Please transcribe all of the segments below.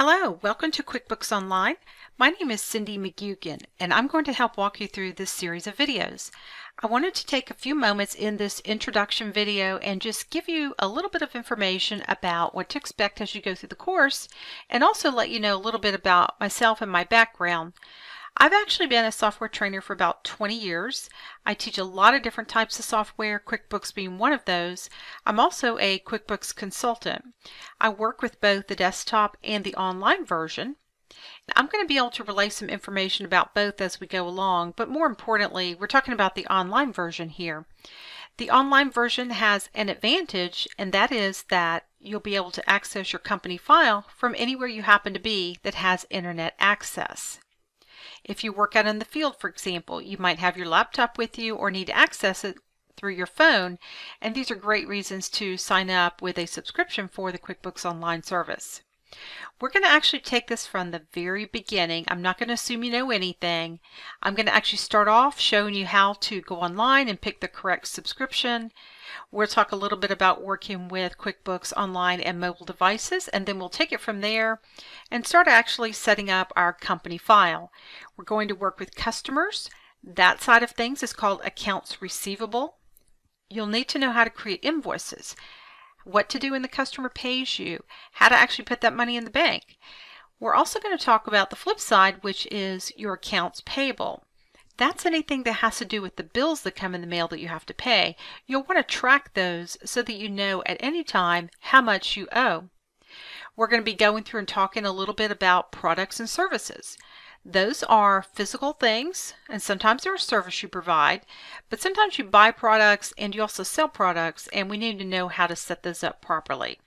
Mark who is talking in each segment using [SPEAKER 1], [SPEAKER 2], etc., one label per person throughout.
[SPEAKER 1] Hello, welcome to QuickBooks Online. My name is Cindy McGugan and I'm going to help walk you through this series of videos. I wanted to take a few moments in this introduction video and just give you a little bit of information about what to expect as you go through the course and also let you know a little bit about myself and my background. I've actually been a software trainer for about 20 years. I teach a lot of different types of software, QuickBooks being one of those. I'm also a QuickBooks consultant. I work with both the desktop and the online version. I'm going to be able to relay some information about both as we go along, but more importantly, we're talking about the online version here. The online version has an advantage, and that is that you'll be able to access your company file from anywhere you happen to be that has internet access. If you work out in the field, for example, you might have your laptop with you or need to access it through your phone, and these are great reasons to sign up with a subscription for the QuickBooks Online service. We're going to actually take this from the very beginning. I'm not going to assume you know anything. I'm going to actually start off showing you how to go online and pick the correct subscription. We'll talk a little bit about working with QuickBooks Online and mobile devices, and then we'll take it from there and start actually setting up our company file. We're going to work with customers. That side of things is called accounts receivable. You'll need to know how to create invoices what to do when the customer pays you, how to actually put that money in the bank. We're also going to talk about the flip side, which is your accounts payable. That's anything that has to do with the bills that come in the mail that you have to pay. You'll want to track those so that you know at any time how much you owe. We're going to be going through and talking a little bit about products and services. Those are physical things, and sometimes they're a service you provide, but sometimes you buy products and you also sell products, and we need to know how to set those up properly.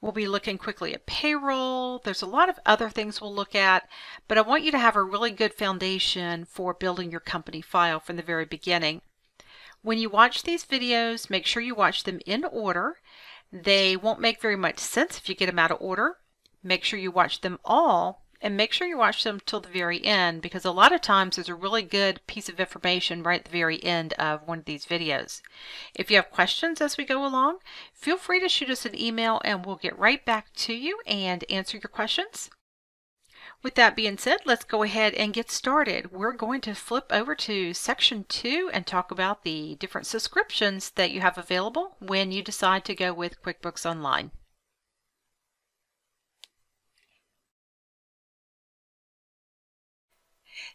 [SPEAKER 1] We'll be looking quickly at payroll. There's a lot of other things we'll look at, but I want you to have a really good foundation for building your company file from the very beginning. When you watch these videos, make sure you watch them in order. They won't make very much sense if you get them out of order. Make sure you watch them all and make sure you watch them till the very end because a lot of times there's a really good piece of information right at the very end of one of these videos. If you have questions as we go along, feel free to shoot us an email and we'll get right back to you and answer your questions. With that being said, let's go ahead and get started. We're going to flip over to section two and talk about the different subscriptions that you have available when you decide to go with QuickBooks Online.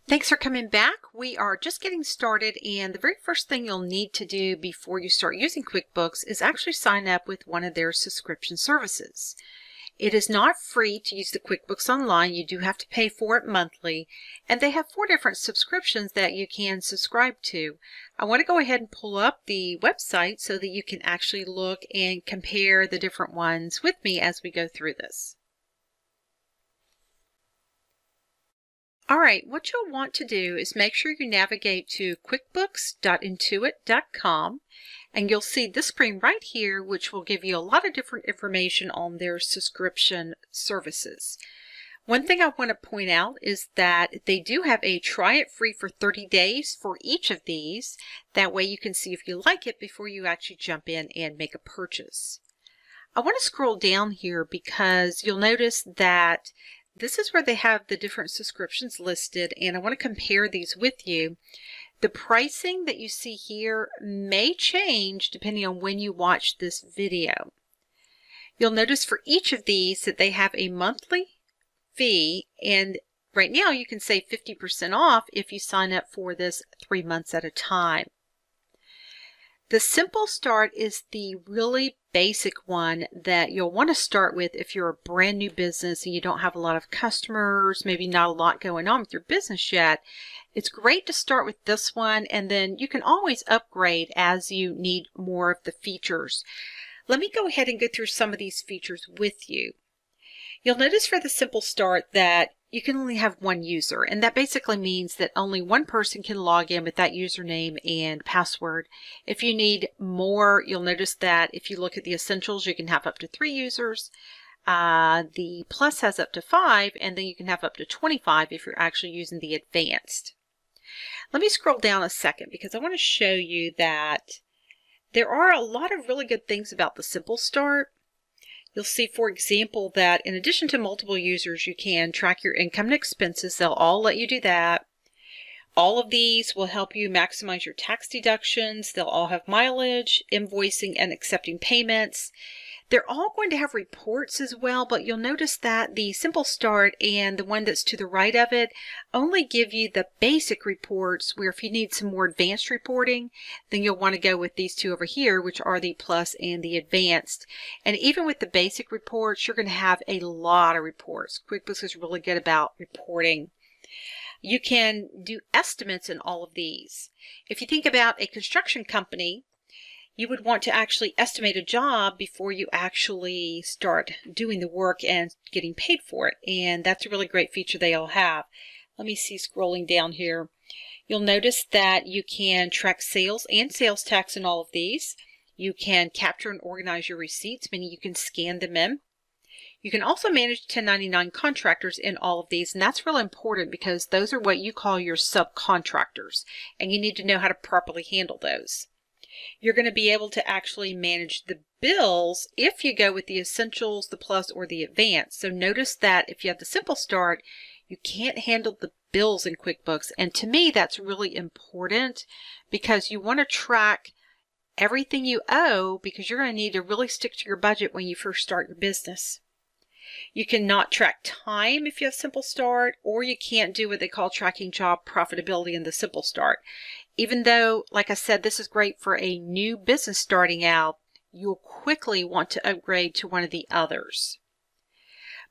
[SPEAKER 1] Thanks for coming back. We are just getting started and the very first thing you'll need to do before you start using QuickBooks is actually sign up with one of their subscription services. It is not free to use the QuickBooks Online. You do have to pay for it monthly and they have four different subscriptions that you can subscribe to. I want to go ahead and pull up the website so that you can actually look and compare the different ones with me as we go through this. All right, what you'll want to do is make sure you navigate to quickbooks.intuit.com and you'll see this screen right here which will give you a lot of different information on their subscription services. One thing I want to point out is that they do have a try it free for 30 days for each of these. That way you can see if you like it before you actually jump in and make a purchase. I want to scroll down here because you'll notice that this is where they have the different subscriptions listed and I want to compare these with you. The pricing that you see here may change depending on when you watch this video. You'll notice for each of these that they have a monthly fee and right now you can save 50% off if you sign up for this three months at a time. The Simple Start is the really basic one that you'll want to start with if you're a brand new business and you don't have a lot of customers, maybe not a lot going on with your business yet. It's great to start with this one and then you can always upgrade as you need more of the features. Let me go ahead and go through some of these features with you. You'll notice for the Simple Start that you can only have one user. And that basically means that only one person can log in with that username and password. If you need more, you'll notice that if you look at the essentials, you can have up to three users. Uh, the plus has up to five, and then you can have up to 25 if you're actually using the advanced. Let me scroll down a second because I want to show you that there are a lot of really good things about the Simple Start. You'll see, for example, that in addition to multiple users, you can track your income and expenses. They'll all let you do that. All of these will help you maximize your tax deductions. They'll all have mileage, invoicing, and accepting payments. They're all going to have reports as well, but you'll notice that the Simple Start and the one that's to the right of it only give you the basic reports where if you need some more advanced reporting, then you'll want to go with these two over here, which are the Plus and the Advanced. And even with the basic reports, you're going to have a lot of reports. QuickBooks is really good about reporting. You can do estimates in all of these. If you think about a construction company, you would want to actually estimate a job before you actually start doing the work and getting paid for it. And that's a really great feature they all have. Let me see scrolling down here. You'll notice that you can track sales and sales tax in all of these. You can capture and organize your receipts, meaning you can scan them in. You can also manage 1099 contractors in all of these, and that's really important because those are what you call your subcontractors, and you need to know how to properly handle those. You're going to be able to actually manage the bills if you go with the Essentials, the Plus, or the Advanced. So notice that if you have the Simple Start, you can't handle the bills in QuickBooks, and to me that's really important because you want to track everything you owe because you're going to need to really stick to your budget when you first start your business. You cannot track time if you have Simple Start, or you can't do what they call tracking job profitability in the Simple Start. Even though, like I said, this is great for a new business starting out, you'll quickly want to upgrade to one of the others.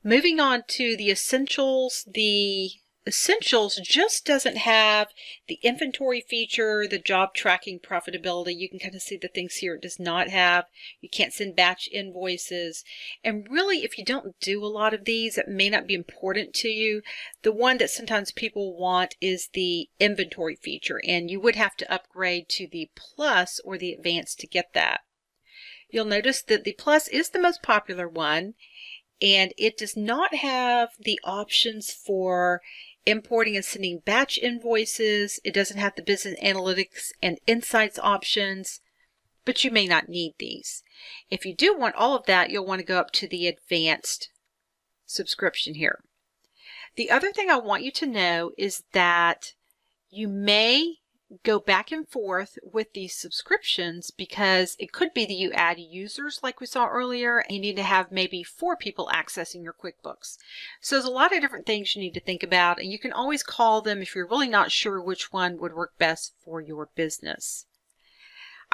[SPEAKER 1] Moving on to the essentials, the Essentials just doesn't have the inventory feature, the job tracking profitability. You can kind of see the things here it does not have. You can't send batch invoices. And really, if you don't do a lot of these, it may not be important to you. The one that sometimes people want is the inventory feature, and you would have to upgrade to the Plus or the Advanced to get that. You'll notice that the Plus is the most popular one, and it does not have the options for importing and sending batch invoices. It doesn't have the business analytics and insights options, but you may not need these. If you do want all of that, you'll want to go up to the advanced subscription here. The other thing I want you to know is that you may go back and forth with these subscriptions because it could be that you add users like we saw earlier and you need to have maybe four people accessing your QuickBooks. So there's a lot of different things you need to think about and you can always call them if you're really not sure which one would work best for your business.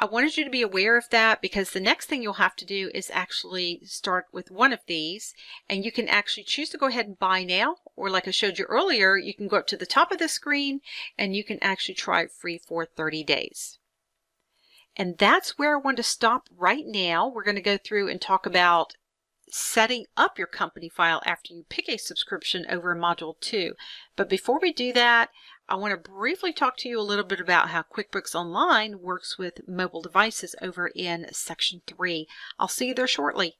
[SPEAKER 1] I wanted you to be aware of that because the next thing you'll have to do is actually start with one of these and you can actually choose to go ahead and buy now or like I showed you earlier you can go up to the top of the screen and you can actually try it free for 30 days. And that's where I want to stop right now. We're going to go through and talk about setting up your company file after you pick a subscription over in Module 2. But before we do that, I want to briefly talk to you a little bit about how QuickBooks Online works with mobile devices over in Section 3. I'll see you there shortly.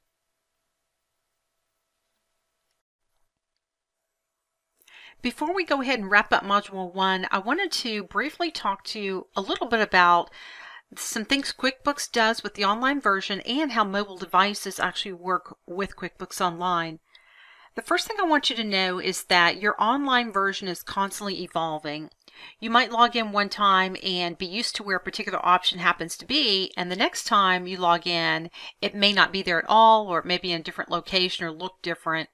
[SPEAKER 1] Before we go ahead and wrap up Module 1, I wanted to briefly talk to you a little bit about some things QuickBooks does with the online version and how mobile devices actually work with QuickBooks Online. The first thing I want you to know is that your online version is constantly evolving. You might log in one time and be used to where a particular option happens to be, and the next time you log in, it may not be there at all, or it may be in a different location or look different.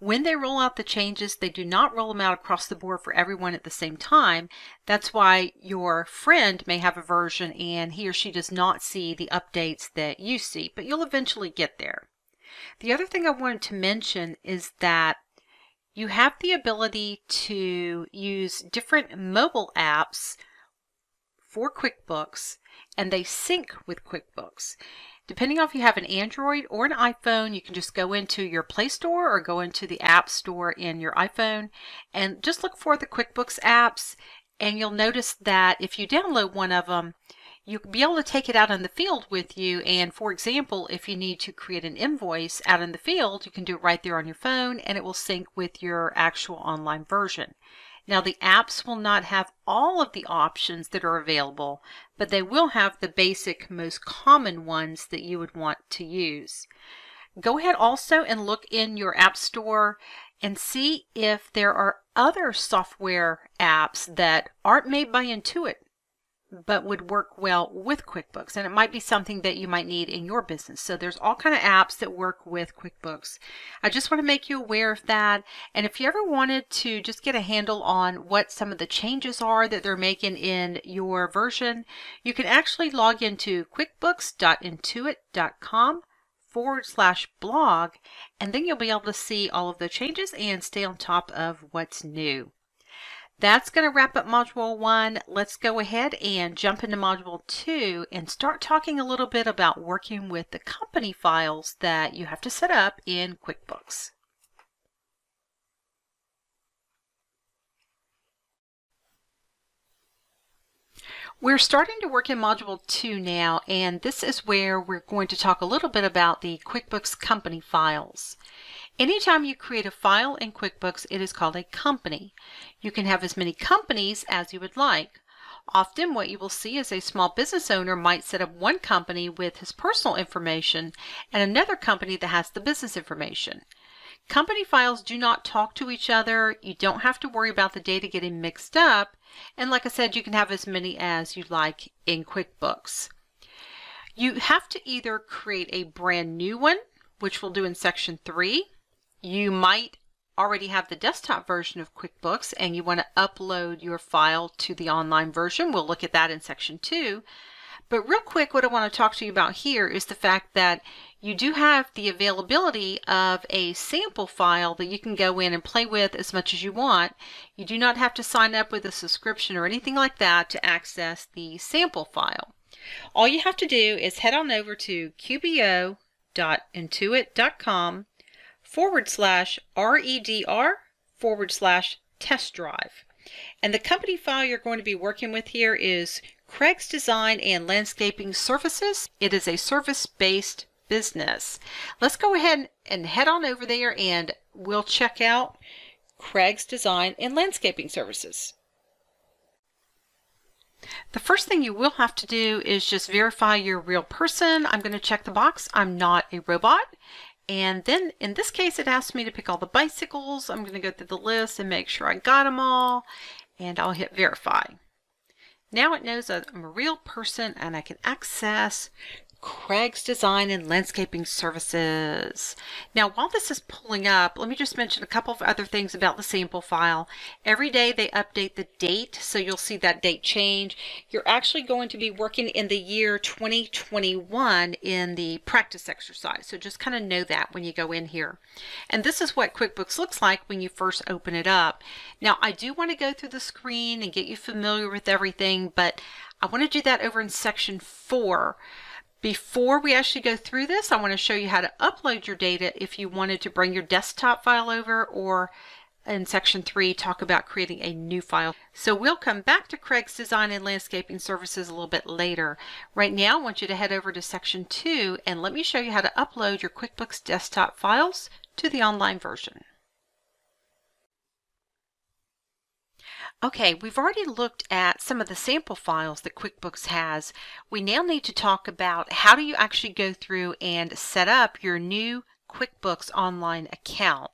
[SPEAKER 1] When they roll out the changes, they do not roll them out across the board for everyone at the same time. That's why your friend may have a version and he or she does not see the updates that you see, but you'll eventually get there. The other thing I wanted to mention is that you have the ability to use different mobile apps for QuickBooks and they sync with QuickBooks. Depending on if you have an Android or an iPhone, you can just go into your Play Store or go into the App Store in your iPhone and just look for the QuickBooks apps. And you'll notice that if you download one of them, you'll be able to take it out in the field with you. And for example, if you need to create an invoice out in the field, you can do it right there on your phone and it will sync with your actual online version. Now the apps will not have all of the options that are available, but they will have the basic most common ones that you would want to use. Go ahead also and look in your App Store and see if there are other software apps that aren't made by Intuit but would work well with QuickBooks and it might be something that you might need in your business. So there's all kind of apps that work with QuickBooks. I just want to make you aware of that and if you ever wanted to just get a handle on what some of the changes are that they're making in your version, you can actually log into quickbooks.intuit.com forward slash blog and then you'll be able to see all of the changes and stay on top of what's new. That's going to wrap up Module 1. Let's go ahead and jump into Module 2 and start talking a little bit about working with the company files that you have to set up in QuickBooks. We're starting to work in Module 2 now, and this is where we're going to talk a little bit about the QuickBooks company files. Anytime you create a file in QuickBooks, it is called a company. You can have as many companies as you would like. Often what you will see is a small business owner might set up one company with his personal information and another company that has the business information. Company files do not talk to each other. You don't have to worry about the data getting mixed up. And like I said, you can have as many as you like in QuickBooks. You have to either create a brand new one, which we'll do in section three, you might already have the desktop version of QuickBooks and you want to upload your file to the online version. We'll look at that in section two. But real quick, what I want to talk to you about here is the fact that you do have the availability of a sample file that you can go in and play with as much as you want. You do not have to sign up with a subscription or anything like that to access the sample file. All you have to do is head on over to qbo.intuit.com forward slash REDR forward slash test drive. And the company file you're going to be working with here is Craig's Design and Landscaping Services. It is a service-based business. Let's go ahead and head on over there and we'll check out Craig's Design and Landscaping Services. The first thing you will have to do is just verify you're a real person. I'm going to check the box. I'm not a robot. And then in this case, it asked me to pick all the bicycles. I'm going to go through the list and make sure I got them all. And I'll hit verify. Now it knows that I'm a real person and I can access Craig's Design and Landscaping Services. Now, while this is pulling up, let me just mention a couple of other things about the sample file. Every day they update the date, so you'll see that date change. You're actually going to be working in the year 2021 in the practice exercise, so just kind of know that when you go in here. And this is what QuickBooks looks like when you first open it up. Now, I do want to go through the screen and get you familiar with everything, but I want to do that over in section 4. Before we actually go through this, I want to show you how to upload your data if you wanted to bring your desktop file over or in section three, talk about creating a new file. So we'll come back to Craig's Design and Landscaping Services a little bit later. Right now, I want you to head over to section two and let me show you how to upload your QuickBooks desktop files to the online version. Okay, we've already looked at some of the sample files that QuickBooks has. We now need to talk about how do you actually go through and set up your new QuickBooks online account.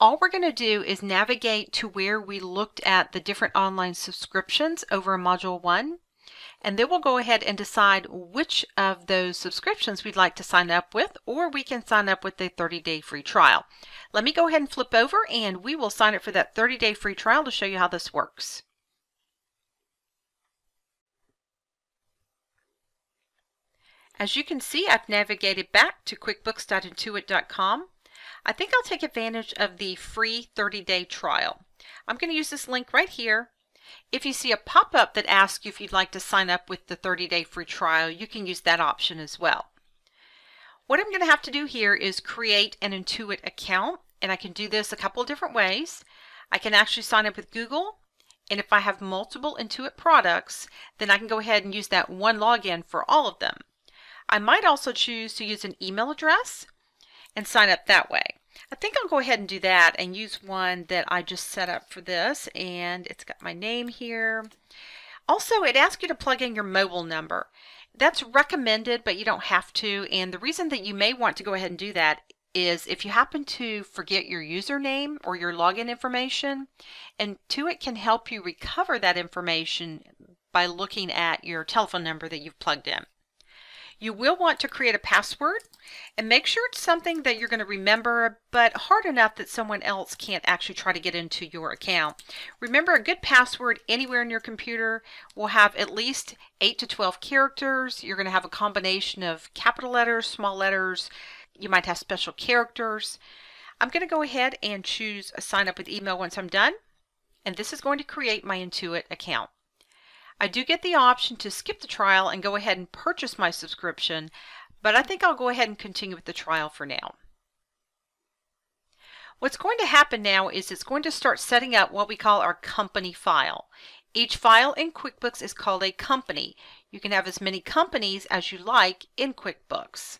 [SPEAKER 1] All we're going to do is navigate to where we looked at the different online subscriptions over in Module 1 and then we'll go ahead and decide which of those subscriptions we'd like to sign up with, or we can sign up with a 30-day free trial. Let me go ahead and flip over and we will sign up for that 30-day free trial to show you how this works. As you can see, I've navigated back to quickbooks.intuit.com. I think I'll take advantage of the free 30-day trial. I'm going to use this link right here if you see a pop-up that asks you if you'd like to sign up with the 30-day free trial, you can use that option as well. What I'm going to have to do here is create an Intuit account, and I can do this a couple of different ways. I can actually sign up with Google, and if I have multiple Intuit products, then I can go ahead and use that one login for all of them. I might also choose to use an email address and sign up that way. I think I'll go ahead and do that and use one that I just set up for this and it's got my name here. Also, it asks you to plug in your mobile number. That's recommended, but you don't have to. And the reason that you may want to go ahead and do that is if you happen to forget your username or your login information, and Intuit can help you recover that information by looking at your telephone number that you've plugged in. You will want to create a password and make sure it's something that you're going to remember, but hard enough that someone else can't actually try to get into your account. Remember, a good password anywhere in your computer will have at least 8 to 12 characters. You're going to have a combination of capital letters, small letters, you might have special characters. I'm going to go ahead and choose a sign up with email once I'm done, and this is going to create my Intuit account. I do get the option to skip the trial and go ahead and purchase my subscription, but I think I'll go ahead and continue with the trial for now. What's going to happen now is it's going to start setting up what we call our company file. Each file in QuickBooks is called a company. You can have as many companies as you like in QuickBooks.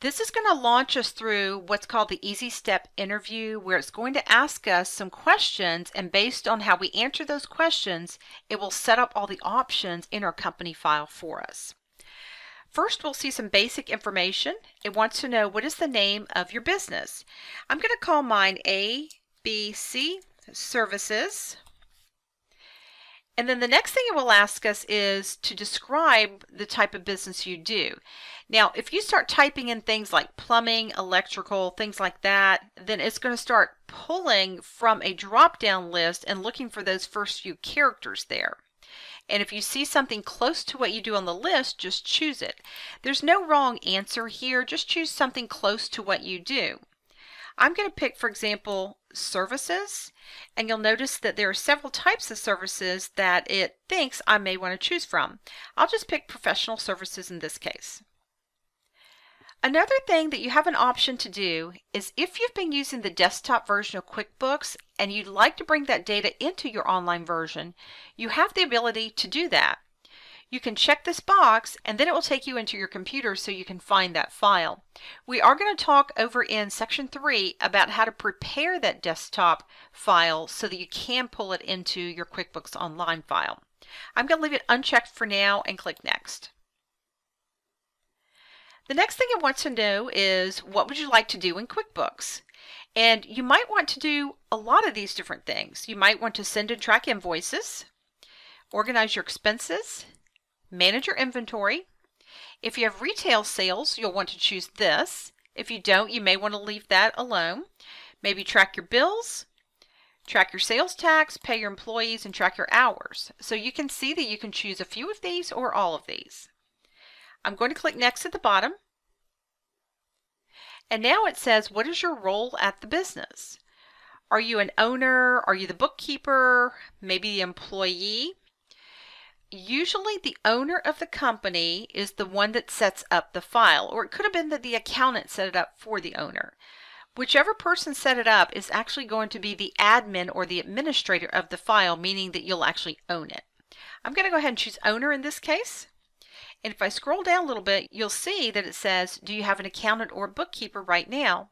[SPEAKER 1] This is going to launch us through what's called the Easy Step interview, where it's going to ask us some questions, and based on how we answer those questions, it will set up all the options in our company file for us. First, we'll see some basic information. It wants to know what is the name of your business. I'm going to call mine ABC Services. And then the next thing it will ask us is to describe the type of business you do. Now, if you start typing in things like plumbing, electrical, things like that, then it's going to start pulling from a drop down list and looking for those first few characters there. And if you see something close to what you do on the list, just choose it. There's no wrong answer here, just choose something close to what you do. I'm going to pick, for example, services, and you'll notice that there are several types of services that it thinks I may want to choose from. I'll just pick professional services in this case. Another thing that you have an option to do is if you've been using the desktop version of QuickBooks and you'd like to bring that data into your online version, you have the ability to do that. You can check this box and then it will take you into your computer so you can find that file. We are going to talk over in section 3 about how to prepare that desktop file so that you can pull it into your QuickBooks Online file. I'm going to leave it unchecked for now and click Next. The next thing it wants to know is what would you like to do in QuickBooks? And you might want to do a lot of these different things. You might want to send and track invoices, organize your expenses, manage your inventory. If you have retail sales, you'll want to choose this. If you don't, you may want to leave that alone. Maybe track your bills, track your sales tax, pay your employees, and track your hours. So you can see that you can choose a few of these or all of these. I'm going to click Next at the bottom. And now it says, what is your role at the business? Are you an owner? Are you the bookkeeper? Maybe the employee? Usually the owner of the company is the one that sets up the file, or it could have been that the accountant set it up for the owner. Whichever person set it up is actually going to be the admin or the administrator of the file, meaning that you'll actually own it. I'm going to go ahead and choose owner in this case. And if I scroll down a little bit, you'll see that it says, do you have an accountant or bookkeeper right now?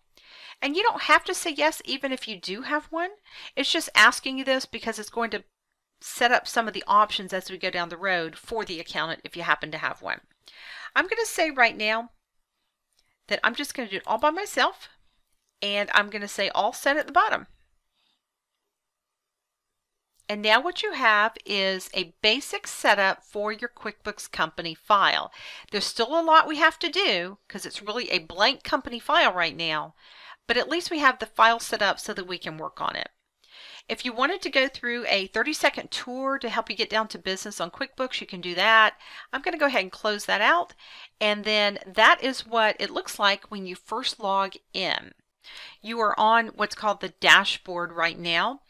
[SPEAKER 1] And you don't have to say yes even if you do have one. It's just asking you this because it's going to set up some of the options as we go down the road for the accountant if you happen to have one. I'm going to say right now that I'm just going to do it all by myself and I'm going to say all set at the bottom. And now what you have is a basic setup for your QuickBooks company file. There's still a lot we have to do because it's really a blank company file right now, but at least we have the file set up so that we can work on it. If you wanted to go through a 30 second tour to help you get down to business on QuickBooks, you can do that. I'm going to go ahead and close that out. And then that is what it looks like when you first log in. You are on what's called the dashboard right now.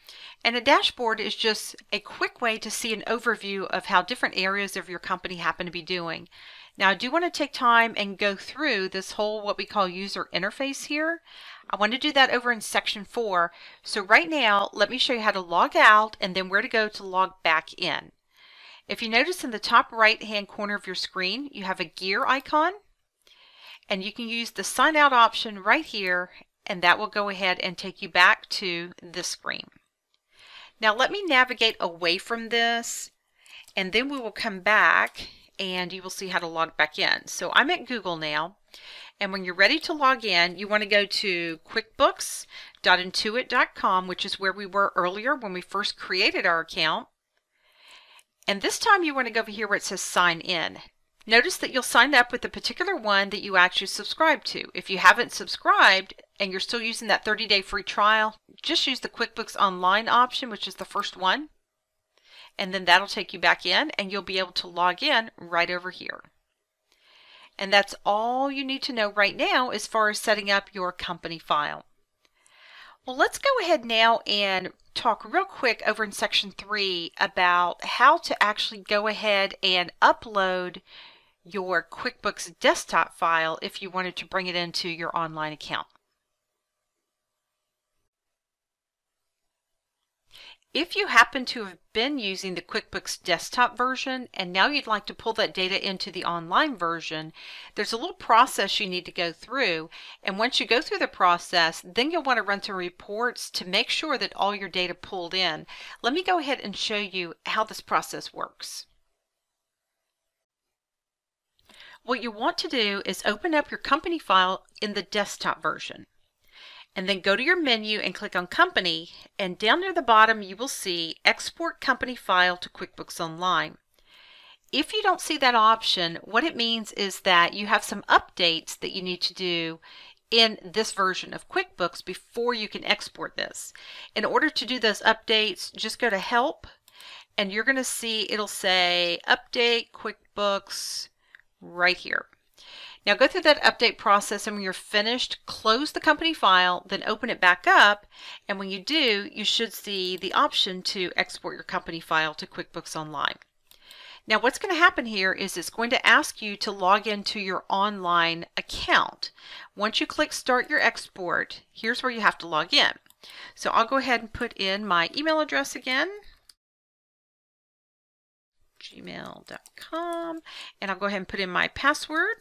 [SPEAKER 1] And a dashboard is just a quick way to see an overview of how different areas of your company happen to be doing. Now I do want to take time and go through this whole what we call user interface here. I want to do that over in section 4. So right now, let me show you how to log out and then where to go to log back in. If you notice in the top right hand corner of your screen, you have a gear icon and you can use the sign out option right here and that will go ahead and take you back to this screen. Now let me navigate away from this and then we will come back and you will see how to log back in. So I'm at Google now. And when you're ready to log in, you want to go to quickbooks.intuit.com, which is where we were earlier when we first created our account. And this time you want to go over here where it says sign in. Notice that you'll sign up with the particular one that you actually subscribe to. If you haven't subscribed and you're still using that 30-day free trial, just use the QuickBooks Online option, which is the first one. And then that'll take you back in and you'll be able to log in right over here. And that's all you need to know right now as far as setting up your company file. Well, let's go ahead now and talk real quick over in section three about how to actually go ahead and upload your QuickBooks desktop file if you wanted to bring it into your online account. If you happen to have been using the QuickBooks desktop version and now you'd like to pull that data into the online version, there's a little process you need to go through. And once you go through the process, then you'll want to run some reports to make sure that all your data pulled in. Let me go ahead and show you how this process works. What you want to do is open up your company file in the desktop version and then go to your menu and click on Company, and down near the bottom you will see Export Company File to QuickBooks Online. If you don't see that option, what it means is that you have some updates that you need to do in this version of QuickBooks before you can export this. In order to do those updates, just go to Help, and you're going to see it'll say Update QuickBooks right here. Now go through that update process and when you're finished, close the company file, then open it back up. And when you do, you should see the option to export your company file to QuickBooks Online. Now what's going to happen here is it's going to ask you to log into your online account. Once you click start your export, here's where you have to log in. So I'll go ahead and put in my email address again gmail.com and I'll go ahead and put in my password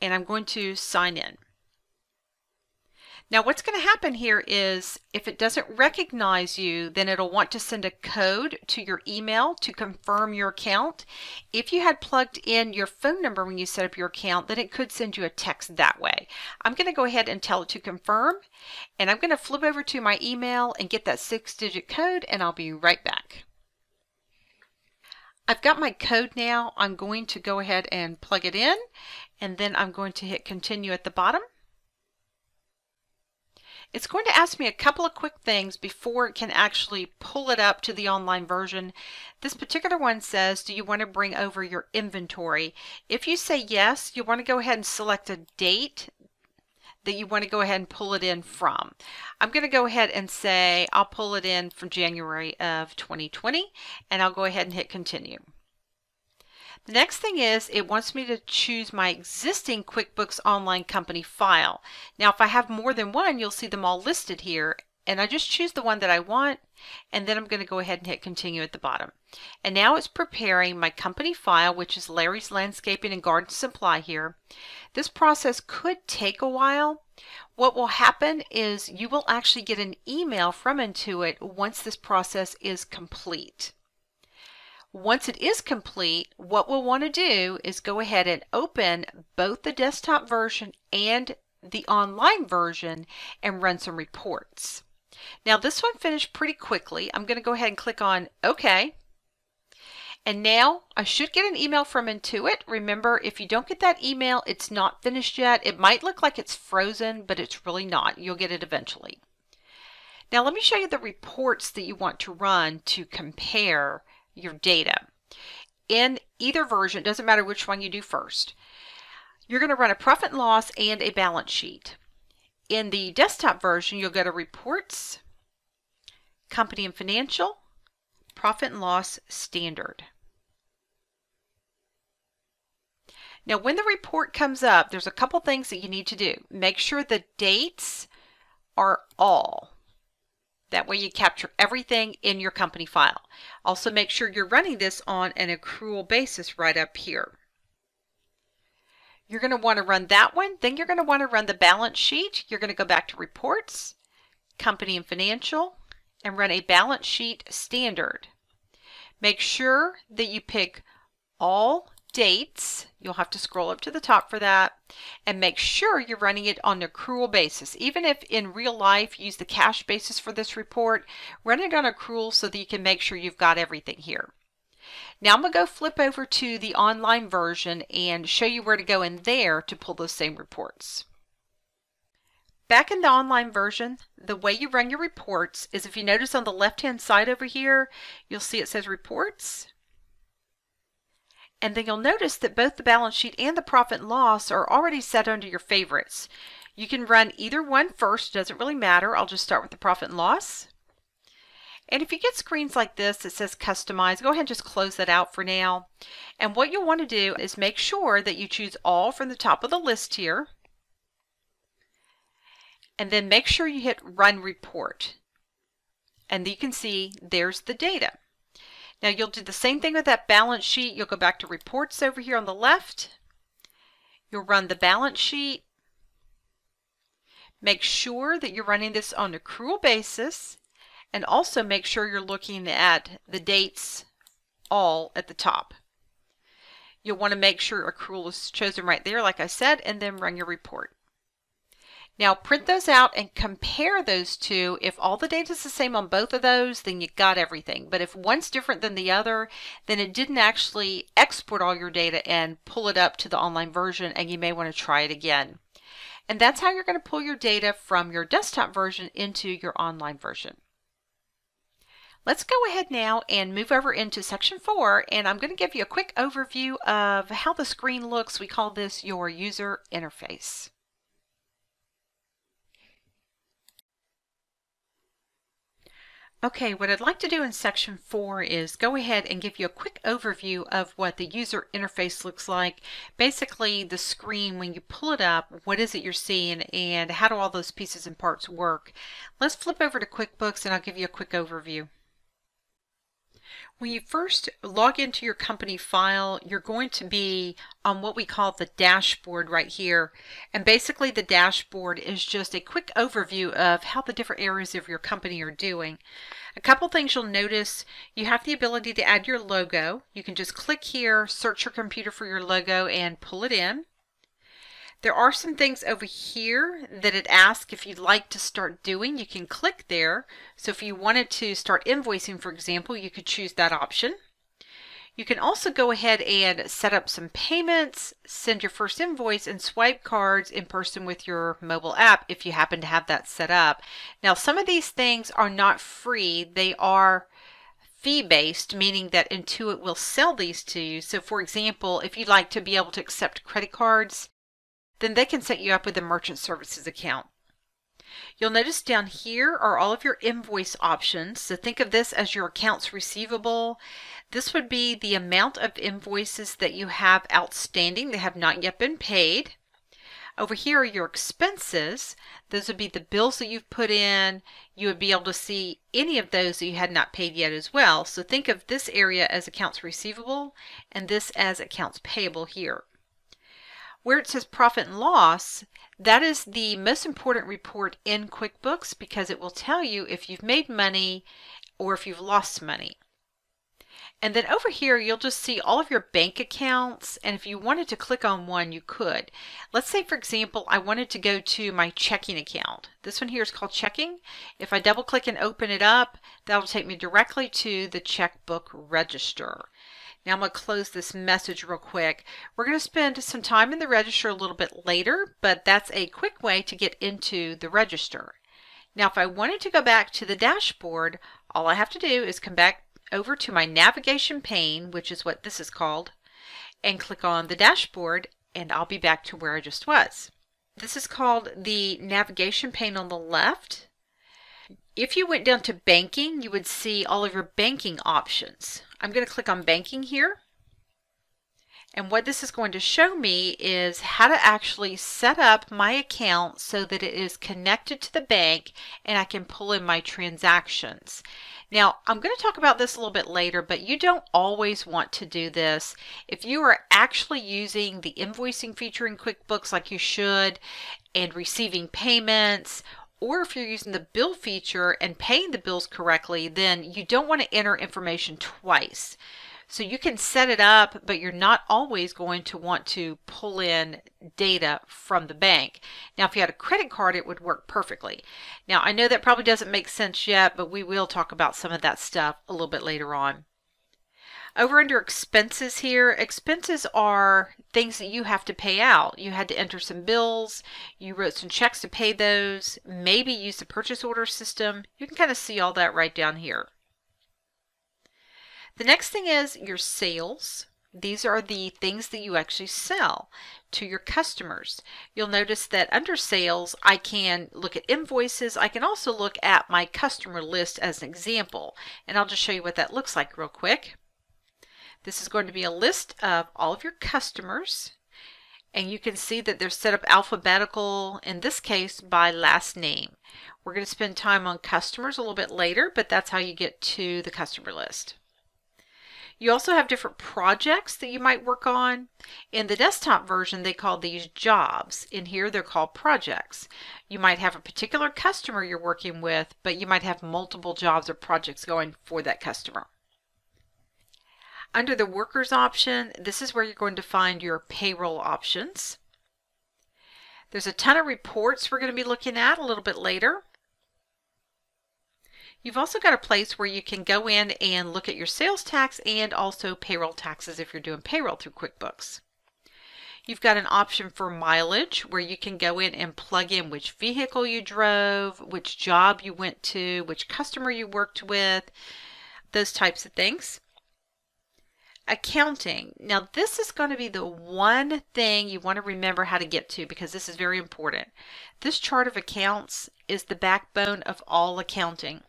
[SPEAKER 1] and I'm going to sign in. Now what's going to happen here is if it doesn't recognize you, then it'll want to send a code to your email to confirm your account. If you had plugged in your phone number when you set up your account, then it could send you a text that way. I'm going to go ahead and tell it to confirm, and I'm going to flip over to my email and get that six-digit code, and I'll be right back. I've got my code now. I'm going to go ahead and plug it in and then I'm going to hit continue at the bottom. It's going to ask me a couple of quick things before it can actually pull it up to the online version. This particular one says, do you want to bring over your inventory? If you say yes, you want to go ahead and select a date that you want to go ahead and pull it in from. I'm going to go ahead and say I'll pull it in from January of 2020 and I'll go ahead and hit continue. The next thing is it wants me to choose my existing QuickBooks Online company file. Now if I have more than one you'll see them all listed here and I just choose the one that I want and then I'm going to go ahead and hit continue at the bottom. And now it's preparing my company file which is Larry's Landscaping and Garden Supply here. This process could take a while. What will happen is you will actually get an email from Intuit once this process is complete. Once it is complete, what we'll want to do is go ahead and open both the desktop version and the online version and run some reports. Now this one finished pretty quickly. I'm going to go ahead and click on OK. And now I should get an email from Intuit. Remember, if you don't get that email, it's not finished yet. It might look like it's frozen, but it's really not. You'll get it eventually. Now let me show you the reports that you want to run to compare your data. In either version, it doesn't matter which one you do first. You're going to run a profit and loss and a balance sheet. In the desktop version, you'll go to Reports, Company and Financial, Profit and Loss Standard. Now when the report comes up, there's a couple things that you need to do. Make sure the dates are all. That way you capture everything in your company file. Also make sure you're running this on an accrual basis right up here. You're going to want to run that one. Then you're going to want to run the balance sheet. You're going to go back to Reports, Company and Financial, and run a balance sheet standard. Make sure that you pick all dates. You'll have to scroll up to the top for that and make sure you're running it on an accrual basis. Even if in real life you use the cash basis for this report, run it on accrual so that you can make sure you've got everything here. Now I'm going to go flip over to the online version and show you where to go in there to pull those same reports. Back in the online version, the way you run your reports is if you notice on the left hand side over here, you'll see it says reports. And then you'll notice that both the balance sheet and the profit and loss are already set under your favorites. You can run either one first, it doesn't really matter. I'll just start with the profit and loss. And if you get screens like this that says customize, go ahead and just close that out for now. And what you'll want to do is make sure that you choose all from the top of the list here and then make sure you hit Run Report. And you can see there's the data. Now you'll do the same thing with that balance sheet. You'll go back to Reports over here on the left. You'll run the balance sheet. Make sure that you're running this on accrual basis and also make sure you're looking at the dates all at the top. You'll want to make sure accrual is chosen right there, like I said, and then run your report. Now print those out and compare those two. If all the data is the same on both of those, then you got everything. But if one's different than the other, then it didn't actually export all your data and pull it up to the online version and you may want to try it again. And that's how you're going to pull your data from your desktop version into your online version. Let's go ahead now and move over into section four and I'm going to give you a quick overview of how the screen looks. We call this your user interface. Okay, what I'd like to do in section four is go ahead and give you a quick overview of what the user interface looks like. Basically, the screen, when you pull it up, what is it you're seeing and how do all those pieces and parts work? Let's flip over to QuickBooks and I'll give you a quick overview. When you first log into your company file, you're going to be on what we call the dashboard right here. And basically the dashboard is just a quick overview of how the different areas of your company are doing. A couple things you'll notice, you have the ability to add your logo. You can just click here, search your computer for your logo and pull it in. There are some things over here that it asks if you'd like to start doing. You can click there. So if you wanted to start invoicing, for example, you could choose that option. You can also go ahead and set up some payments, send your first invoice, and swipe cards in person with your mobile app if you happen to have that set up. Now, some of these things are not free. They are fee-based, meaning that Intuit will sell these to you. So for example, if you'd like to be able to accept credit cards, then they can set you up with a merchant services account. You'll notice down here are all of your invoice options. So think of this as your accounts receivable. This would be the amount of invoices that you have outstanding that have not yet been paid. Over here are your expenses. Those would be the bills that you've put in. You would be able to see any of those that you had not paid yet as well. So think of this area as accounts receivable and this as accounts payable here. Where it says profit and loss, that is the most important report in QuickBooks because it will tell you if you've made money or if you've lost money. And then over here, you'll just see all of your bank accounts. And if you wanted to click on one, you could. Let's say, for example, I wanted to go to my checking account. This one here is called checking. If I double click and open it up, that'll take me directly to the checkbook register. Now I'm going to close this message real quick. We're going to spend some time in the register a little bit later, but that's a quick way to get into the register. Now if I wanted to go back to the dashboard, all I have to do is come back over to my navigation pane, which is what this is called, and click on the dashboard and I'll be back to where I just was. This is called the navigation pane on the left. If you went down to banking, you would see all of your banking options. I'm going to click on banking here. And what this is going to show me is how to actually set up my account so that it is connected to the bank and I can pull in my transactions. Now, I'm going to talk about this a little bit later, but you don't always want to do this. If you are actually using the invoicing feature in QuickBooks like you should and receiving payments or if you're using the bill feature and paying the bills correctly, then you don't want to enter information twice. So you can set it up, but you're not always going to want to pull in data from the bank. Now, if you had a credit card, it would work perfectly. Now, I know that probably doesn't make sense yet, but we will talk about some of that stuff a little bit later on. Over under expenses here, expenses are things that you have to pay out. You had to enter some bills, you wrote some checks to pay those, maybe use the purchase order system. You can kind of see all that right down here. The next thing is your sales. These are the things that you actually sell to your customers. You'll notice that under sales, I can look at invoices. I can also look at my customer list as an example. And I'll just show you what that looks like real quick. This is going to be a list of all of your customers. And you can see that they're set up alphabetical, in this case, by last name. We're going to spend time on customers a little bit later, but that's how you get to the customer list. You also have different projects that you might work on. In the desktop version, they call these jobs. In here, they're called projects. You might have a particular customer you're working with, but you might have multiple jobs or projects going for that customer. Under the workers option, this is where you're going to find your payroll options. There's a ton of reports we're going to be looking at a little bit later. You've also got a place where you can go in and look at your sales tax and also payroll taxes if you're doing payroll through QuickBooks. You've got an option for mileage where you can go in and plug in which vehicle you drove, which job you went to, which customer you worked with, those types of things. Accounting. Now, this is going to be the one thing you want to remember how to get to because this is very important. This chart of accounts is the backbone of all accounting.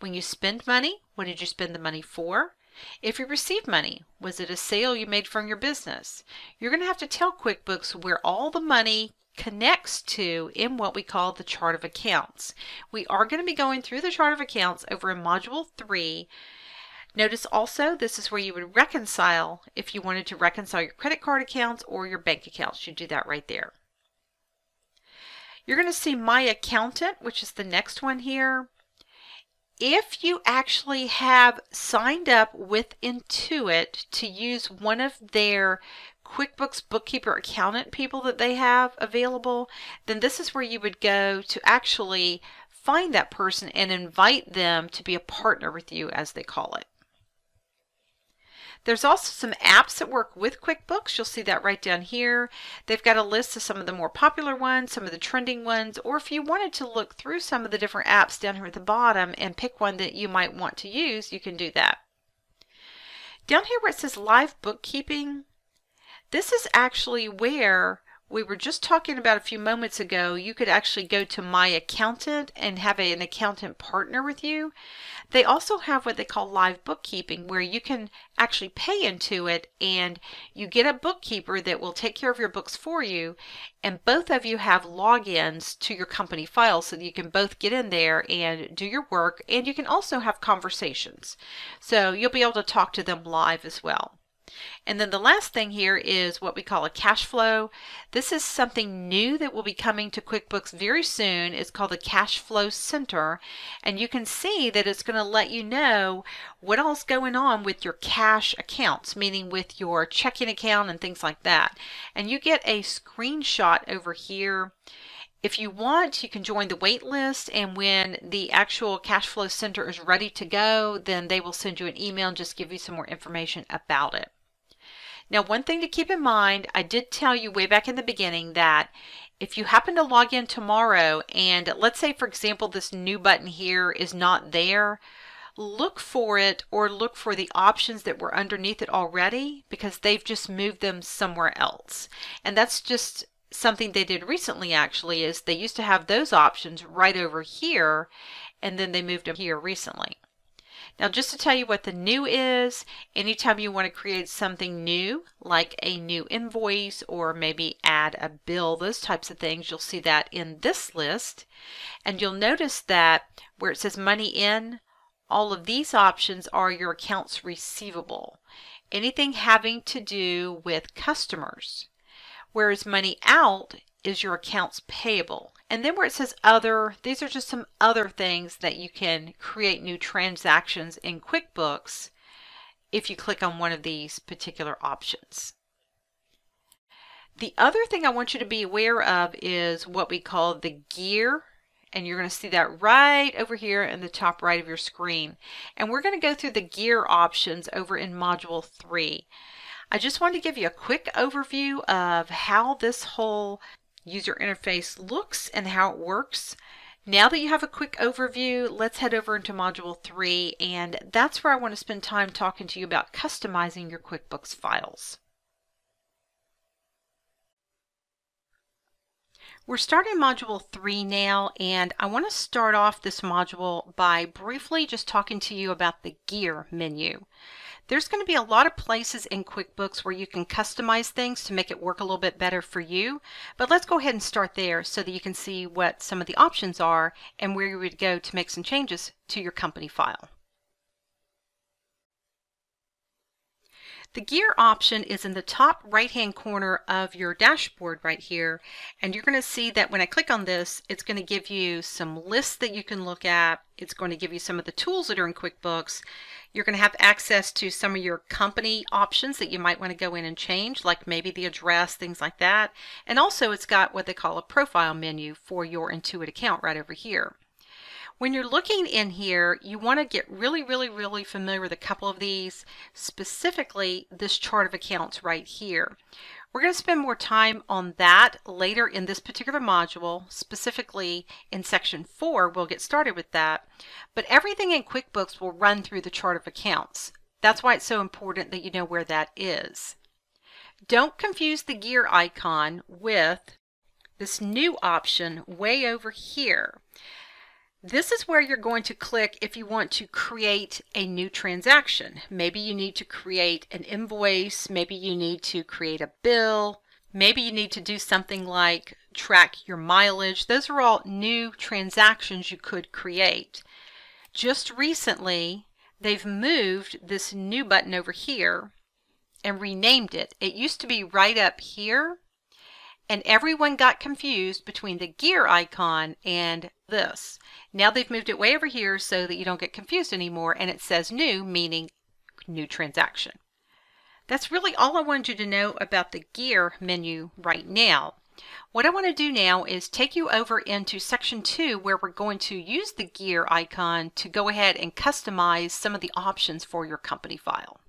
[SPEAKER 1] When you spend money, what did you spend the money for? If you receive money, was it a sale you made from your business? You're going to have to tell QuickBooks where all the money connects to in what we call the chart of accounts. We are going to be going through the chart of accounts over in Module 3. Notice also this is where you would reconcile if you wanted to reconcile your credit card accounts or your bank accounts. You do that right there. You're going to see My Accountant, which is the next one here if you actually have signed up with Intuit to use one of their QuickBooks bookkeeper accountant people that they have available, then this is where you would go to actually find that person and invite them to be a partner with you, as they call it. There's also some apps that work with QuickBooks. You'll see that right down here. They've got a list of some of the more popular ones, some of the trending ones, or if you wanted to look through some of the different apps down here at the bottom and pick one that you might want to use, you can do that. Down here where it says live bookkeeping, this is actually where we were just talking about a few moments ago, you could actually go to My Accountant and have an accountant partner with you. They also have what they call live bookkeeping, where you can actually pay into it and you get a bookkeeper that will take care of your books for you. And both of you have logins to your company files so that you can both get in there and do your work. And you can also have conversations. So you'll be able to talk to them live as well. And then the last thing here is what we call a cash flow. This is something new that will be coming to QuickBooks very soon. It's called the Cash Flow Center. And you can see that it's going to let you know what all's going on with your cash accounts, meaning with your checking account and things like that. And you get a screenshot over here. If you want, you can join the wait list, and when the actual cash flow center is ready to go, then they will send you an email and just give you some more information about it. Now, one thing to keep in mind, I did tell you way back in the beginning that if you happen to log in tomorrow and let's say, for example, this new button here is not there, look for it or look for the options that were underneath it already because they've just moved them somewhere else. And that's just something they did recently actually is they used to have those options right over here and then they moved them here recently. Now just to tell you what the new is, anytime you want to create something new, like a new invoice or maybe add a bill, those types of things, you'll see that in this list. And you'll notice that where it says money in, all of these options are your accounts receivable. Anything having to do with customers. Whereas money out is your accounts payable. And then where it says other, these are just some other things that you can create new transactions in QuickBooks if you click on one of these particular options. The other thing I want you to be aware of is what we call the gear and you're going to see that right over here in the top right of your screen. And we're going to go through the gear options over in Module 3. I just wanted to give you a quick overview of how this whole user interface looks and how it works. Now that you have a quick overview, let's head over into Module 3 and that's where I want to spend time talking to you about customizing your QuickBooks files. We're starting Module 3 now and I want to start off this module by briefly just talking to you about the Gear menu. There's going to be a lot of places in QuickBooks where you can customize things to make it work a little bit better for you. But let's go ahead and start there so that you can see what some of the options are and where you would go to make some changes to your company file. The gear option is in the top right hand corner of your dashboard right here and you're going to see that when I click on this it's going to give you some lists that you can look at. It's going to give you some of the tools that are in QuickBooks. You're going to have access to some of your company options that you might want to go in and change like maybe the address, things like that. And also it's got what they call a profile menu for your Intuit account right over here. When you're looking in here, you want to get really, really, really familiar with a couple of these, specifically this chart of accounts right here. We're going to spend more time on that later in this particular module, specifically in section 4, we'll get started with that. But everything in QuickBooks will run through the chart of accounts. That's why it's so important that you know where that is. Don't confuse the gear icon with this new option way over here. This is where you're going to click if you want to create a new transaction. Maybe you need to create an invoice, maybe you need to create a bill, maybe you need to do something like track your mileage. Those are all new transactions you could create. Just recently, they've moved this new button over here and renamed it. It used to be right up here and everyone got confused between the gear icon and this. Now they've moved it way over here so that you don't get confused anymore and it says new meaning new transaction. That's really all I wanted you to know about the gear menu right now. What I want to do now is take you over into section 2 where we're going to use the gear icon to go ahead and customize some of the options for your company file.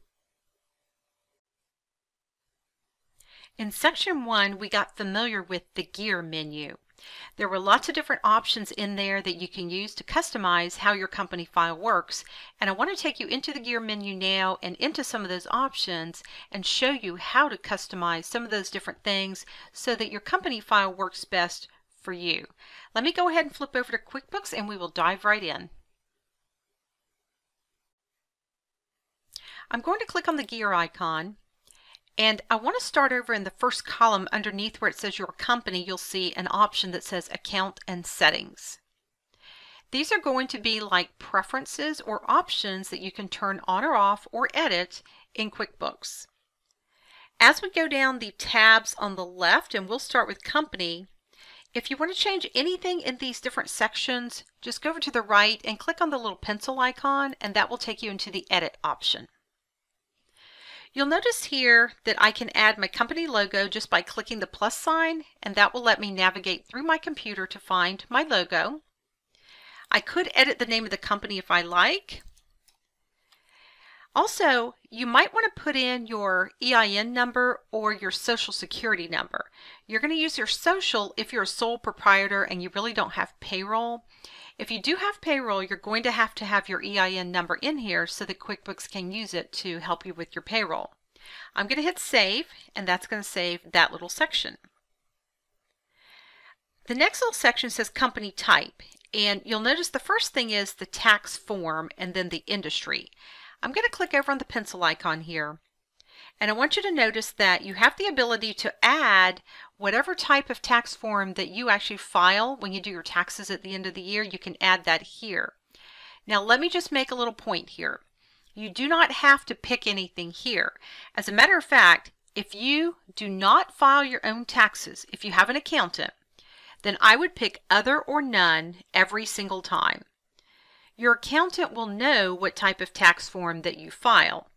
[SPEAKER 1] In section one, we got familiar with the gear menu. There were lots of different options in there that you can use to customize how your company file works. And I want to take you into the gear menu now and into some of those options and show you how to customize some of those different things so that your company file works best for you. Let me go ahead and flip over to QuickBooks and we will dive right in. I'm going to click on the gear icon and I want to start over in the first column underneath where it says your company, you'll see an option that says account and settings. These are going to be like preferences or options that you can turn on or off or edit in QuickBooks. As we go down the tabs on the left, and we'll start with company, if you want to change anything in these different sections, just go over to the right and click on the little pencil icon, and that will take you into the edit option. You'll notice here that I can add my company logo just by clicking the plus sign and that will let me navigate through my computer to find my logo. I could edit the name of the company if I like. Also, you might want to put in your EIN number or your social security number. You're going to use your social if you're a sole proprietor and you really don't have payroll. If you do have payroll, you're going to have to have your EIN number in here so that QuickBooks can use it to help you with your payroll. I'm going to hit save and that's going to save that little section. The next little section says company type and you'll notice the first thing is the tax form and then the industry. I'm going to click over on the pencil icon here and I want you to notice that you have the ability to add whatever type of tax form that you actually file when you do your taxes at the end of the year, you can add that here. Now let me just make a little point here. You do not have to pick anything here. As a matter of fact, if you do not file your own taxes, if you have an accountant, then I would pick other or none every single time. Your accountant will know what type of tax form that you file.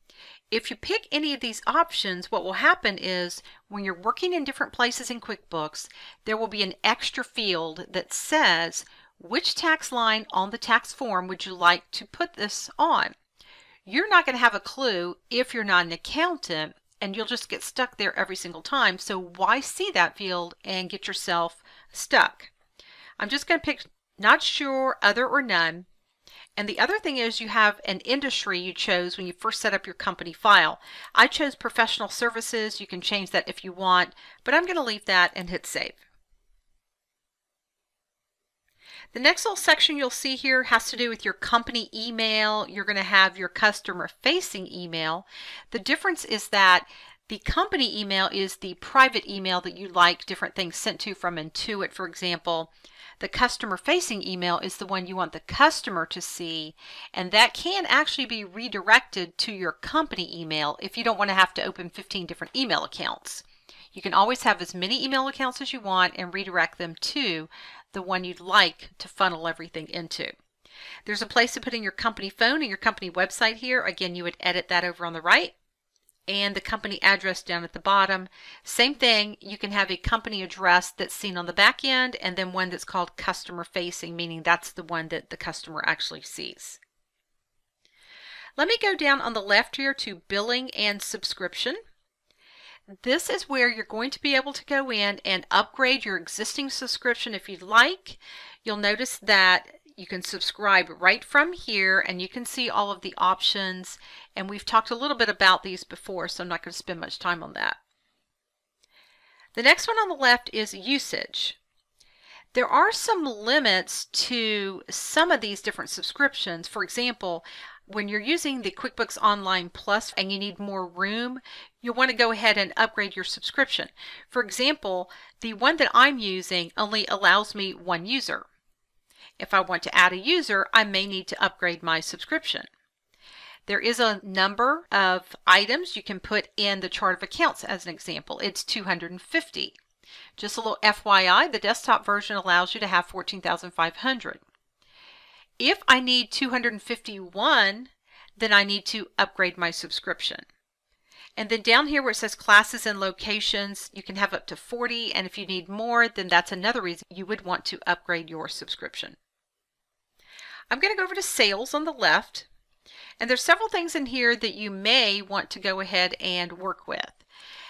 [SPEAKER 1] If you pick any of these options, what will happen is when you're working in different places in QuickBooks, there will be an extra field that says which tax line on the tax form would you like to put this on. You're not going to have a clue if you're not an accountant and you'll just get stuck there every single time. So why see that field and get yourself stuck? I'm just going to pick not sure, other, or none. And the other thing is you have an industry you chose when you first set up your company file. I chose professional services. You can change that if you want, but I'm going to leave that and hit save. The next little section you'll see here has to do with your company email. You're going to have your customer facing email. The difference is that the company email is the private email that you like different things sent to from Intuit, for example. The customer facing email is the one you want the customer to see, and that can actually be redirected to your company email if you don't want to have to open 15 different email accounts. You can always have as many email accounts as you want and redirect them to the one you'd like to funnel everything into. There's a place to put in your company phone and your company website here. Again, you would edit that over on the right and the company address down at the bottom. Same thing, you can have a company address that's seen on the back end and then one that's called customer facing, meaning that's the one that the customer actually sees. Let me go down on the left here to billing and subscription. This is where you're going to be able to go in and upgrade your existing subscription if you'd like. You'll notice that you can subscribe right from here and you can see all of the options and we've talked a little bit about these before so I'm not going to spend much time on that. The next one on the left is usage. There are some limits to some of these different subscriptions. For example, when you're using the QuickBooks Online Plus and you need more room, you'll want to go ahead and upgrade your subscription. For example, the one that I'm using only allows me one user. If I want to add a user, I may need to upgrade my subscription. There is a number of items you can put in the chart of accounts as an example. It's 250. Just a little FYI, the desktop version allows you to have 14,500. If I need 251, then I need to upgrade my subscription. And then down here where it says classes and locations, you can have up to 40. And if you need more, then that's another reason you would want to upgrade your subscription. I'm going to go over to sales on the left. And there's several things in here that you may want to go ahead and work with.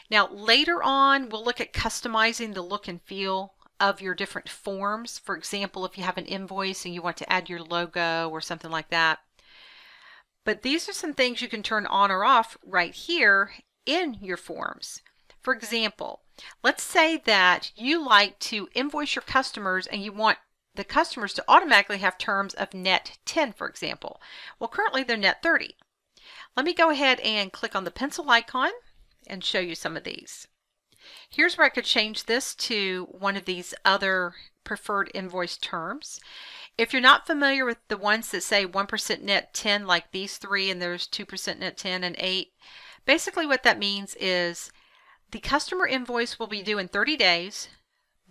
[SPEAKER 1] Now later on, we'll look at customizing the look and feel of your different forms. For example, if you have an invoice and you want to add your logo or something like that. But these are some things you can turn on or off right here in your forms. For example, let's say that you like to invoice your customers and you want the customers to automatically have terms of net 10, for example. Well, currently they're net 30. Let me go ahead and click on the pencil icon and show you some of these. Here's where I could change this to one of these other preferred invoice terms. If you're not familiar with the ones that say 1% net 10 like these three and there's 2% net 10 and 8, basically what that means is the customer invoice will be due in 30 days,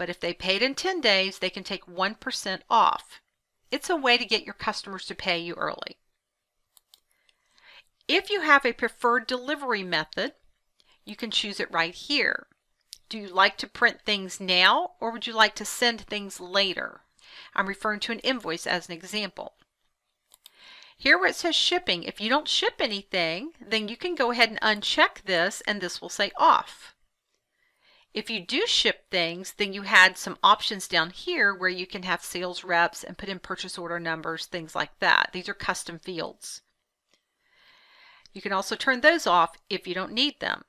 [SPEAKER 1] but if they paid in 10 days, they can take 1% off. It's a way to get your customers to pay you early. If you have a preferred delivery method, you can choose it right here. Do you like to print things now or would you like to send things later? I'm referring to an invoice as an example. Here where it says shipping, if you don't ship anything, then you can go ahead and uncheck this and this will say off. If you do ship things, then you had some options down here where you can have sales reps and put in purchase order numbers, things like that. These are custom fields. You can also turn those off if you don't need them.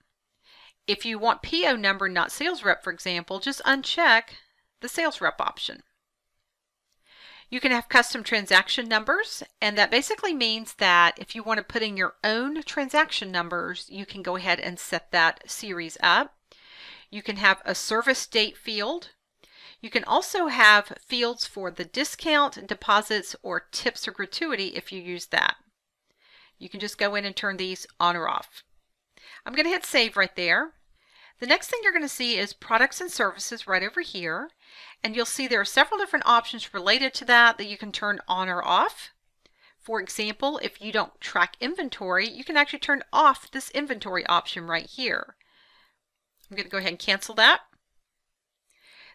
[SPEAKER 1] If you want PO number, not sales rep, for example, just uncheck the sales rep option. You can have custom transaction numbers, and that basically means that if you want to put in your own transaction numbers, you can go ahead and set that series up. You can have a service date field. You can also have fields for the discount, deposits, or tips or gratuity if you use that. You can just go in and turn these on or off. I'm going to hit save right there. The next thing you're going to see is products and services right over here. And you'll see there are several different options related to that that you can turn on or off. For example, if you don't track inventory, you can actually turn off this inventory option right here. I'm going to go ahead and cancel that.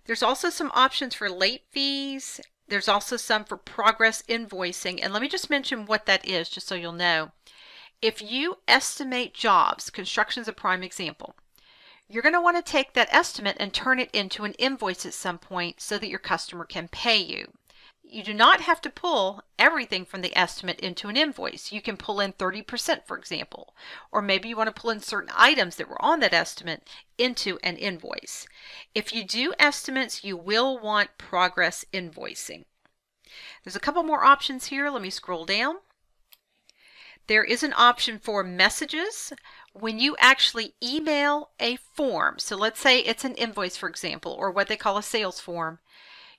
[SPEAKER 1] There's also some options for late fees. There's also some for progress invoicing. And let me just mention what that is, just so you'll know. If you estimate jobs, construction is a prime example, you're going to want to take that estimate and turn it into an invoice at some point so that your customer can pay you. You do not have to pull everything from the estimate into an invoice. You can pull in 30%, for example, or maybe you want to pull in certain items that were on that estimate into an invoice. If you do estimates, you will want progress invoicing. There's a couple more options here. Let me scroll down. There is an option for messages when you actually email a form. So let's say it's an invoice, for example, or what they call a sales form.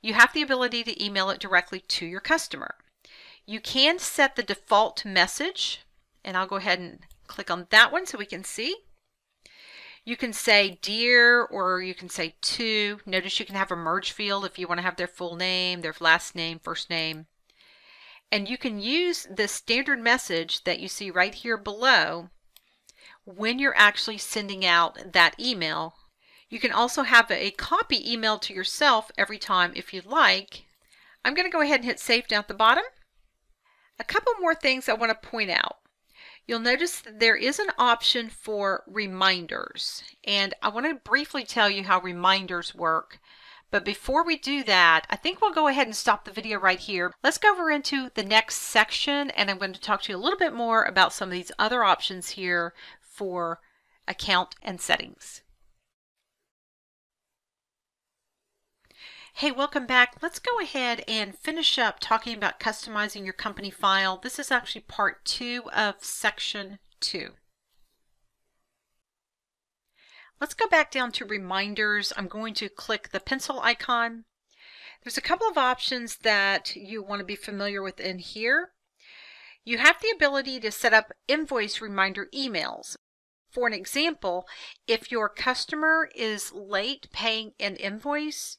[SPEAKER 1] You have the ability to email it directly to your customer. You can set the default message, and I'll go ahead and click on that one so we can see. You can say dear or you can say to. Notice you can have a merge field if you want to have their full name, their last name, first name. And you can use the standard message that you see right here below when you're actually sending out that email. You can also have a copy emailed to yourself every time if you'd like. I'm going to go ahead and hit save down at the bottom. A couple more things I want to point out. You'll notice that there is an option for reminders and I want to briefly tell you how reminders work but before we do that, I think we'll go ahead and stop the video right here. Let's go over into the next section and I'm going to talk to you a little bit more about some of these other options here for account and settings. Hey, welcome back. Let's go ahead and finish up talking about customizing your company file. This is actually part two of section two. Let's go back down to reminders. I'm going to click the pencil icon. There's a couple of options that you want to be familiar with in here. You have the ability to set up invoice reminder emails. For an example, if your customer is late paying an invoice,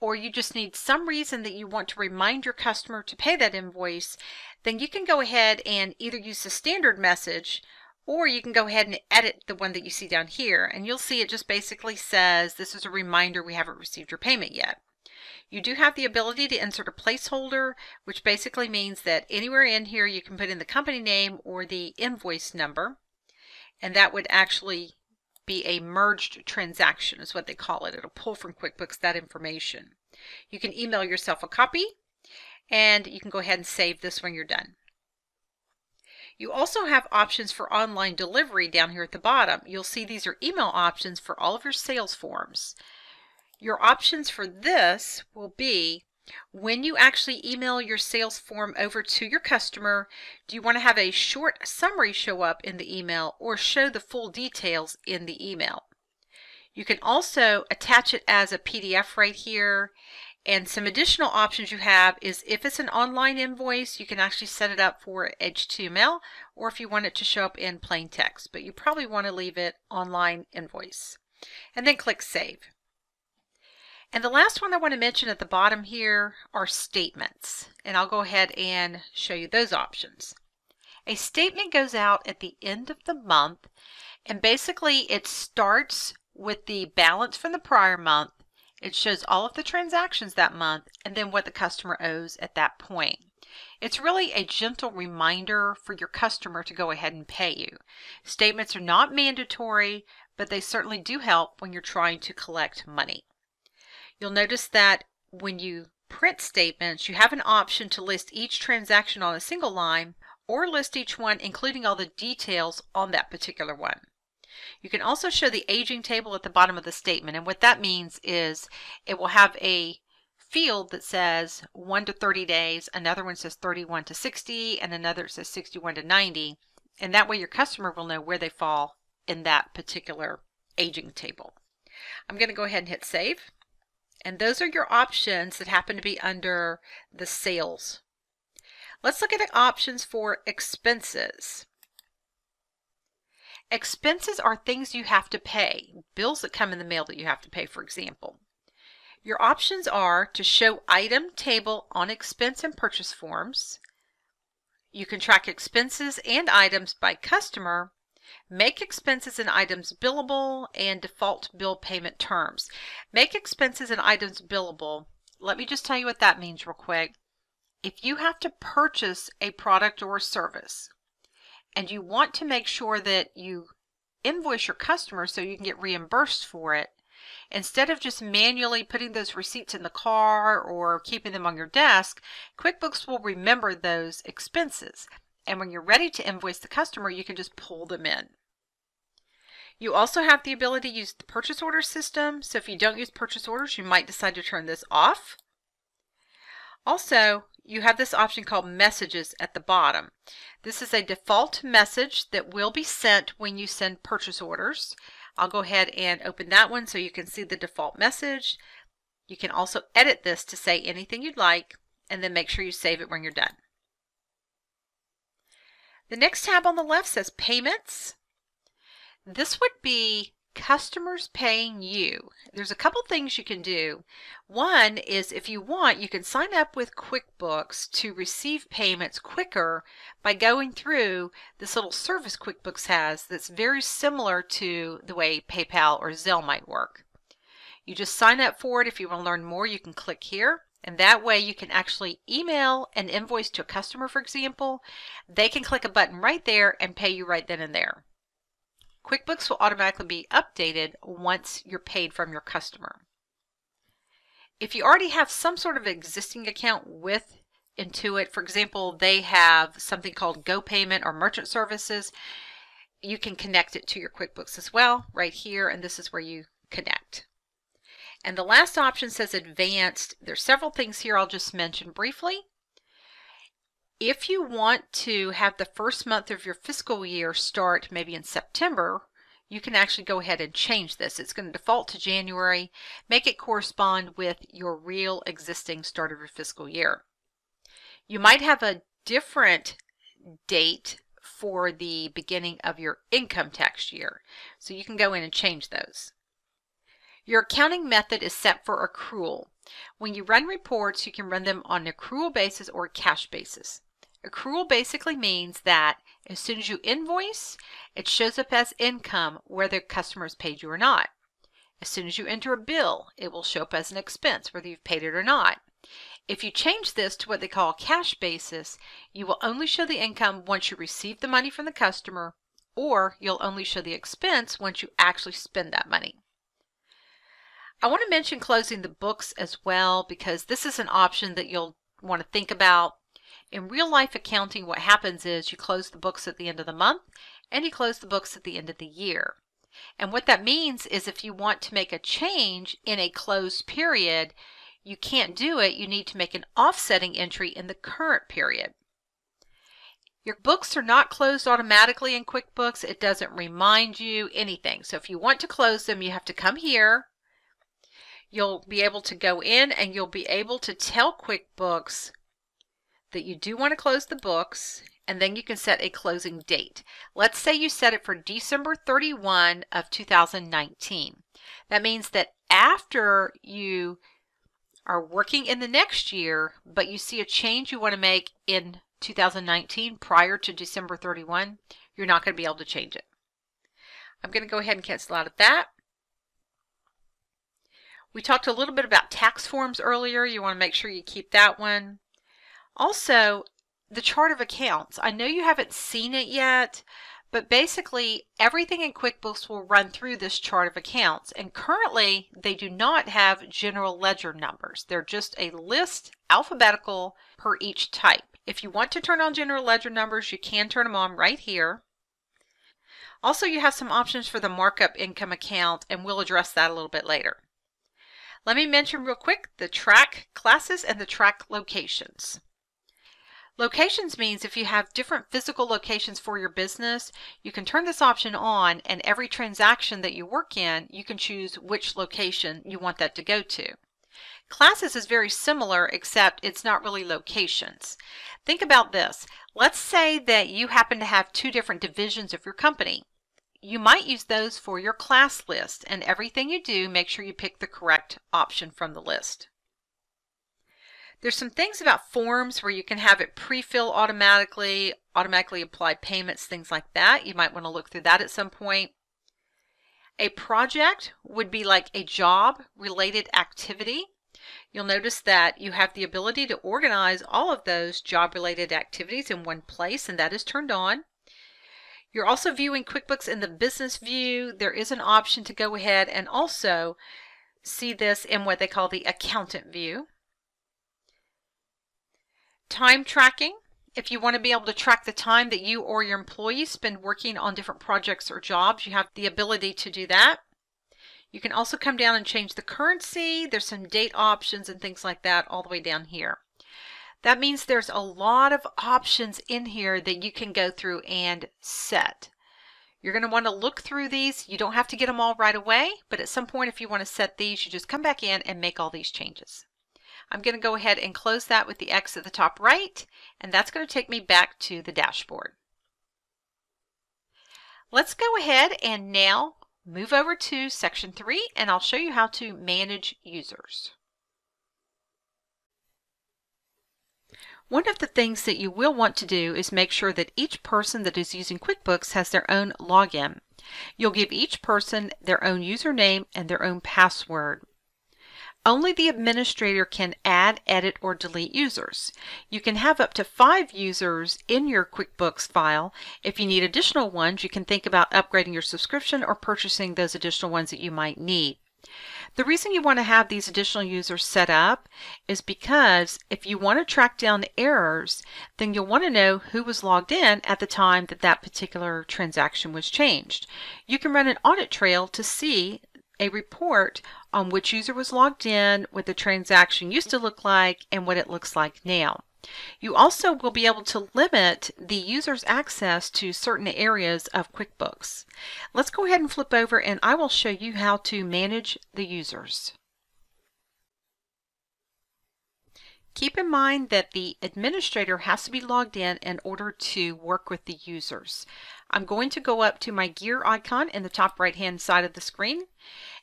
[SPEAKER 1] or you just need some reason that you want to remind your customer to pay that invoice, then you can go ahead and either use the standard message or you can go ahead and edit the one that you see down here and you'll see it just basically says this is a reminder we haven't received your payment yet. You do have the ability to insert a placeholder, which basically means that anywhere in here you can put in the company name or the invoice number, and that would actually be a merged transaction is what they call it. It'll pull from QuickBooks that information. You can email yourself a copy, and you can go ahead and save this when you're done. You also have options for online delivery down here at the bottom. You'll see these are email options for all of your sales forms. Your options for this will be when you actually email your sales form over to your customer, do you want to have a short summary show up in the email or show the full details in the email? You can also attach it as a PDF right here and some additional options you have is if it's an online invoice, you can actually set it up for HTML or if you want it to show up in plain text, but you probably want to leave it online invoice. And then click Save. And the last one I want to mention at the bottom here are statements. And I'll go ahead and show you those options. A statement goes out at the end of the month and basically it starts with the balance from the prior month it shows all of the transactions that month and then what the customer owes at that point. It's really a gentle reminder for your customer to go ahead and pay you. Statements are not mandatory, but they certainly do help when you're trying to collect money. You'll notice that when you print statements, you have an option to list each transaction on a single line or list each one including all the details on that particular one. You can also show the aging table at the bottom of the statement. And what that means is it will have a field that says 1 to 30 days, another one says 31 to 60, and another says 61 to 90. And that way your customer will know where they fall in that particular aging table. I'm going to go ahead and hit save. And those are your options that happen to be under the sales. Let's look at the options for expenses. Expenses are things you have to pay, bills that come in the mail that you have to pay, for example. Your options are to show item table on expense and purchase forms. You can track expenses and items by customer, make expenses and items billable, and default bill payment terms. Make expenses and items billable. Let me just tell you what that means real quick. If you have to purchase a product or a service and you want to make sure that you invoice your customer so you can get reimbursed for it, Instead of just manually putting those receipts in the car or keeping them on your desk, QuickBooks will remember those expenses. And when you're ready to invoice the customer, you can just pull them in. You also have the ability to use the purchase order system. So if you don't use purchase orders, you might decide to turn this off. Also, you have this option called messages at the bottom. This is a default message that will be sent when you send purchase orders. I'll go ahead and open that one so you can see the default message. You can also edit this to say anything you'd like and then make sure you save it when you're done. The next tab on the left says payments. This would be customers paying you. There's a couple things you can do. One is if you want, you can sign up with QuickBooks to receive payments quicker by going through this little service QuickBooks has that's very similar to the way PayPal or Zelle might work. You just sign up for it. If you want to learn more, you can click here. And that way you can actually email an invoice to a customer, for example. They can click a button right there and pay you right then and there. QuickBooks will automatically be updated once you're paid from your customer. If you already have some sort of existing account with Intuit, for example, they have something called GoPayment or Merchant Services, you can connect it to your QuickBooks as well right here, and this is where you connect. And the last option says Advanced. There's several things here I'll just mention briefly. If you want to have the first month of your fiscal year start maybe in September, you can actually go ahead and change this. It's going to default to January, make it correspond with your real existing start of your fiscal year. You might have a different date for the beginning of your income tax year. So you can go in and change those. Your accounting method is set for accrual. When you run reports, you can run them on an accrual basis or cash basis. Accrual basically means that as soon as you invoice, it shows up as income whether the customer has paid you or not. As soon as you enter a bill, it will show up as an expense whether you've paid it or not. If you change this to what they call cash basis, you will only show the income once you receive the money from the customer, or you'll only show the expense once you actually spend that money. I want to mention closing the books as well because this is an option that you'll want to think about in real life accounting, what happens is you close the books at the end of the month and you close the books at the end of the year. And what that means is if you want to make a change in a closed period, you can't do it. You need to make an offsetting entry in the current period. Your books are not closed automatically in QuickBooks. It doesn't remind you anything. So if you want to close them, you have to come here. You'll be able to go in and you'll be able to tell QuickBooks that you do want to close the books and then you can set a closing date. Let's say you set it for December 31 of 2019. That means that after you are working in the next year, but you see a change you want to make in 2019 prior to December 31, you're not going to be able to change it. I'm going to go ahead and cancel out of that. We talked a little bit about tax forms earlier. You want to make sure you keep that one. Also, the chart of accounts. I know you haven't seen it yet, but basically everything in QuickBooks will run through this chart of accounts. And currently they do not have general ledger numbers. They're just a list alphabetical per each type. If you want to turn on general ledger numbers, you can turn them on right here. Also, you have some options for the markup income account, and we'll address that a little bit later. Let me mention real quick the track classes and the track locations. Locations means if you have different physical locations for your business, you can turn this option on and every transaction that you work in, you can choose which location you want that to go to. Classes is very similar except it's not really locations. Think about this. Let's say that you happen to have two different divisions of your company. You might use those for your class list and everything you do make sure you pick the correct option from the list. There's some things about forms where you can have it pre-fill automatically, automatically apply payments, things like that. You might want to look through that at some point. A project would be like a job related activity. You'll notice that you have the ability to organize all of those job related activities in one place and that is turned on. You're also viewing QuickBooks in the business view. There is an option to go ahead and also see this in what they call the accountant view. Time tracking. If you want to be able to track the time that you or your employees spend working on different projects or jobs, you have the ability to do that. You can also come down and change the currency. There's some date options and things like that all the way down here. That means there's a lot of options in here that you can go through and set. You're going to want to look through these. You don't have to get them all right away, but at some point if you want to set these, you just come back in and make all these changes. I'm going to go ahead and close that with the X at the top right, and that's going to take me back to the dashboard. Let's go ahead and now move over to section 3 and I'll show you how to manage users. One of the things that you will want to do is make sure that each person that is using QuickBooks has their own login. You'll give each person their own username and their own password. Only the administrator can add, edit, or delete users. You can have up to five users in your QuickBooks file. If you need additional ones, you can think about upgrading your subscription or purchasing those additional ones that you might need. The reason you want to have these additional users set up is because if you want to track down errors, then you'll want to know who was logged in at the time that that particular transaction was changed. You can run an audit trail to see a report on which user was logged in, what the transaction used to look like, and what it looks like now. You also will be able to limit the user's access to certain areas of QuickBooks. Let's go ahead and flip over and I will show you how to manage the users. Keep in mind that the administrator has to be logged in in order to work with the users. I'm going to go up to my gear icon in the top right hand side of the screen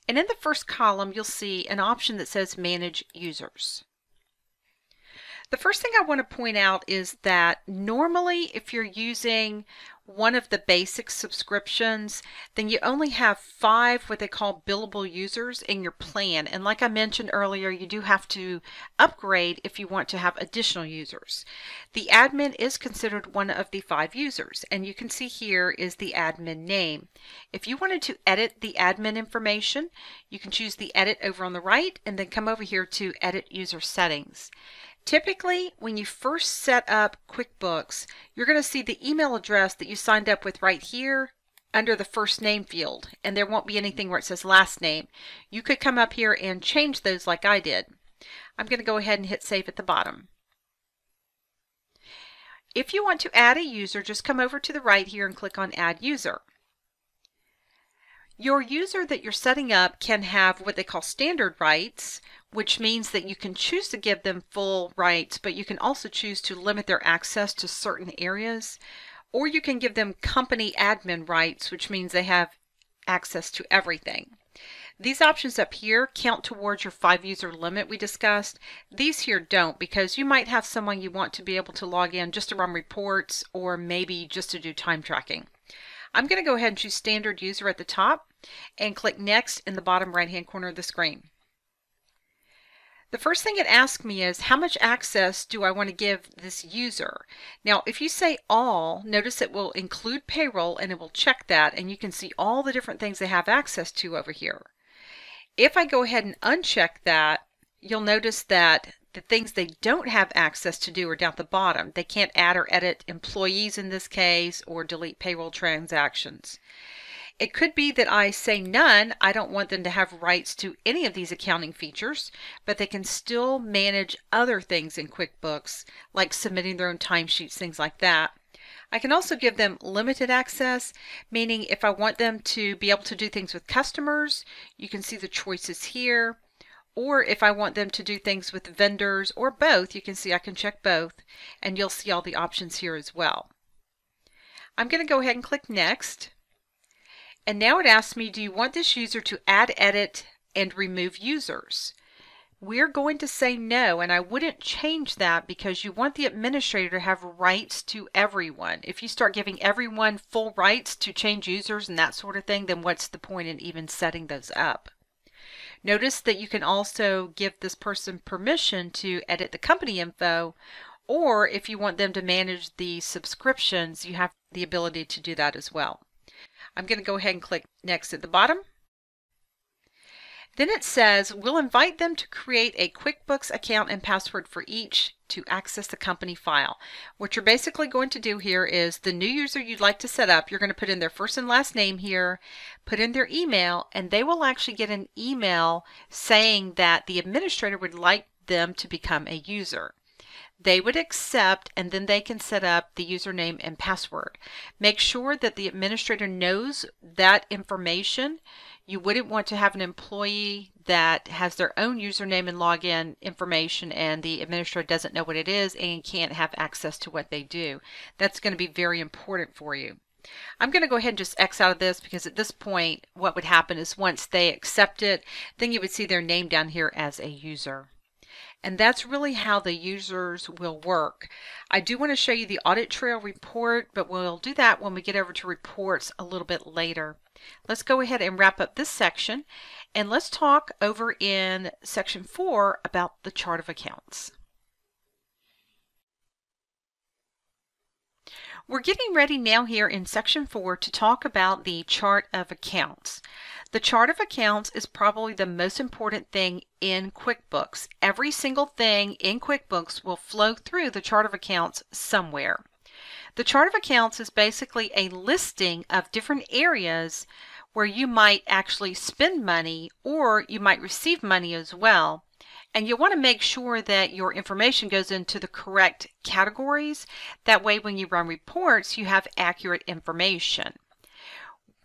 [SPEAKER 1] and in the first column you'll see an option that says manage users. The first thing I want to point out is that normally if you're using one of the basic subscriptions, then you only have five what they call billable users in your plan. And like I mentioned earlier, you do have to upgrade if you want to have additional users. The admin is considered one of the five users, and you can see here is the admin name. If you wanted to edit the admin information, you can choose the edit over on the right and then come over here to edit user settings. Typically, when you first set up QuickBooks, you're going to see the email address that you signed up with right here under the first name field, and there won't be anything where it says last name. You could come up here and change those like I did. I'm going to go ahead and hit save at the bottom. If you want to add a user, just come over to the right here and click on Add User. Your user that you're setting up can have what they call standard rights, which means that you can choose to give them full rights, but you can also choose to limit their access to certain areas. Or you can give them company admin rights, which means they have access to everything. These options up here count towards your five user limit we discussed. These here don't because you might have someone you want to be able to log in just to run reports or maybe just to do time tracking. I'm going to go ahead and choose standard user at the top and click next in the bottom right hand corner of the screen. The first thing it asks me is how much access do I want to give this user? Now if you say all, notice it will include payroll and it will check that and you can see all the different things they have access to over here. If I go ahead and uncheck that, you'll notice that the things they don't have access to do are down at the bottom. They can't add or edit employees in this case or delete payroll transactions. It could be that I say none, I don't want them to have rights to any of these accounting features, but they can still manage other things in QuickBooks, like submitting their own timesheets, things like that. I can also give them limited access, meaning if I want them to be able to do things with customers, you can see the choices here. Or if I want them to do things with vendors or both, you can see I can check both and you'll see all the options here as well. I'm going to go ahead and click next. And now it asks me, do you want this user to add, edit, and remove users? We're going to say no, and I wouldn't change that because you want the administrator to have rights to everyone. If you start giving everyone full rights to change users and that sort of thing, then what's the point in even setting those up? Notice that you can also give this person permission to edit the company info, or if you want them to manage the subscriptions, you have the ability to do that as well. I'm going to go ahead and click next at the bottom. Then it says, we'll invite them to create a QuickBooks account and password for each to access the company file. What you're basically going to do here is the new user you'd like to set up, you're going to put in their first and last name here, put in their email, and they will actually get an email saying that the administrator would like them to become a user they would accept and then they can set up the username and password. Make sure that the administrator knows that information. You wouldn't want to have an employee that has their own username and login information and the administrator doesn't know what it is and can't have access to what they do. That's going to be very important for you. I'm going to go ahead and just X out of this because at this point what would happen is once they accept it then you would see their name down here as a user. And that's really how the users will work. I do want to show you the audit trail report, but we'll do that when we get over to reports a little bit later. Let's go ahead and wrap up this section and let's talk over in section four about the chart of accounts. We're getting ready now here in section four to talk about the chart of accounts. The chart of accounts is probably the most important thing in QuickBooks. Every single thing in QuickBooks will flow through the chart of accounts somewhere. The chart of accounts is basically a listing of different areas where you might actually spend money or you might receive money as well. And you want to make sure that your information goes into the correct categories. That way when you run reports, you have accurate information.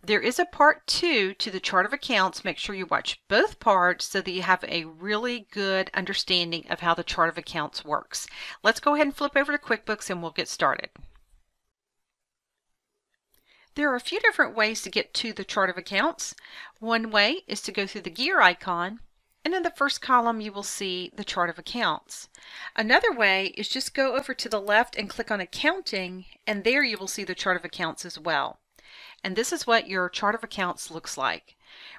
[SPEAKER 1] There is a part two to the chart of accounts. Make sure you watch both parts so that you have a really good understanding of how the chart of accounts works. Let's go ahead and flip over to QuickBooks and we'll get started. There are a few different ways to get to the chart of accounts. One way is to go through the gear icon and in the first column you will see the chart of accounts. Another way is just go over to the left and click on accounting and there you will see the chart of accounts as well. And this is what your chart of accounts looks like.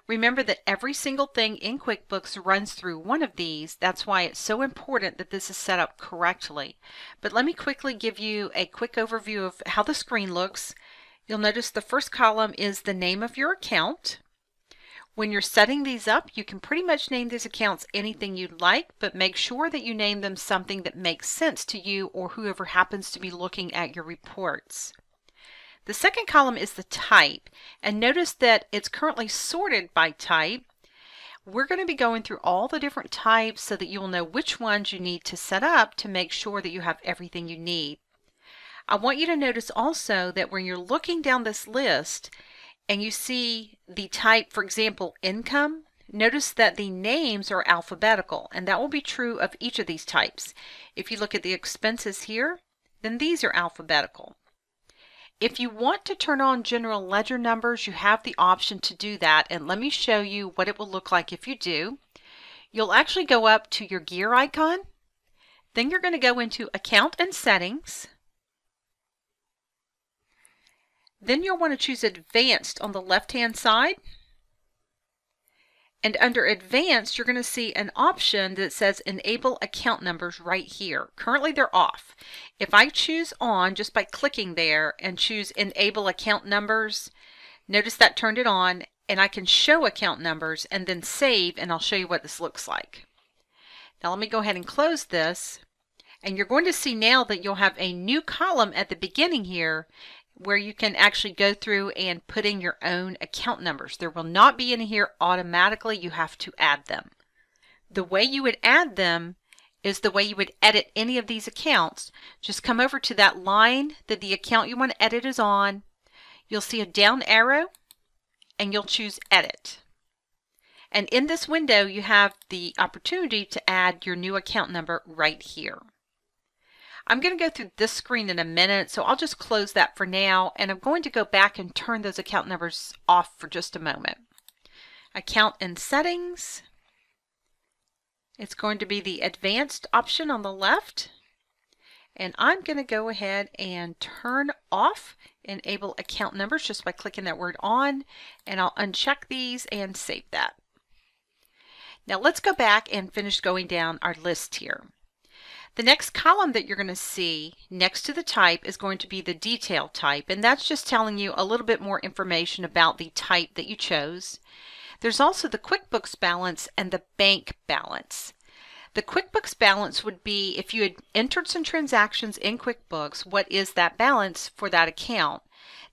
[SPEAKER 1] Remember that every single thing in QuickBooks runs through one of these. That's why it's so important that this is set up correctly. But let me quickly give you a quick overview of how the screen looks. You'll notice the first column is the name of your account. When you're setting these up, you can pretty much name these accounts anything you'd like, but make sure that you name them something that makes sense to you or whoever happens to be looking at your reports. The second column is the type, and notice that it's currently sorted by type. We're going to be going through all the different types so that you'll know which ones you need to set up to make sure that you have everything you need. I want you to notice also that when you're looking down this list and you see the type, for example, income, notice that the names are alphabetical, and that will be true of each of these types. If you look at the expenses here, then these are alphabetical. If you want to turn on general ledger numbers, you have the option to do that. And let me show you what it will look like if you do. You'll actually go up to your gear icon. Then you're going to go into account and settings. Then you'll want to choose advanced on the left hand side. And under advanced, you're going to see an option that says enable account numbers right here. Currently they're off. If I choose on just by clicking there and choose enable account numbers, notice that turned it on and I can show account numbers and then save and I'll show you what this looks like. Now let me go ahead and close this and you're going to see now that you'll have a new column at the beginning here where you can actually go through and put in your own account numbers. There will not be any here automatically. You have to add them. The way you would add them is the way you would edit any of these accounts. Just come over to that line that the account you want to edit is on. You'll see a down arrow and you'll choose edit. And in this window, you have the opportunity to add your new account number right here. I'm going to go through this screen in a minute, so I'll just close that for now, and I'm going to go back and turn those account numbers off for just a moment. Account and settings. It's going to be the advanced option on the left. And I'm going to go ahead and turn off enable account numbers just by clicking that word on and I'll uncheck these and save that. Now let's go back and finish going down our list here. The next column that you're going to see next to the type is going to be the detail type and that's just telling you a little bit more information about the type that you chose. There's also the QuickBooks balance and the bank balance. The QuickBooks balance would be if you had entered some transactions in QuickBooks, what is that balance for that account?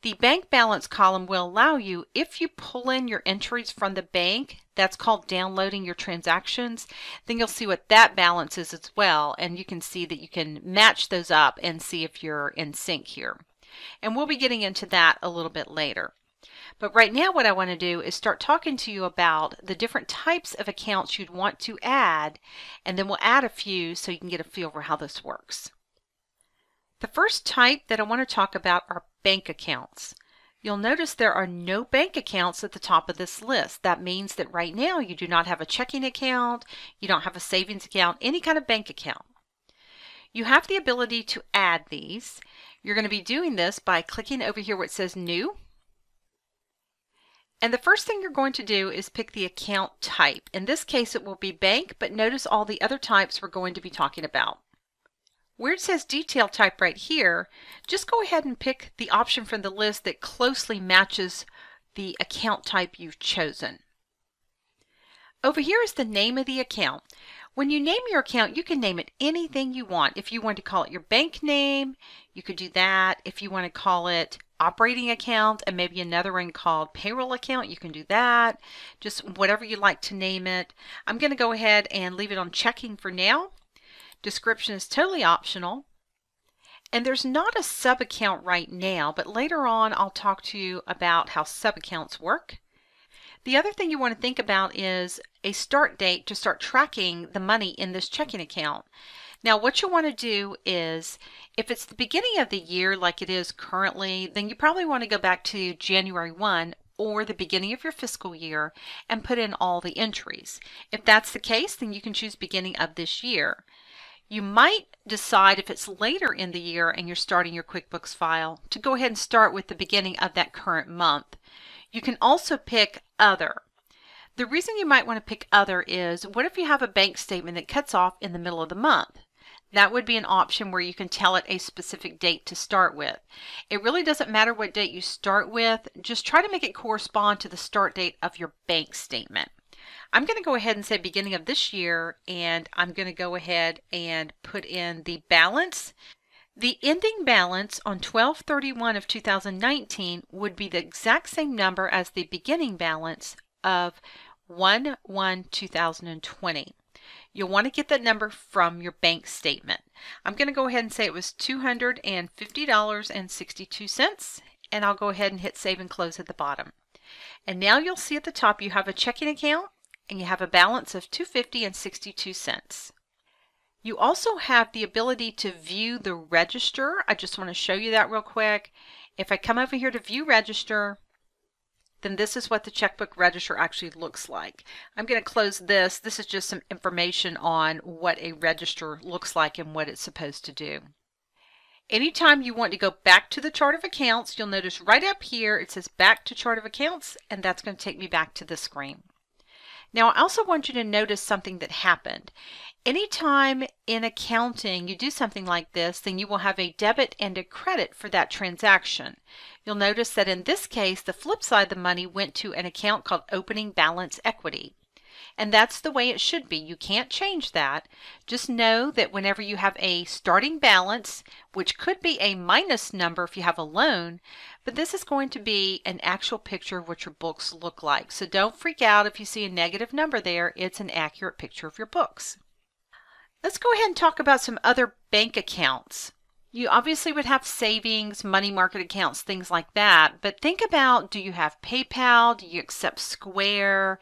[SPEAKER 1] The bank balance column will allow you, if you pull in your entries from the bank, that's called downloading your transactions, then you'll see what that balance is as well. And you can see that you can match those up and see if you're in sync here. And we'll be getting into that a little bit later. But right now what I want to do is start talking to you about the different types of accounts you'd want to add, and then we'll add a few so you can get a feel for how this works. The first type that I want to talk about are bank accounts. You'll notice there are no bank accounts at the top of this list. That means that right now you do not have a checking account, you don't have a savings account, any kind of bank account. You have the ability to add these. You're going to be doing this by clicking over here where it says New and the first thing you're going to do is pick the account type. In this case, it will be bank, but notice all the other types we're going to be talking about. Where it says detail type right here, just go ahead and pick the option from the list that closely matches the account type you've chosen. Over here is the name of the account. When you name your account, you can name it anything you want. If you want to call it your bank name, you could do that. If you want to call it operating account and maybe another one called payroll account, you can do that. Just whatever you like to name it. I'm going to go ahead and leave it on checking for now. Description is totally optional. And there's not a sub account right now, but later on I'll talk to you about how sub accounts work. The other thing you want to think about is a start date to start tracking the money in this checking account. Now what you want to do is, if it's the beginning of the year like it is currently, then you probably want to go back to January 1 or the beginning of your fiscal year and put in all the entries. If that's the case, then you can choose beginning of this year. You might decide if it's later in the year and you're starting your QuickBooks file to go ahead and start with the beginning of that current month. You can also pick other. The reason you might want to pick other is what if you have a bank statement that cuts off in the middle of the month? That would be an option where you can tell it a specific date to start with. It really doesn't matter what date you start with, just try to make it correspond to the start date of your bank statement. I'm going to go ahead and say beginning of this year and I'm going to go ahead and put in the balance. The ending balance on 1231 of 2019 would be the exact same number as the beginning balance of 1 1 2020. You'll want to get that number from your bank statement. I'm going to go ahead and say it was $250.62 and I'll go ahead and hit save and close at the bottom. And now you'll see at the top you have a checking account and you have a balance of 250 and 62 cents. You also have the ability to view the register. I just want to show you that real quick. If I come over here to view register, then this is what the checkbook register actually looks like. I'm going to close this. This is just some information on what a register looks like and what it's supposed to do. Anytime you want to go back to the chart of accounts, you'll notice right up here it says back to chart of accounts and that's going to take me back to the screen. Now I also want you to notice something that happened. Anytime in accounting you do something like this, then you will have a debit and a credit for that transaction. You'll notice that in this case, the flip side of the money went to an account called opening balance equity. And that's the way it should be. You can't change that. Just know that whenever you have a starting balance, which could be a minus number if you have a loan, but this is going to be an actual picture of what your books look like. So don't freak out if you see a negative number there. It's an accurate picture of your books. Let's go ahead and talk about some other bank accounts. You obviously would have savings, money market accounts, things like that. But think about do you have PayPal? Do you accept Square?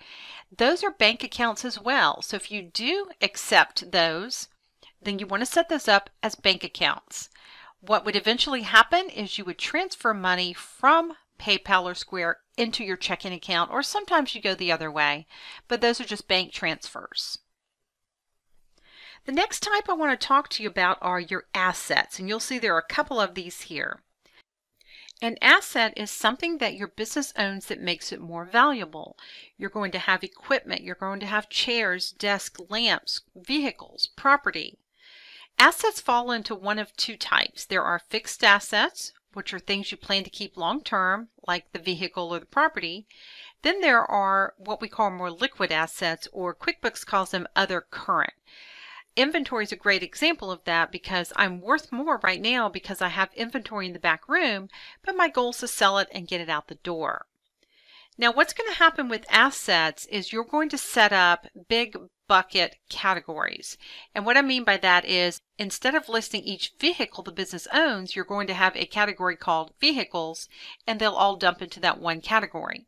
[SPEAKER 1] Those are bank accounts as well. So if you do accept those, then you want to set those up as bank accounts. What would eventually happen is you would transfer money from PayPal or Square into your checking account, or sometimes you go the other way, but those are just bank transfers. The next type I want to talk to you about are your assets, and you'll see there are a couple of these here. An asset is something that your business owns that makes it more valuable. You're going to have equipment, you're going to have chairs, desks, lamps, vehicles, property. Assets fall into one of two types. There are fixed assets, which are things you plan to keep long term, like the vehicle or the property. Then there are what we call more liquid assets, or QuickBooks calls them other current. Inventory is a great example of that because I'm worth more right now because I have inventory in the back room, but my goal is to sell it and get it out the door. Now what's going to happen with assets is you're going to set up big bucket categories. And what I mean by that is instead of listing each vehicle the business owns, you're going to have a category called vehicles and they'll all dump into that one category.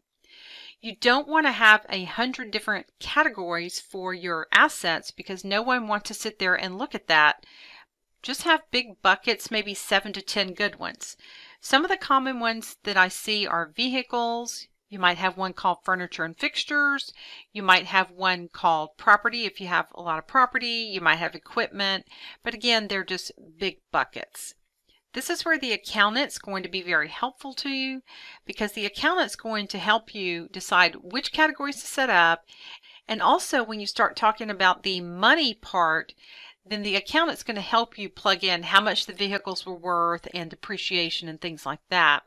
[SPEAKER 1] You don't want to have a hundred different categories for your assets because no one wants to sit there and look at that. Just have big buckets, maybe seven to 10 good ones. Some of the common ones that I see are vehicles. You might have one called furniture and fixtures. You might have one called property if you have a lot of property. You might have equipment. But again, they're just big buckets. This is where the accountant's going to be very helpful to you because the accountant's going to help you decide which categories to set up. And also when you start talking about the money part, then the accountant's going to help you plug in how much the vehicles were worth and depreciation and things like that.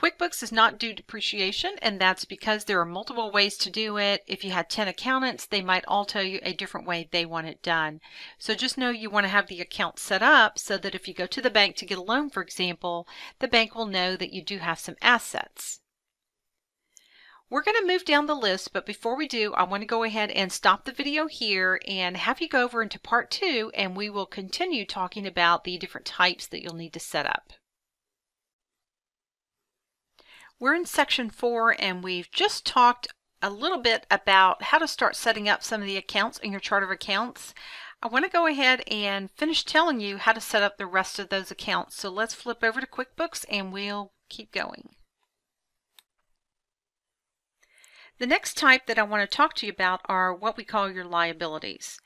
[SPEAKER 1] QuickBooks does not do depreciation, and that's because there are multiple ways to do it. If you had 10 accountants, they might all tell you a different way they want it done. So just know you want to have the account set up so that if you go to the bank to get a loan, for example, the bank will know that you do have some assets. We're going to move down the list, but before we do, I want to go ahead and stop the video here and have you go over into part two, and we will continue talking about the different types that you'll need to set up. We're in section four and we've just talked a little bit about how to start setting up some of the accounts in your chart of accounts. I want to go ahead and finish telling you how to set up the rest of those accounts. So let's flip over to QuickBooks and we'll keep going. The next type that I want to talk to you about are what we call your liabilities.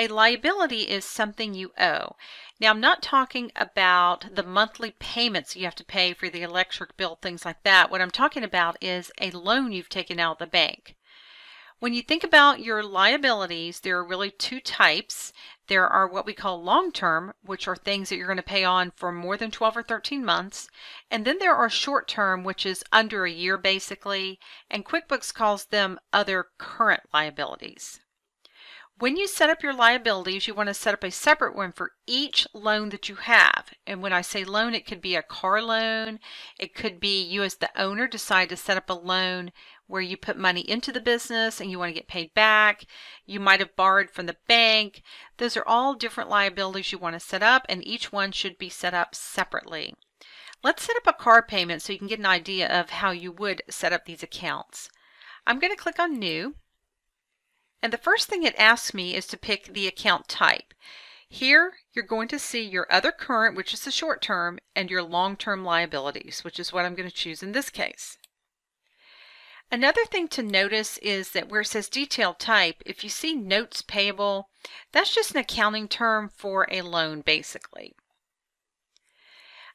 [SPEAKER 1] A liability is something you owe. Now, I'm not talking about the monthly payments you have to pay for the electric bill, things like that. What I'm talking about is a loan you've taken out of the bank. When you think about your liabilities, there are really two types. There are what we call long-term, which are things that you're going to pay on for more than 12 or 13 months. And then there are short-term, which is under a year basically, and QuickBooks calls them other current liabilities. When you set up your liabilities, you want to set up a separate one for each loan that you have. And when I say loan, it could be a car loan. It could be you as the owner decide to set up a loan where you put money into the business and you want to get paid back. You might have borrowed from the bank. Those are all different liabilities you want to set up and each one should be set up separately. Let's set up a car payment so you can get an idea of how you would set up these accounts. I'm going to click on New and the first thing it asks me is to pick the account type. Here, you're going to see your other current, which is the short term, and your long-term liabilities, which is what I'm going to choose in this case. Another thing to notice is that where it says detail type, if you see notes payable, that's just an accounting term for a loan basically.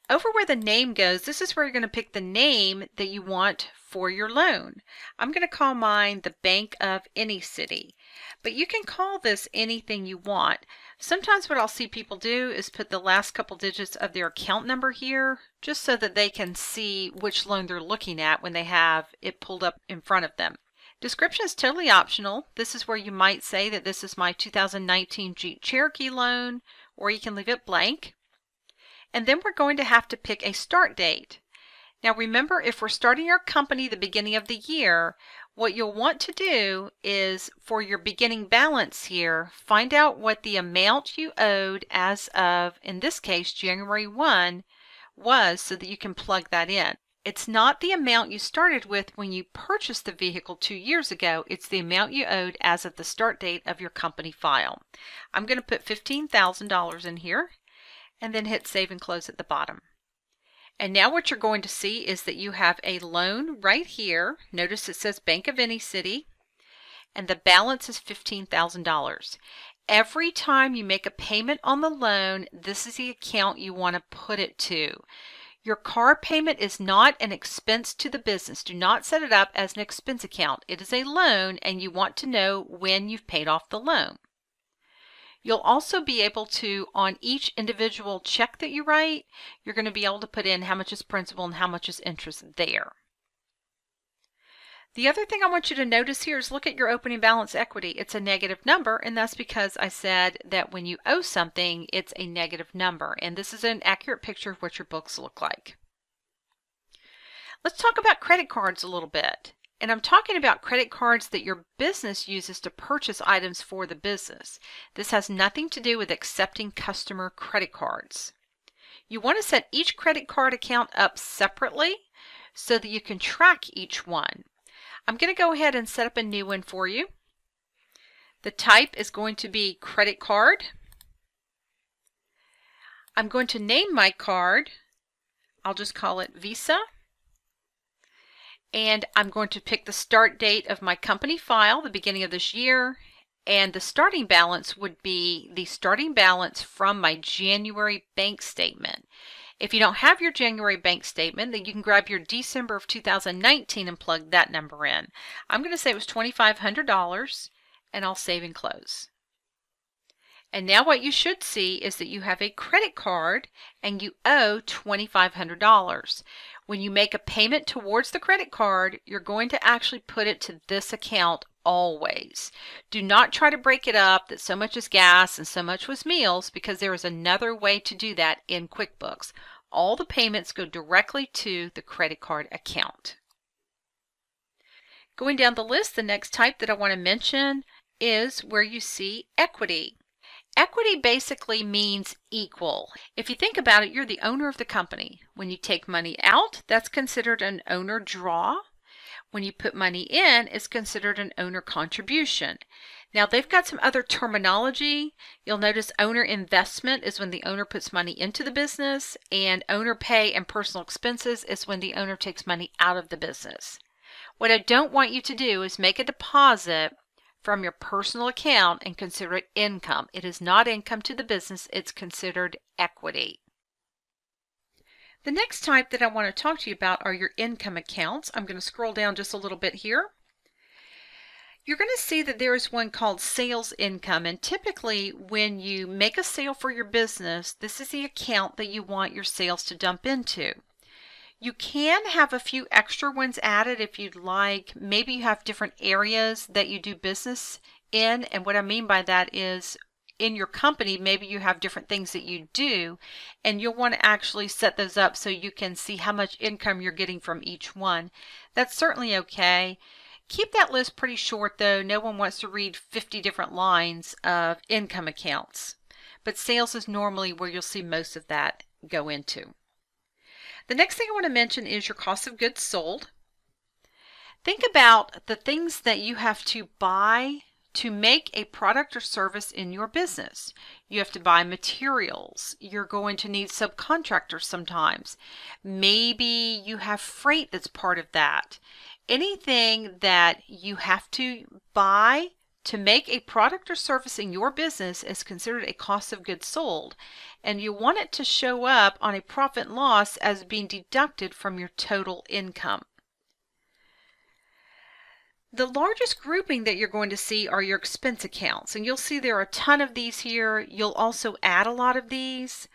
[SPEAKER 1] Over where the name goes, this is where you're going to pick the name that you want for your loan. I'm going to call mine the Bank of Any City, but you can call this anything you want. Sometimes what I'll see people do is put the last couple digits of their account number here just so that they can see which loan they're looking at when they have it pulled up in front of them. Description is totally optional. This is where you might say that this is my 2019 Jeep Cherokee loan, or you can leave it blank. And then we're going to have to pick a start date. Now remember, if we're starting your company the beginning of the year, what you'll want to do is for your beginning balance here, find out what the amount you owed as of, in this case, January 1 was so that you can plug that in. It's not the amount you started with when you purchased the vehicle two years ago, it's the amount you owed as of the start date of your company file. I'm going to put $15,000 in here and then hit save and close at the bottom. And now what you're going to see is that you have a loan right here. Notice it says Bank of Any City and the balance is $15,000. Every time you make a payment on the loan, this is the account you want to put it to. Your car payment is not an expense to the business. Do not set it up as an expense account. It is a loan and you want to know when you've paid off the loan. You'll also be able to, on each individual check that you write, you're going to be able to put in how much is principal and how much is interest there. The other thing I want you to notice here is look at your opening balance equity. It's a negative number, and that's because I said that when you owe something, it's a negative number. And this is an accurate picture of what your books look like. Let's talk about credit cards a little bit. And I'm talking about credit cards that your business uses to purchase items for the business. This has nothing to do with accepting customer credit cards. You want to set each credit card account up separately so that you can track each one. I'm going to go ahead and set up a new one for you. The type is going to be credit card. I'm going to name my card. I'll just call it Visa. And I'm going to pick the start date of my company file, the beginning of this year. And the starting balance would be the starting balance from my January bank statement. If you don't have your January bank statement, then you can grab your December of 2019 and plug that number in. I'm going to say it was $2,500 and I'll save and close. And now what you should see is that you have a credit card and you owe $2,500. When you make a payment towards the credit card, you're going to actually put it to this account always. Do not try to break it up that so much is gas and so much was meals because there is another way to do that in QuickBooks. All the payments go directly to the credit card account. Going down the list, the next type that I want to mention is where you see equity. Equity basically means equal. If you think about it, you're the owner of the company. When you take money out, that's considered an owner draw. When you put money in, it's considered an owner contribution. Now they've got some other terminology. You'll notice owner investment is when the owner puts money into the business and owner pay and personal expenses is when the owner takes money out of the business. What I don't want you to do is make a deposit from your personal account and consider it income. It is not income to the business, it's considered equity. The next type that I want to talk to you about are your income accounts. I'm going to scroll down just a little bit here. You're going to see that there is one called sales income and typically when you make a sale for your business this is the account that you want your sales to dump into. You can have a few extra ones added if you'd like. Maybe you have different areas that you do business in and what I mean by that is in your company, maybe you have different things that you do, and you'll want to actually set those up so you can see how much income you're getting from each one. That's certainly okay. Keep that list pretty short though. No one wants to read 50 different lines of income accounts. But sales is normally where you'll see most of that go into. The next thing I want to mention is your cost of goods sold. Think about the things that you have to buy to make a product or service in your business. You have to buy materials. You're going to need subcontractors sometimes. Maybe you have freight that's part of that. Anything that you have to buy to make a product or service in your business is considered a cost of goods sold, and you want it to show up on a profit loss as being deducted from your total income. The largest grouping that you're going to see are your expense accounts, and you'll see there are a ton of these here. You'll also add a lot of these.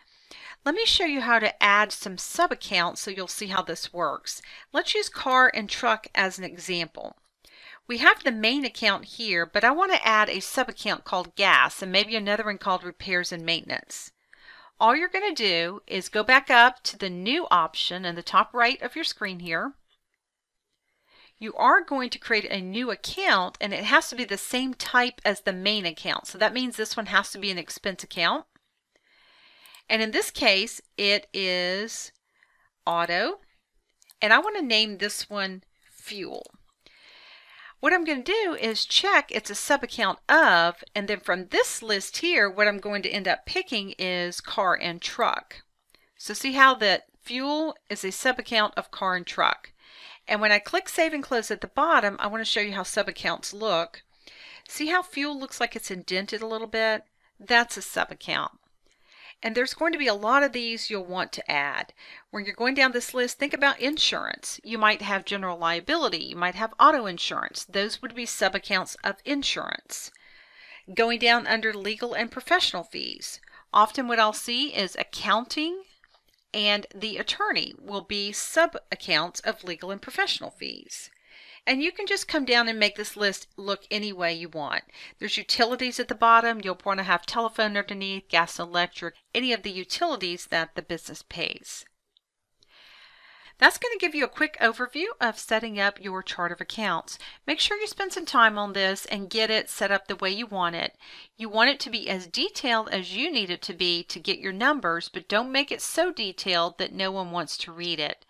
[SPEAKER 1] Let me show you how to add some sub-accounts so you'll see how this works. Let's use car and truck as an example. We have the main account here, but I want to add a sub-account called gas and maybe another one called repairs and maintenance. All you're going to do is go back up to the new option in the top right of your screen here you are going to create a new account and it has to be the same type as the main account. So that means this one has to be an expense account. And in this case, it is auto and I want to name this one fuel. What I'm going to do is check it's a subaccount of, and then from this list here, what I'm going to end up picking is car and truck. So see how that fuel is a subaccount of car and truck. And when I click Save and Close at the bottom, I want to show you how subaccounts look. See how fuel looks like it's indented a little bit? That's a subaccount. And there's going to be a lot of these you'll want to add. When you're going down this list, think about insurance. You might have general liability. You might have auto insurance. Those would be subaccounts of insurance. Going down under legal and professional fees. Often what I'll see is accounting and the attorney will be subaccounts of legal and professional fees. And you can just come down and make this list look any way you want. There's utilities at the bottom. You'll want to have telephone underneath, gas and electric, any of the utilities that the business pays. That's going to give you a quick overview of setting up your chart of accounts. Make sure you spend some time on this and get it set up the way you want it. You want it to be as detailed as you need it to be to get your numbers, but don't make it so detailed that no one wants to read it.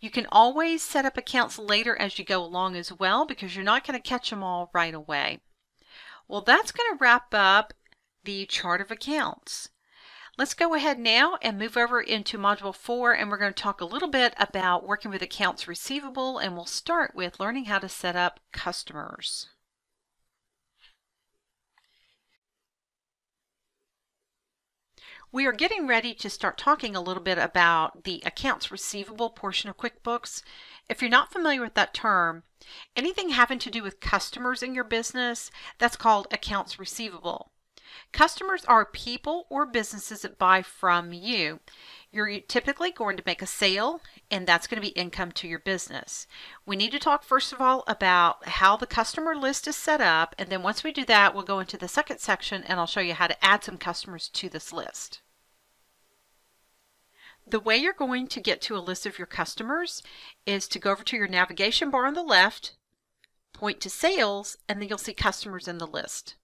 [SPEAKER 1] You can always set up accounts later as you go along as well because you're not going to catch them all right away. Well, that's going to wrap up the chart of accounts. Let's go ahead now and move over into Module 4 and we're going to talk a little bit about working with accounts receivable and we'll start with learning how to set up customers. We are getting ready to start talking a little bit about the accounts receivable portion of QuickBooks. If you're not familiar with that term, anything having to do with customers in your business, that's called accounts receivable. Customers are people or businesses that buy from you. You're typically going to make a sale and that's going to be income to your business. We need to talk first of all about how the customer list is set up and then once we do that we'll go into the second section and I'll show you how to add some customers to this list. The way you're going to get to a list of your customers is to go over to your navigation bar on the left, point to sales, and then you'll see customers in the list.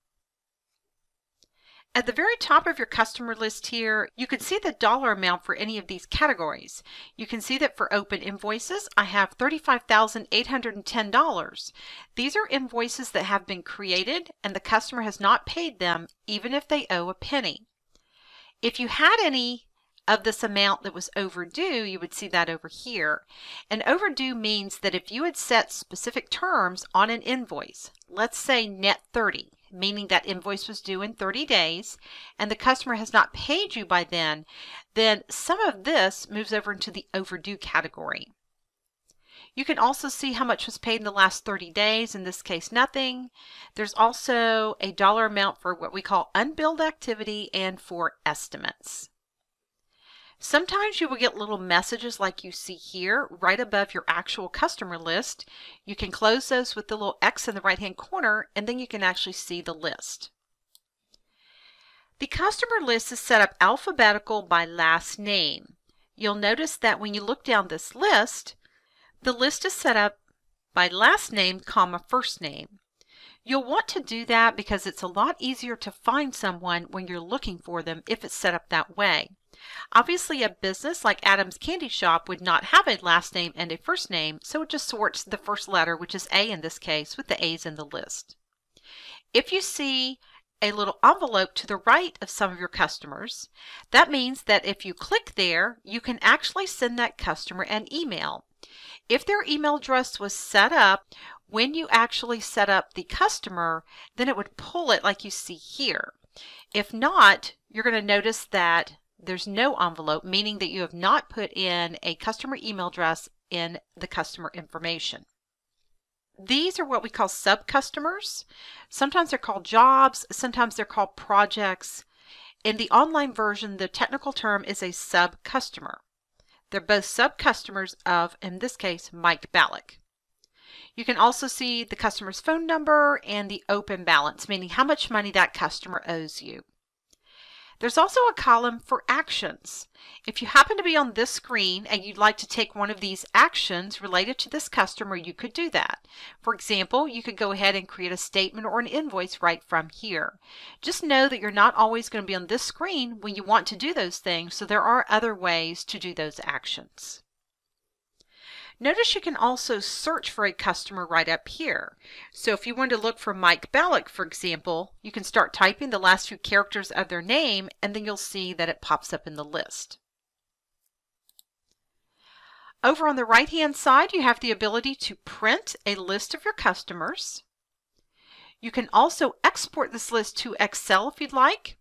[SPEAKER 1] At the very top of your customer list here, you can see the dollar amount for any of these categories. You can see that for open invoices, I have $35,810. These are invoices that have been created and the customer has not paid them even if they owe a penny. If you had any of this amount that was overdue, you would see that over here. And overdue means that if you had set specific terms on an invoice, let's say net 30, meaning that invoice was due in 30 days, and the customer has not paid you by then, then some of this moves over into the overdue category. You can also see how much was paid in the last 30 days, in this case nothing. There's also a dollar amount for what we call unbilled activity and for estimates. Sometimes you will get little messages like you see here right above your actual customer list. You can close those with the little X in the right hand corner and then you can actually see the list. The customer list is set up alphabetical by last name. You'll notice that when you look down this list, the list is set up by last name comma first name. You'll want to do that because it's a lot easier to find someone when you're looking for them if it's set up that way. Obviously, a business like Adam's Candy Shop would not have a last name and a first name, so it just sorts the first letter, which is A in this case, with the A's in the list. If you see a little envelope to the right of some of your customers, that means that if you click there, you can actually send that customer an email. If their email address was set up when you actually set up the customer, then it would pull it like you see here. If not, you're going to notice that there's no envelope, meaning that you have not put in a customer email address in the customer information. These are what we call sub-customers. Sometimes they're called jobs, sometimes they're called projects. In the online version, the technical term is a sub-customer. They're both sub-customers of, in this case, Mike Ballack. You can also see the customer's phone number and the open balance, meaning how much money that customer owes you. There's also a column for actions. If you happen to be on this screen and you'd like to take one of these actions related to this customer, you could do that. For example, you could go ahead and create a statement or an invoice right from here. Just know that you're not always going to be on this screen when you want to do those things, so there are other ways to do those actions. Notice you can also search for a customer right up here. So if you want to look for Mike Ballack, for example, you can start typing the last few characters of their name and then you'll see that it pops up in the list. Over on the right hand side, you have the ability to print a list of your customers. You can also export this list to Excel if you'd like.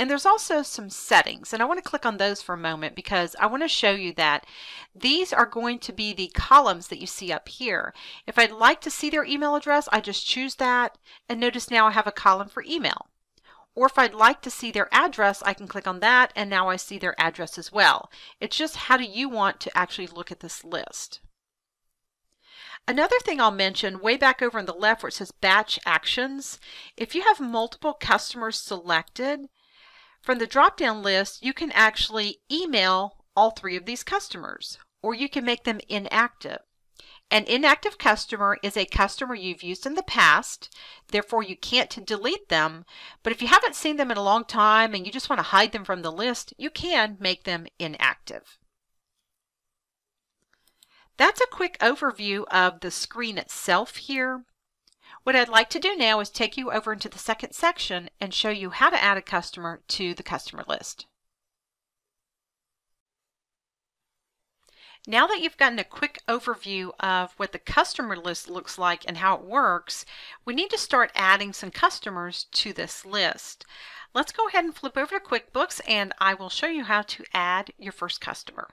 [SPEAKER 1] And there's also some settings, and I want to click on those for a moment because I want to show you that these are going to be the columns that you see up here. If I'd like to see their email address, I just choose that, and notice now I have a column for email. Or if I'd like to see their address, I can click on that, and now I see their address as well. It's just how do you want to actually look at this list. Another thing I'll mention way back over on the left where it says batch actions, if you have multiple customers selected, from the drop-down list, you can actually email all three of these customers, or you can make them inactive. An inactive customer is a customer you've used in the past, therefore you can't delete them, but if you haven't seen them in a long time and you just want to hide them from the list, you can make them inactive. That's a quick overview of the screen itself here. What I'd like to do now is take you over into the second section and show you how to add a customer to the customer list. Now that you've gotten a quick overview of what the customer list looks like and how it works, we need to start adding some customers to this list. Let's go ahead and flip over to QuickBooks and I will show you how to add your first customer.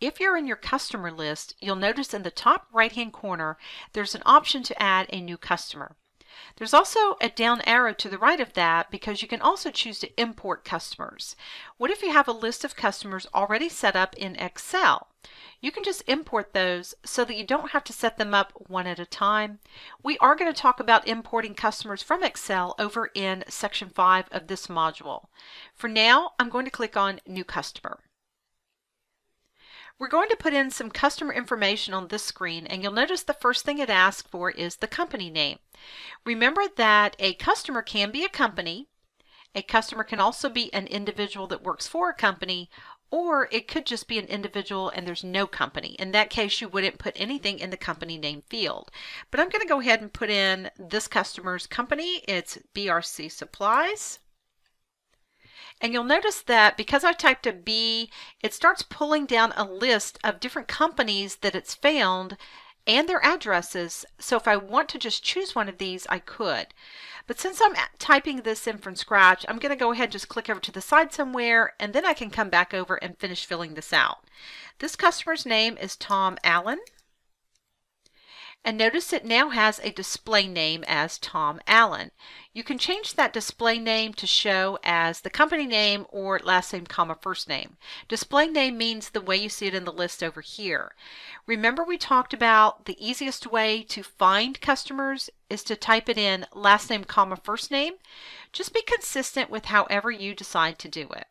[SPEAKER 1] If you're in your customer list, you'll notice in the top right hand corner there's an option to add a new customer. There's also a down arrow to the right of that because you can also choose to import customers. What if you have a list of customers already set up in Excel? You can just import those so that you don't have to set them up one at a time. We are going to talk about importing customers from Excel over in section 5 of this module. For now, I'm going to click on New Customer. We're going to put in some customer information on this screen and you'll notice the first thing it asks for is the company name. Remember that a customer can be a company, a customer can also be an individual that works for a company, or it could just be an individual and there's no company. In that case, you wouldn't put anything in the company name field. But I'm going to go ahead and put in this customer's company. It's BRC Supplies. And you'll notice that because I typed a B, it starts pulling down a list of different companies that it's found and their addresses. So if I want to just choose one of these, I could. But since I'm typing this in from scratch, I'm going to go ahead and just click over to the side somewhere, and then I can come back over and finish filling this out. This customer's name is Tom Allen. And notice it now has a display name as Tom Allen. You can change that display name to show as the company name or last name comma first name. Display name means the way you see it in the list over here. Remember we talked about the easiest way to find customers is to type it in last name comma first name. Just be consistent with however you decide to do it.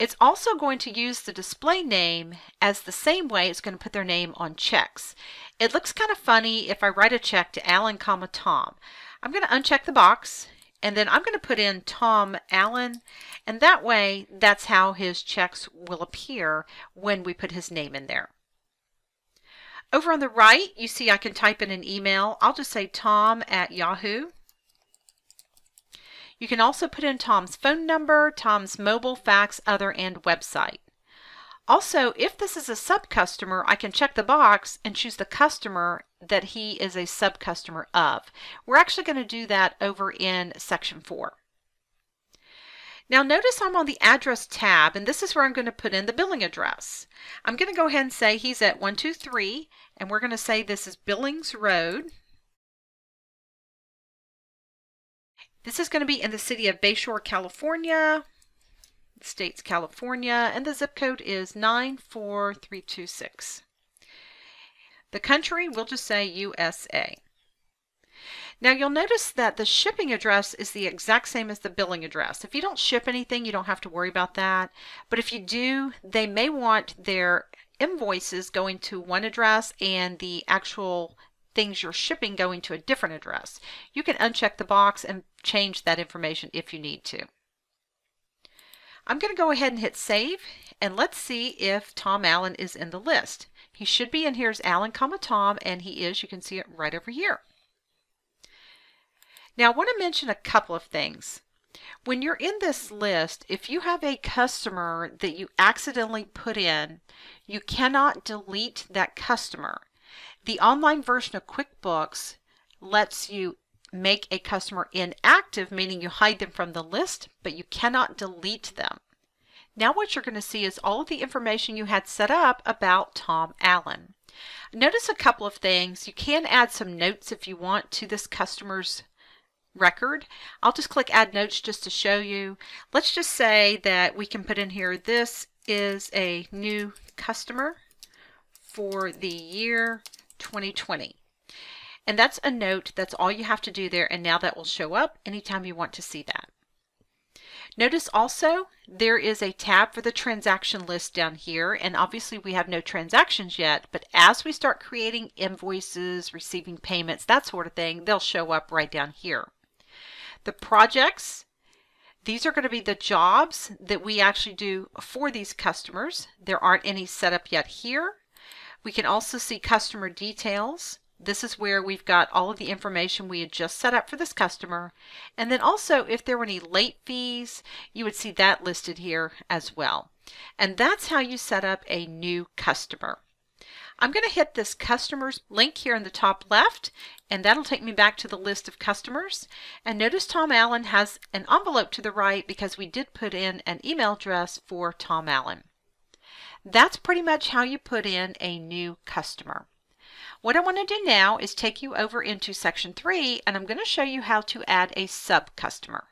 [SPEAKER 1] It's also going to use the display name as the same way it's going to put their name on checks. It looks kind of funny if I write a check to Allen, comma Tom. I'm going to uncheck the box and then I'm going to put in Tom Allen and that way that's how his checks will appear when we put his name in there. Over on the right you see I can type in an email. I'll just say tom at yahoo you can also put in Tom's phone number, Tom's mobile, fax, other, and website. Also, if this is a sub-customer, I can check the box and choose the customer that he is a sub-customer of. We're actually going to do that over in section 4. Now notice I'm on the address tab and this is where I'm going to put in the billing address. I'm going to go ahead and say he's at 123 and we're going to say this is Billings Road This is going to be in the city of Bayshore, California. States California, and the zip code is 94326. The country, we'll just say USA. Now you'll notice that the shipping address is the exact same as the billing address. If you don't ship anything, you don't have to worry about that. But if you do, they may want their invoices going to one address and the actual things you're shipping going to a different address. You can uncheck the box and change that information if you need to. I'm going to go ahead and hit save and let's see if Tom Allen is in the list. He should be in here as Allen, comma Tom, and he is. You can see it right over here. Now I want to mention a couple of things. When you're in this list, if you have a customer that you accidentally put in, you cannot delete that customer. The online version of QuickBooks lets you make a customer inactive, meaning you hide them from the list, but you cannot delete them. Now what you're going to see is all of the information you had set up about Tom Allen. Notice a couple of things. You can add some notes if you want to this customer's record. I'll just click add notes just to show you. Let's just say that we can put in here this is a new customer for the year 2020. And that's a note. That's all you have to do there. And now that will show up anytime you want to see that. Notice also there is a tab for the transaction list down here and obviously we have no transactions yet but as we start creating invoices, receiving payments, that sort of thing, they'll show up right down here. The projects, these are going to be the jobs that we actually do for these customers. There aren't any set up yet here. We can also see customer details. This is where we've got all of the information we had just set up for this customer. And then also if there were any late fees, you would see that listed here as well. And that's how you set up a new customer. I'm going to hit this customers link here in the top left and that'll take me back to the list of customers. And notice Tom Allen has an envelope to the right because we did put in an email address for Tom Allen. That's pretty much how you put in a new customer. What I want to do now is take you over into section 3 and I'm going to show you how to add a sub-customer.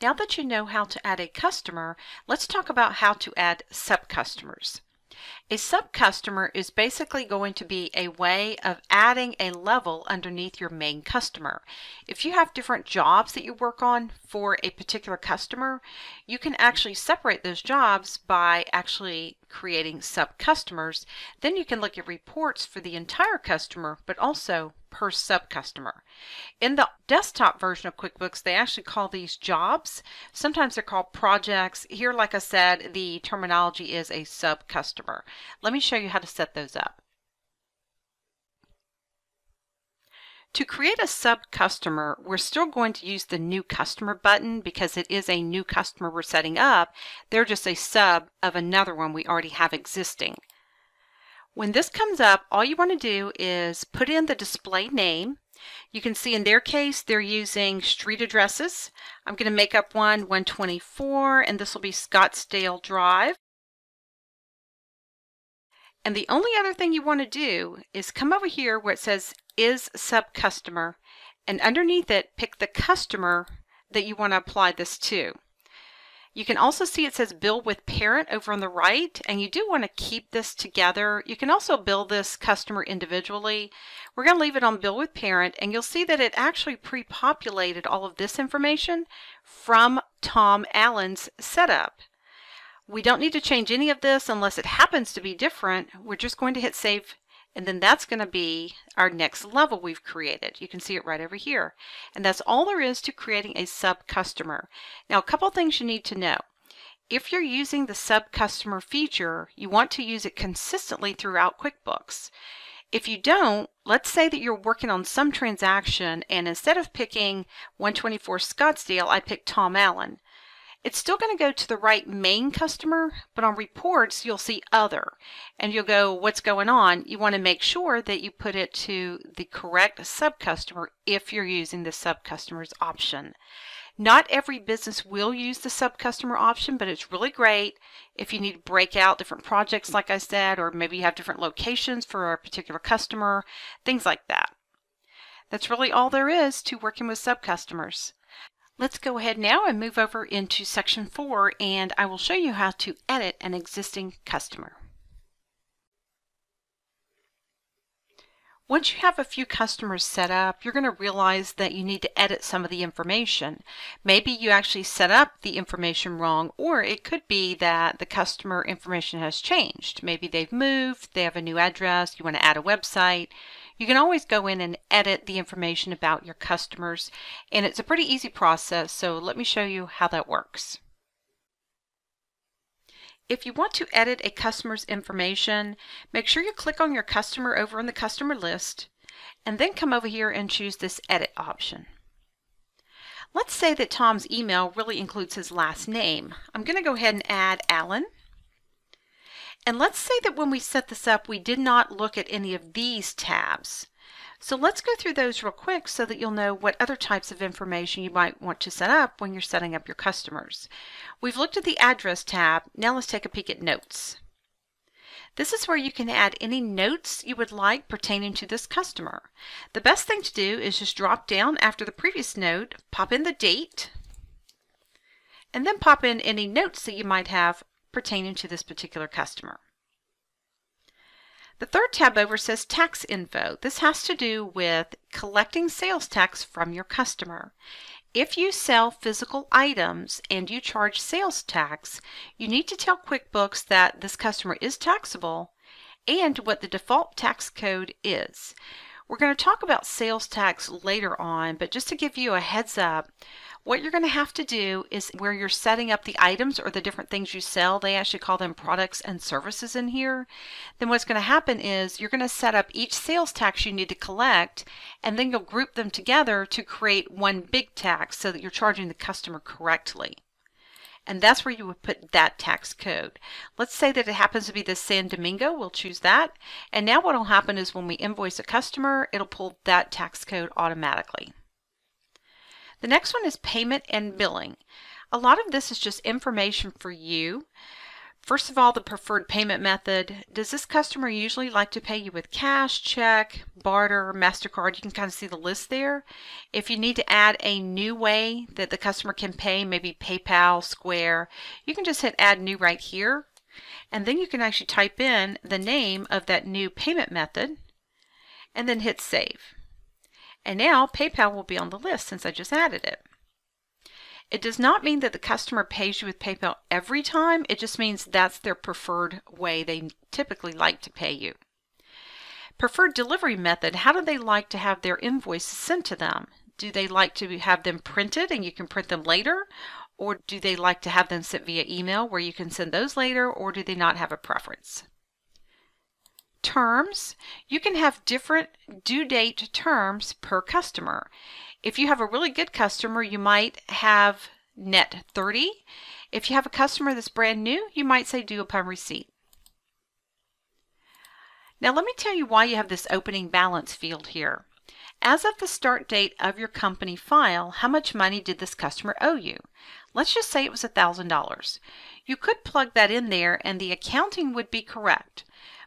[SPEAKER 1] Now that you know how to add a customer, let's talk about how to add sub-customers. A sub-customer is basically going to be a way of adding a level underneath your main customer. If you have different jobs that you work on for a particular customer, you can actually separate those jobs by actually creating sub-customers. Then you can look at reports for the entire customer, but also per sub-customer. In the desktop version of QuickBooks, they actually call these jobs. Sometimes they're called projects. Here, like I said, the terminology is a sub-customer. Let me show you how to set those up. To create a sub-customer, we're still going to use the New Customer button because it is a new customer we're setting up. They're just a sub of another one we already have existing. When this comes up, all you want to do is put in the display name. You can see in their case, they're using street addresses. I'm going to make up one 124, and this will be Scottsdale Drive. And the only other thing you want to do is come over here where it says is sub customer and underneath it pick the customer that you want to apply this to. You can also see it says bill with parent over on the right, and you do want to keep this together. You can also bill this customer individually. We're going to leave it on bill with parent, and you'll see that it actually pre-populated all of this information from Tom Allen's setup. We don't need to change any of this unless it happens to be different. We're just going to hit save and then that's going to be our next level we've created. You can see it right over here. And that's all there is to creating a sub-customer. Now, a couple things you need to know. If you're using the sub-customer feature, you want to use it consistently throughout QuickBooks. If you don't, let's say that you're working on some transaction and instead of picking 124 Scottsdale, I picked Tom Allen. It's still going to go to the right main customer, but on reports, you'll see other. And you'll go, what's going on? You want to make sure that you put it to the correct sub-customer if you're using the sub-customers option. Not every business will use the sub-customer option, but it's really great if you need to break out different projects, like I said, or maybe you have different locations for a particular customer, things like that. That's really all there is to working with sub-customers. Let's go ahead now and move over into section 4 and I will show you how to edit an existing customer. Once you have a few customers set up, you're going to realize that you need to edit some of the information. Maybe you actually set up the information wrong, or it could be that the customer information has changed. Maybe they've moved, they have a new address, you want to add a website. You can always go in and edit the information about your customers, and it's a pretty easy process, so let me show you how that works. If you want to edit a customer's information, make sure you click on your customer over in the customer list and then come over here and choose this edit option. Let's say that Tom's email really includes his last name. I'm going to go ahead and add Allen. And let's say that when we set this up, we did not look at any of these tabs. So let's go through those real quick so that you'll know what other types of information you might want to set up when you're setting up your customers. We've looked at the address tab. Now let's take a peek at notes. This is where you can add any notes you would like pertaining to this customer. The best thing to do is just drop down after the previous note, pop in the date, and then pop in any notes that you might have pertaining to this particular customer. The third tab over says tax info. This has to do with collecting sales tax from your customer. If you sell physical items and you charge sales tax, you need to tell QuickBooks that this customer is taxable and what the default tax code is. We're going to talk about sales tax later on, but just to give you a heads up, what you're going to have to do is where you're setting up the items or the different things you sell, they actually call them products and services in here. Then what's going to happen is you're going to set up each sales tax you need to collect and then you'll group them together to create one big tax so that you're charging the customer correctly. And that's where you would put that tax code. Let's say that it happens to be the San Domingo. We'll choose that. And now what will happen is when we invoice a customer, it'll pull that tax code automatically. The next one is payment and billing. A lot of this is just information for you. First of all, the preferred payment method. Does this customer usually like to pay you with cash, check, barter, MasterCard? You can kind of see the list there. If you need to add a new way that the customer can pay, maybe PayPal, Square, you can just hit add new right here. And then you can actually type in the name of that new payment method and then hit save. And now PayPal will be on the list since I just added it. It does not mean that the customer pays you with PayPal every time. It just means that's their preferred way they typically like to pay you. Preferred delivery method, how do they like to have their invoices sent to them? Do they like to have them printed and you can print them later? Or do they like to have them sent via email where you can send those later? Or do they not have a preference? Terms, you can have different due date terms per customer. If you have a really good customer, you might have net 30. If you have a customer that's brand new, you might say due upon receipt. Now let me tell you why you have this opening balance field here. As of the start date of your company file, how much money did this customer owe you? Let's just say it was $1,000. You could plug that in there and the accounting would be correct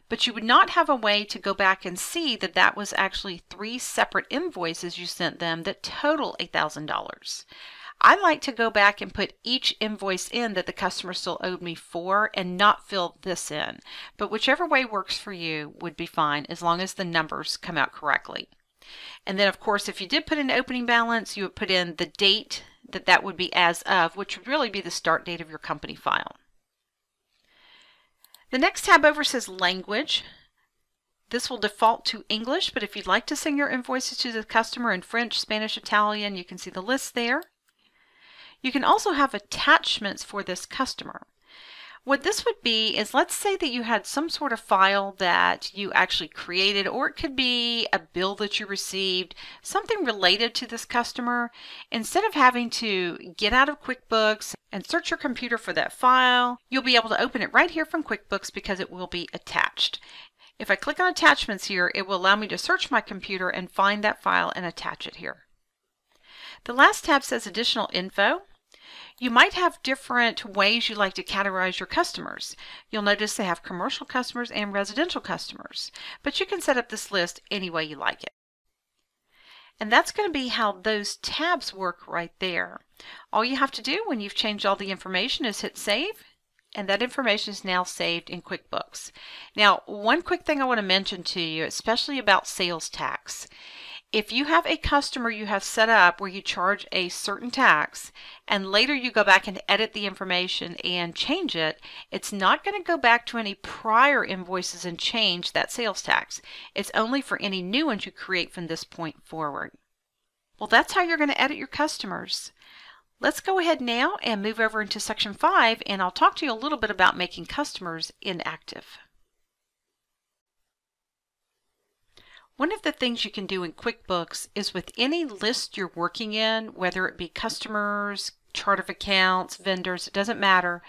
[SPEAKER 1] but you would not have a way to go back and see that that was actually three separate invoices you sent them that total $8,000. I like to go back and put each invoice in that the customer still owed me for and not fill this in. But whichever way works for you would be fine as long as the numbers come out correctly. And then of course if you did put in opening balance you would put in the date that that would be as of which would really be the start date of your company file. The next tab over says language. This will default to English, but if you'd like to send your invoices to the customer in French, Spanish, Italian, you can see the list there. You can also have attachments for this customer. What this would be is let's say that you had some sort of file that you actually created, or it could be a bill that you received, something related to this customer. Instead of having to get out of QuickBooks and search your computer for that file, you'll be able to open it right here from QuickBooks because it will be attached. If I click on attachments here, it will allow me to search my computer and find that file and attach it here. The last tab says additional info. You might have different ways you like to categorize your customers. You'll notice they have commercial customers and residential customers, but you can set up this list any way you like it. And that's going to be how those tabs work right there. All you have to do when you've changed all the information is hit save and that information is now saved in QuickBooks. Now, one quick thing I want to mention to you, especially about sales tax. If you have a customer you have set up where you charge a certain tax and later you go back and edit the information and change it, it's not going to go back to any prior invoices and change that sales tax. It's only for any new ones you create from this point forward. Well, that's how you're going to edit your customers. Let's go ahead now and move over into section 5 and I'll talk to you a little bit about making customers inactive. One of the things you can do in QuickBooks is with any list you're working in, whether it be customers, chart of accounts, vendors, it doesn't matter.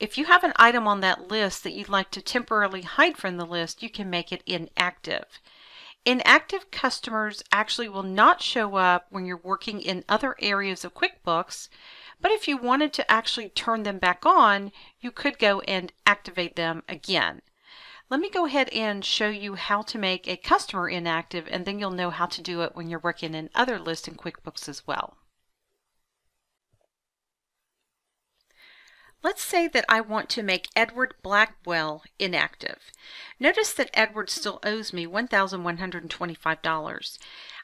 [SPEAKER 1] If you have an item on that list that you'd like to temporarily hide from the list, you can make it inactive. Inactive customers actually will not show up when you're working in other areas of QuickBooks, but if you wanted to actually turn them back on, you could go and activate them again. Let me go ahead and show you how to make a customer inactive and then you'll know how to do it when you're working in other lists in QuickBooks as well. Let's say that I want to make Edward Blackwell inactive. Notice that Edward still owes me $1,125.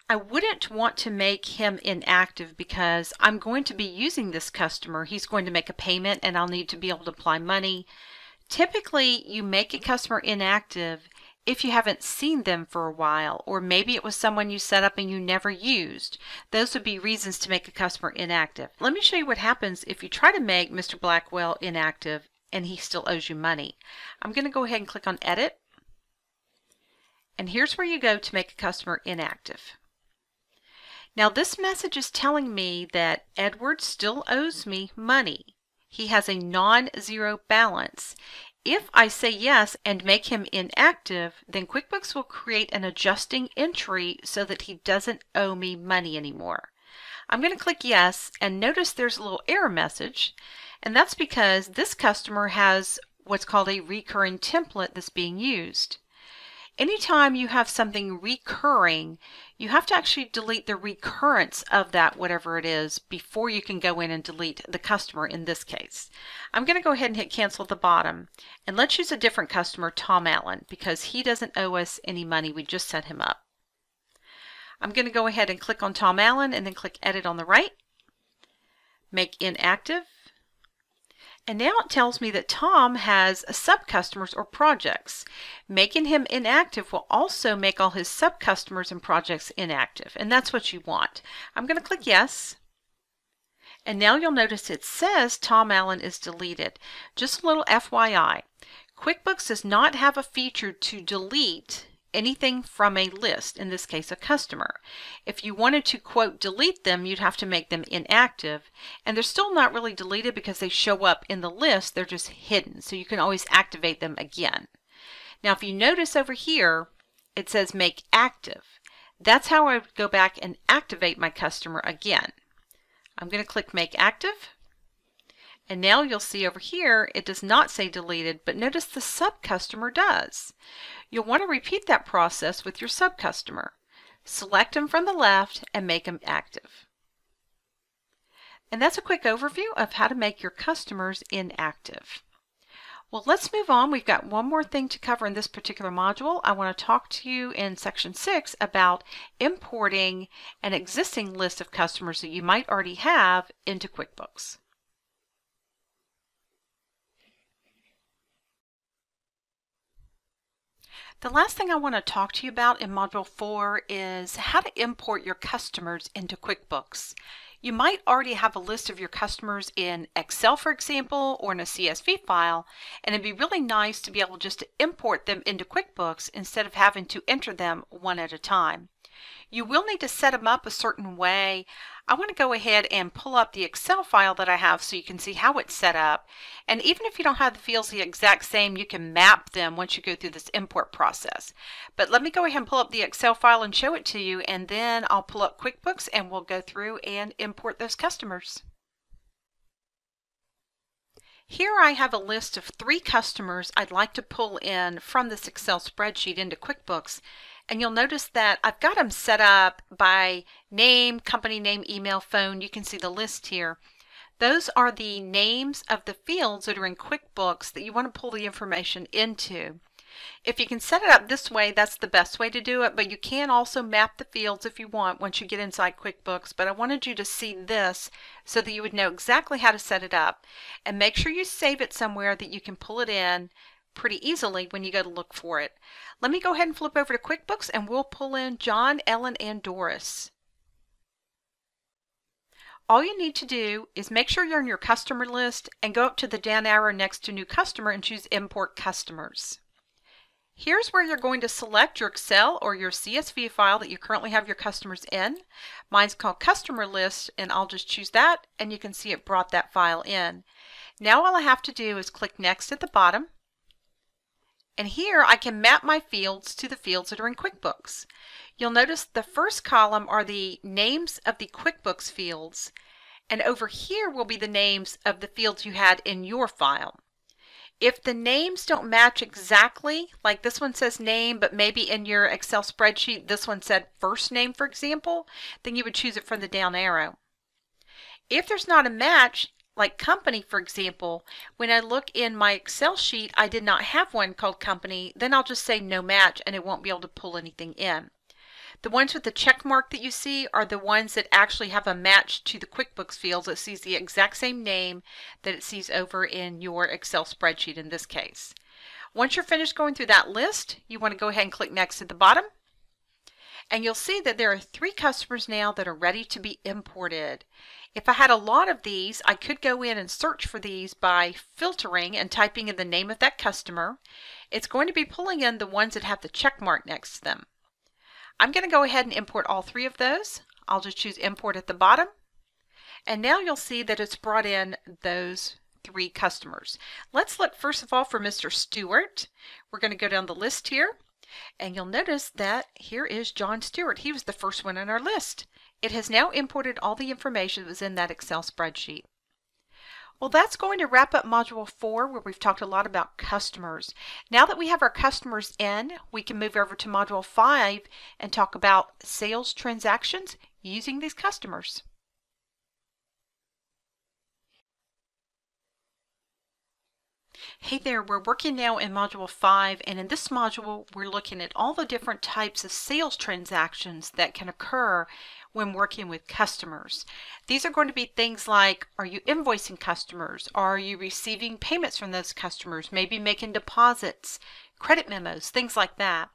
[SPEAKER 1] I wouldn't want to make him inactive because I'm going to be using this customer. He's going to make a payment and I'll need to be able to apply money. Typically, you make a customer inactive if you haven't seen them for a while, or maybe it was someone you set up and you never used. Those would be reasons to make a customer inactive. Let me show you what happens if you try to make Mr. Blackwell inactive and he still owes you money. I'm going to go ahead and click on Edit. And here's where you go to make a customer inactive. Now this message is telling me that Edward still owes me money he has a non-zero balance. If I say yes and make him inactive, then QuickBooks will create an adjusting entry so that he doesn't owe me money anymore. I'm going to click yes and notice there's a little error message and that's because this customer has what's called a recurring template that's being used. Anytime you have something recurring, you have to actually delete the recurrence of that, whatever it is, before you can go in and delete the customer in this case. I'm going to go ahead and hit cancel at the bottom. And let's use a different customer, Tom Allen, because he doesn't owe us any money. We just set him up. I'm going to go ahead and click on Tom Allen and then click edit on the right. Make inactive. And now it tells me that Tom has sub-customers or projects. Making him inactive will also make all his sub-customers and projects inactive, and that's what you want. I'm going to click yes. And now you'll notice it says Tom Allen is deleted. Just a little FYI. QuickBooks does not have a feature to delete anything from a list, in this case a customer. If you wanted to quote delete them, you'd have to make them inactive. And they're still not really deleted because they show up in the list, they're just hidden. So you can always activate them again. Now if you notice over here, it says make active. That's how I would go back and activate my customer again. I'm going to click make active. And now you'll see over here, it does not say deleted, but notice the sub-customer does. You'll want to repeat that process with your sub-customer. Select them from the left and make them active. And that's a quick overview of how to make your customers inactive. Well, let's move on. We've got one more thing to cover in this particular module. I want to talk to you in section six about importing an existing list of customers that you might already have into QuickBooks. The last thing I want to talk to you about in Module 4 is how to import your customers into QuickBooks. You might already have a list of your customers in Excel, for example, or in a CSV file, and it'd be really nice to be able just to import them into QuickBooks instead of having to enter them one at a time. You will need to set them up a certain way. I want to go ahead and pull up the Excel file that I have so you can see how it's set up. And even if you don't have the fields the exact same, you can map them once you go through this import process. But let me go ahead and pull up the Excel file and show it to you, and then I'll pull up QuickBooks and we'll go through and import those customers. Here I have a list of three customers I'd like to pull in from this Excel spreadsheet into QuickBooks and you'll notice that I've got them set up by name, company name, email, phone. You can see the list here. Those are the names of the fields that are in QuickBooks that you want to pull the information into. If you can set it up this way, that's the best way to do it, but you can also map the fields if you want once you get inside QuickBooks, but I wanted you to see this so that you would know exactly how to set it up. And make sure you save it somewhere that you can pull it in pretty easily when you go to look for it. Let me go ahead and flip over to QuickBooks and we'll pull in John, Ellen, and Doris. All you need to do is make sure you're in your customer list and go up to the down arrow next to new customer and choose import customers. Here's where you're going to select your Excel or your CSV file that you currently have your customers in. Mine's called customer list and I'll just choose that and you can see it brought that file in. Now all I have to do is click next at the bottom and here I can map my fields to the fields that are in QuickBooks. You'll notice the first column are the names of the QuickBooks fields, and over here will be the names of the fields you had in your file. If the names don't match exactly, like this one says name, but maybe in your Excel spreadsheet this one said first name, for example, then you would choose it from the down arrow. If there's not a match, like company, for example, when I look in my Excel sheet, I did not have one called company, then I'll just say no match and it won't be able to pull anything in. The ones with the check mark that you see are the ones that actually have a match to the QuickBooks fields. It sees the exact same name that it sees over in your Excel spreadsheet in this case. Once you're finished going through that list, you want to go ahead and click next at the bottom and you'll see that there are three customers now that are ready to be imported. If I had a lot of these, I could go in and search for these by filtering and typing in the name of that customer. It's going to be pulling in the ones that have the check mark next to them. I'm going to go ahead and import all three of those. I'll just choose import at the bottom. And now you'll see that it's brought in those three customers. Let's look first of all for Mr. Stewart. We're going to go down the list here. And you'll notice that here is John Stewart. He was the first one on our list. It has now imported all the information that was in that Excel spreadsheet. Well, that's going to wrap up Module 4 where we've talked a lot about customers. Now that we have our customers in, we can move over to Module 5 and talk about sales transactions using these customers. Hey there, we're working now in Module 5 and in this module we're looking at all the different types of sales transactions that can occur when working with customers. These are going to be things like, are you invoicing customers? Are you receiving payments from those customers? Maybe making deposits, credit memos, things like that.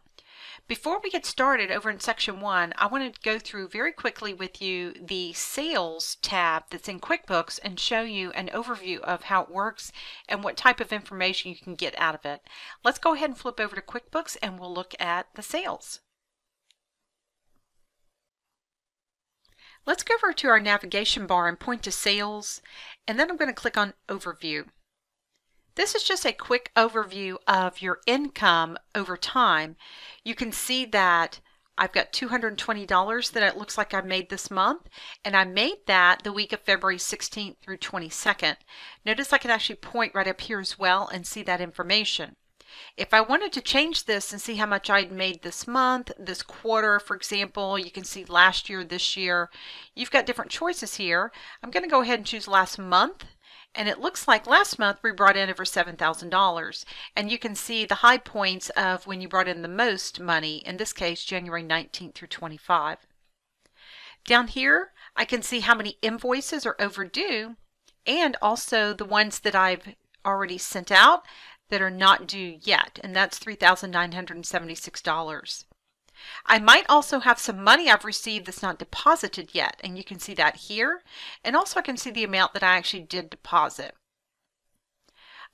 [SPEAKER 1] Before we get started over in section one, I want to go through very quickly with you the sales tab that's in QuickBooks and show you an overview of how it works and what type of information you can get out of it. Let's go ahead and flip over to QuickBooks and we'll look at the sales. Let's go over to our navigation bar and point to sales and then I'm going to click on overview. This is just a quick overview of your income over time. You can see that I've got $220 that it looks like I made this month, and I made that the week of February 16th through 22nd. Notice I can actually point right up here as well and see that information. If I wanted to change this and see how much I'd made this month, this quarter, for example, you can see last year, this year, you've got different choices here. I'm going to go ahead and choose last month and it looks like last month we brought in over $7,000. And you can see the high points of when you brought in the most money, in this case, January 19th through 25. Down here, I can see how many invoices are overdue and also the ones that I've already sent out that are not due yet, and that's $3,976. I might also have some money I've received that's not deposited yet, and you can see that here. And also I can see the amount that I actually did deposit.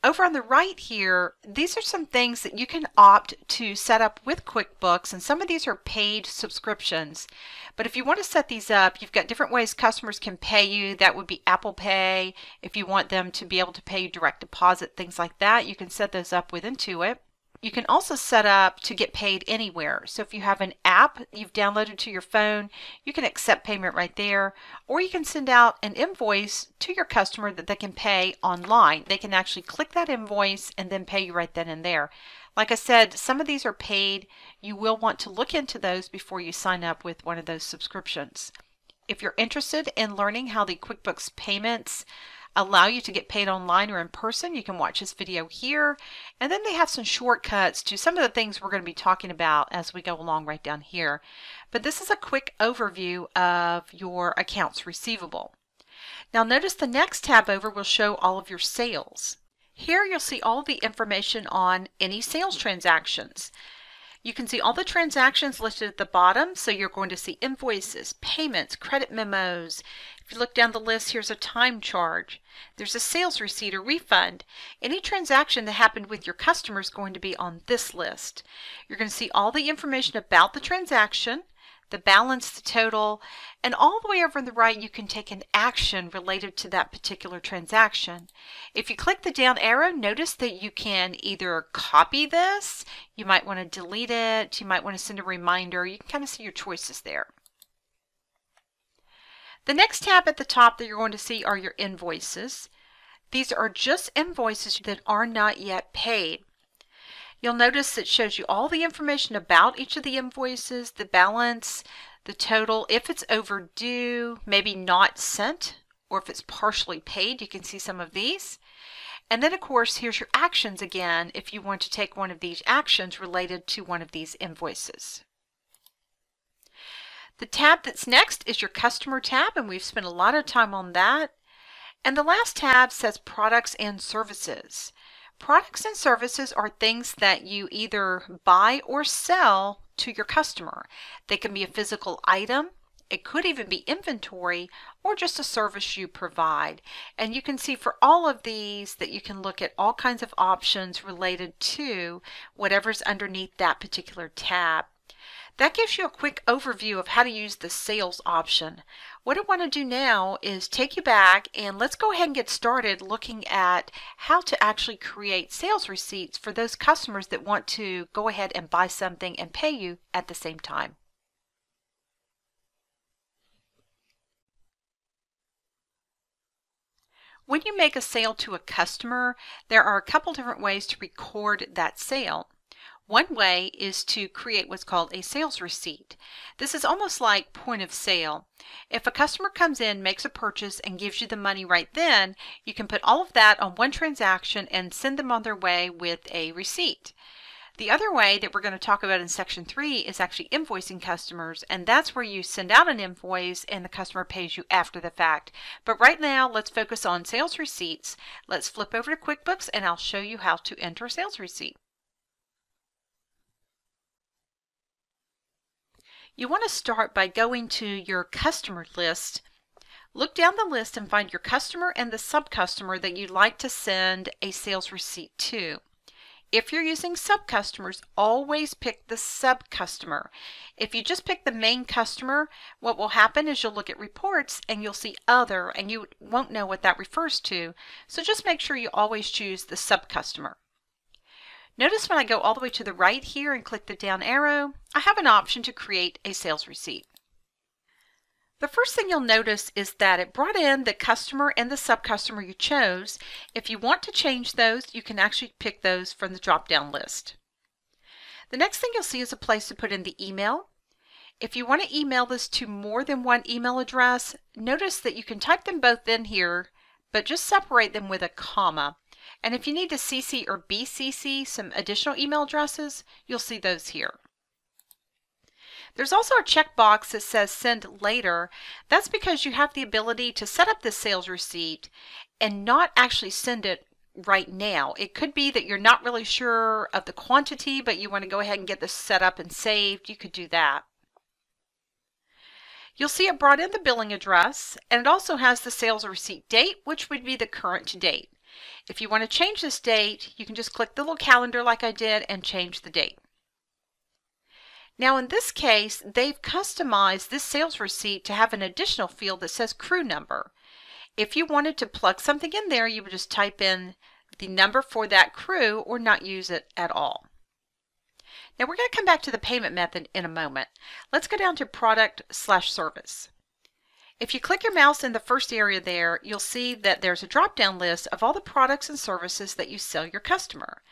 [SPEAKER 1] Over on the right here, these are some things that you can opt to set up with QuickBooks, and some of these are paid subscriptions. But if you want to set these up, you've got different ways customers can pay you. That would be Apple Pay. If you want them to be able to pay you direct deposit, things like that, you can set those up with Intuit. You can also set up to get paid anywhere. So if you have an app you've downloaded to your phone, you can accept payment right there, or you can send out an invoice to your customer that they can pay online. They can actually click that invoice and then pay you right then and there. Like I said, some of these are paid. You will want to look into those before you sign up with one of those subscriptions. If you're interested in learning how the QuickBooks payments allow you to get paid online or in person. You can watch this video here. And then they have some shortcuts to some of the things we're going to be talking about as we go along right down here. But this is a quick overview of your accounts receivable. Now notice the next tab over will show all of your sales. Here you'll see all the information on any sales transactions. You can see all the transactions listed at the bottom, so you're going to see invoices, payments, credit memos. If you look down the list, here's a time charge. There's a sales receipt or refund. Any transaction that happened with your customer is going to be on this list. You're going to see all the information about the transaction, the balance, the total, and all the way over on the right you can take an action related to that particular transaction. If you click the down arrow, notice that you can either copy this, you might want to delete it, you might want to send a reminder, you can kind of see your choices there. The next tab at the top that you're going to see are your invoices. These are just invoices that are not yet paid. You'll notice it shows you all the information about each of the invoices, the balance, the total, if it's overdue, maybe not sent, or if it's partially paid, you can see some of these. And then of course, here's your actions again if you want to take one of these actions related to one of these invoices. The tab that's next is your customer tab, and we've spent a lot of time on that. And the last tab says products and services. Products and services are things that you either buy or sell to your customer. They can be a physical item, it could even be inventory or just a service you provide. And you can see for all of these that you can look at all kinds of options related to whatever's underneath that particular tab. That gives you a quick overview of how to use the sales option. What I want to do now is take you back and let's go ahead and get started looking at how to actually create sales receipts for those customers that want to go ahead and buy something and pay you at the same time. When you make a sale to a customer, there are a couple different ways to record that sale. One way is to create what's called a sales receipt. This is almost like point of sale. If a customer comes in, makes a purchase, and gives you the money right then, you can put all of that on one transaction and send them on their way with a receipt. The other way that we're going to talk about in section three is actually invoicing customers, and that's where you send out an invoice and the customer pays you after the fact. But right now, let's focus on sales receipts. Let's flip over to QuickBooks and I'll show you how to enter a sales receipt. You want to start by going to your customer list. Look down the list and find your customer and the sub-customer that you'd like to send a sales receipt to. If you're using sub-customers, always pick the sub-customer. If you just pick the main customer, what will happen is you'll look at reports and you'll see other and you won't know what that refers to. So just make sure you always choose the sub-customer. Notice when I go all the way to the right here and click the down arrow, I have an option to create a sales receipt. The first thing you'll notice is that it brought in the customer and the sub-customer you chose. If you want to change those, you can actually pick those from the drop-down list. The next thing you'll see is a place to put in the email. If you want to email this to more than one email address, notice that you can type them both in here, but just separate them with a comma. And if you need to CC or BCC some additional email addresses, you'll see those here. There's also a checkbox that says send later. That's because you have the ability to set up the sales receipt and not actually send it right now. It could be that you're not really sure of the quantity, but you want to go ahead and get this set up and saved. You could do that. You'll see it brought in the billing address, and it also has the sales receipt date, which would be the current date. If you want to change this date, you can just click the little calendar like I did and change the date. Now in this case, they've customized this sales receipt to have an additional field that says crew number. If you wanted to plug something in there, you would just type in the number for that crew or not use it at all. Now we're going to come back to the payment method in a moment. Let's go down to product slash service. If you click your mouse in the first area there, you'll see that there's a drop-down list of all the products and services that you sell your customer.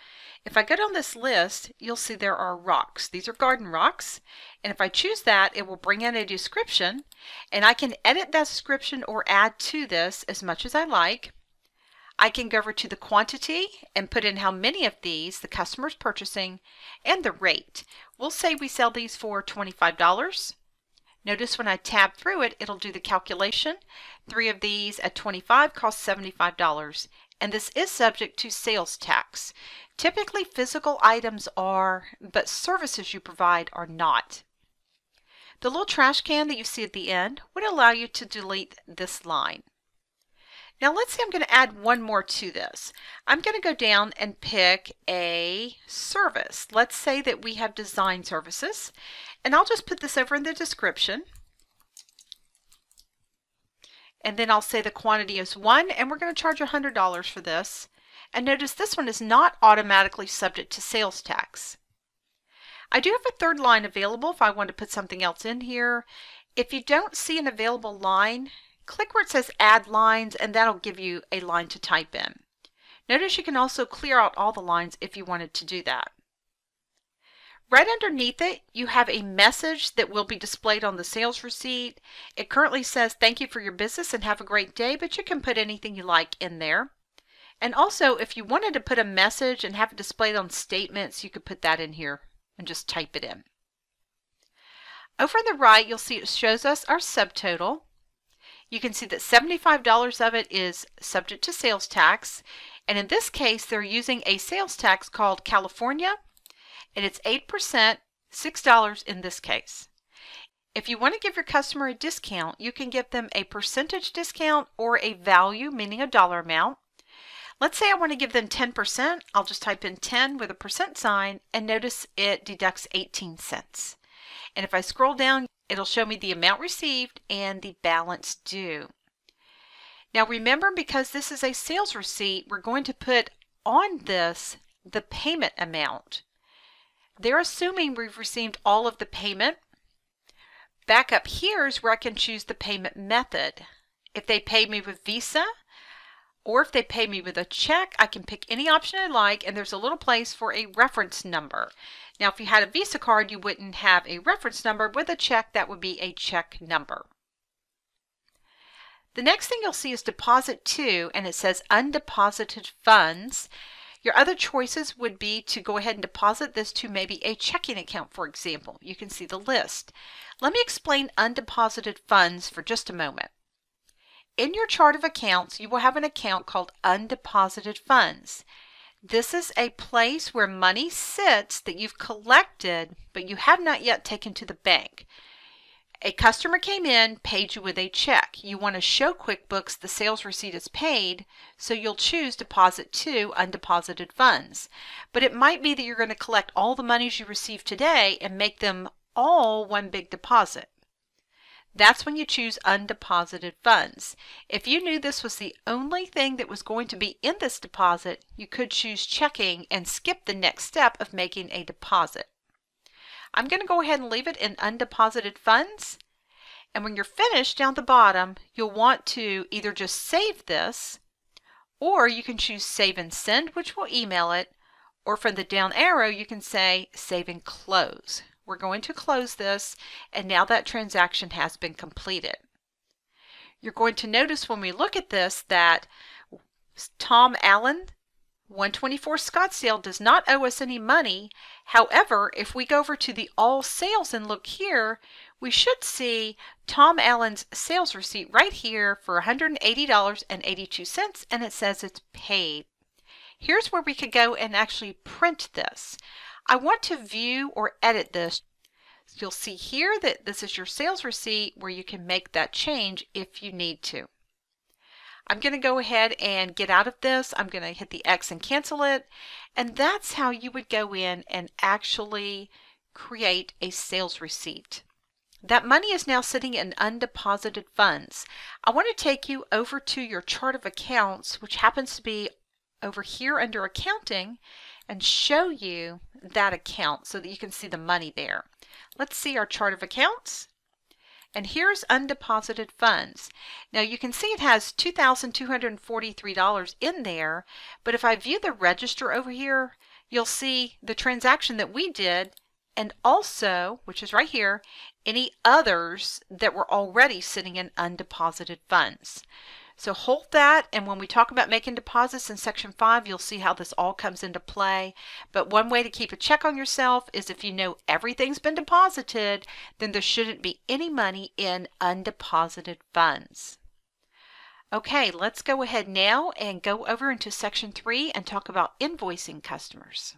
[SPEAKER 1] If I go down this list, you'll see there are rocks. These are garden rocks. And if I choose that, it will bring in a description. And I can edit that description or add to this as much as I like. I can go over to the quantity and put in how many of these the customer is purchasing and the rate. We'll say we sell these for $25. Notice when I tab through it, it'll do the calculation. Three of these at 25 cost $75 and this is subject to sales tax. Typically physical items are, but services you provide are not. The little trash can that you see at the end would allow you to delete this line. Now let's say I'm going to add one more to this. I'm going to go down and pick a service. Let's say that we have design services and I'll just put this over in the description. And then I'll say the quantity is one and we're going to charge $100 for this. And notice this one is not automatically subject to sales tax. I do have a third line available if I want to put something else in here. If you don't see an available line, click where it says add lines and that'll give you a line to type in. Notice you can also clear out all the lines if you wanted to do that. Right underneath it, you have a message that will be displayed on the sales receipt. It currently says, thank you for your business and have a great day, but you can put anything you like in there. And also, if you wanted to put a message and have it displayed on statements, you could put that in here and just type it in. Over on the right, you'll see it shows us our subtotal. You can see that $75 of it is subject to sales tax. And in this case, they're using a sales tax called California, and it's 8%, $6 in this case. If you want to give your customer a discount, you can give them a percentage discount or a value, meaning a dollar amount. Let's say I want to give them 10%. I'll just type in 10 with a percent sign and notice it deducts 18 cents. And if I scroll down, it'll show me the amount received and the balance due. Now remember, because this is a sales receipt, we're going to put on this the payment amount. They're assuming we've received all of the payment. Back up here is where I can choose the payment method. If they pay me with Visa, or if they pay me with a check, I can pick any option I like and there's a little place for a reference number. Now if you had a Visa card, you wouldn't have a reference number. With a check, that would be a check number. The next thing you'll see is deposit to and it says undeposited funds. Your other choices would be to go ahead and deposit this to maybe a checking account, for example. You can see the list. Let me explain undeposited funds for just a moment. In your chart of accounts, you will have an account called undeposited funds. This is a place where money sits that you've collected, but you have not yet taken to the bank. A customer came in, paid you with a check. You want to show QuickBooks the sales receipt is paid, so you'll choose Deposit to Undeposited Funds. But it might be that you're going to collect all the monies you received today and make them all one big deposit. That's when you choose undeposited funds. If you knew this was the only thing that was going to be in this deposit, you could choose checking and skip the next step of making a deposit. I'm going to go ahead and leave it in undeposited funds. And when you're finished down the bottom, you'll want to either just save this, or you can choose save and send, which will email it, or from the down arrow, you can say save and close. We're going to close this and now that transaction has been completed. You're going to notice when we look at this that Tom Allen 124 Scottsdale does not owe us any money. However, if we go over to the all sales and look here, we should see Tom Allen's sales receipt right here for $180.82 and it says it's paid. Here's where we could go and actually print this. I want to view or edit this. You'll see here that this is your sales receipt where you can make that change if you need to. I'm going to go ahead and get out of this. I'm going to hit the X and cancel it. And that's how you would go in and actually create a sales receipt. That money is now sitting in undeposited funds. I want to take you over to your chart of accounts, which happens to be over here under accounting, and show you that account so that you can see the money there. Let's see our chart of accounts. And here's undeposited funds. Now you can see it has $2,243 in there, but if I view the register over here, you'll see the transaction that we did and also, which is right here, any others that were already sitting in undeposited funds. So hold that and when we talk about making deposits in section 5 you'll see how this all comes into play. But one way to keep a check on yourself is if you know everything's been deposited then there shouldn't be any money in undeposited funds. Okay, let's go ahead now and go over into section 3 and talk about invoicing customers.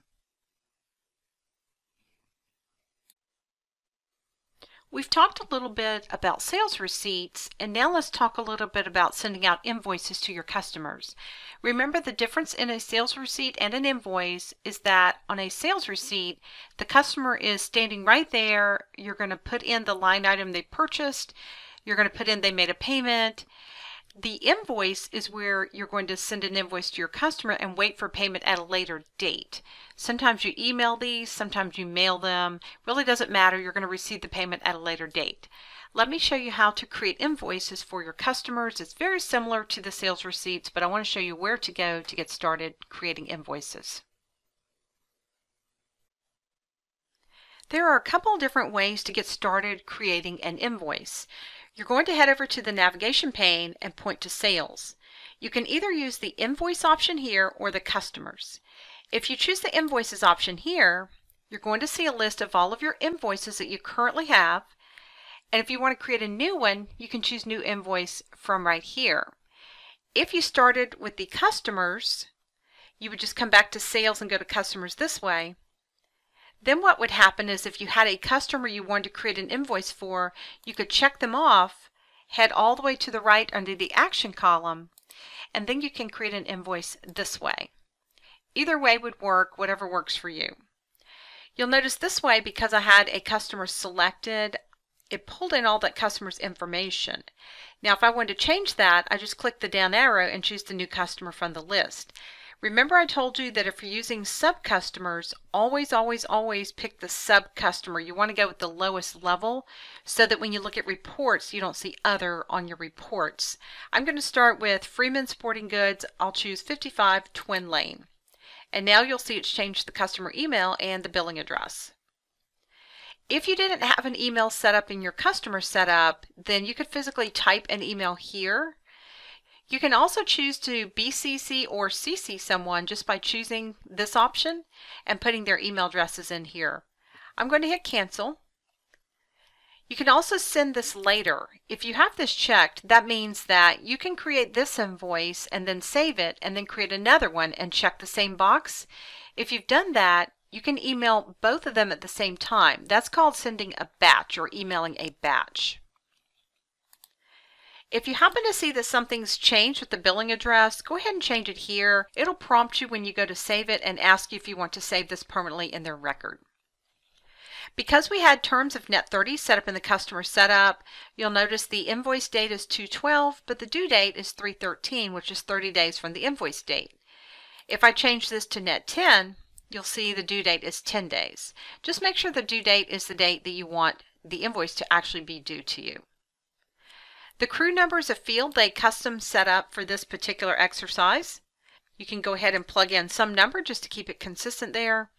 [SPEAKER 1] We've talked a little bit about sales receipts, and now let's talk a little bit about sending out invoices to your customers. Remember the difference in a sales receipt and an invoice is that on a sales receipt, the customer is standing right there. You're going to put in the line item they purchased. You're going to put in they made a payment the invoice is where you're going to send an invoice to your customer and wait for payment at a later date. Sometimes you email these, sometimes you mail them. Really doesn't matter. You're going to receive the payment at a later date. Let me show you how to create invoices for your customers. It's very similar to the sales receipts, but I want to show you where to go to get started creating invoices. There are a couple different ways to get started creating an invoice. You're going to head over to the navigation pane and point to sales. You can either use the invoice option here or the customers. If you choose the invoices option here, you're going to see a list of all of your invoices that you currently have. And if you want to create a new one, you can choose new invoice from right here. If you started with the customers, you would just come back to sales and go to customers this way. Then what would happen is if you had a customer you wanted to create an invoice for, you could check them off, head all the way to the right under the action column, and then you can create an invoice this way. Either way would work, whatever works for you. You'll notice this way, because I had a customer selected, it pulled in all that customer's information. Now if I wanted to change that, I just click the down arrow and choose the new customer from the list. Remember I told you that if you're using sub-customers, always, always, always pick the sub-customer. You want to go with the lowest level so that when you look at reports, you don't see other on your reports. I'm going to start with Freeman Sporting Goods. I'll choose 55 Twin Lane. And now you'll see it's changed the customer email and the billing address. If you didn't have an email set up in your customer setup, then you could physically type an email here you can also choose to BCC or CC someone just by choosing this option and putting their email addresses in here. I'm going to hit cancel. You can also send this later. If you have this checked, that means that you can create this invoice and then save it and then create another one and check the same box. If you've done that, you can email both of them at the same time. That's called sending a batch or emailing a batch. If you happen to see that something's changed with the billing address, go ahead and change it here. It'll prompt you when you go to save it and ask you if you want to save this permanently in their record. Because we had terms of net 30 set up in the customer setup, you'll notice the invoice date is 212, but the due date is 313, which is 30 days from the invoice date. If I change this to net 10, you'll see the due date is 10 days. Just make sure the due date is the date that you want the invoice to actually be due to you. The crew number is a field they custom set up for this particular exercise. You can go ahead and plug in some number just to keep it consistent there.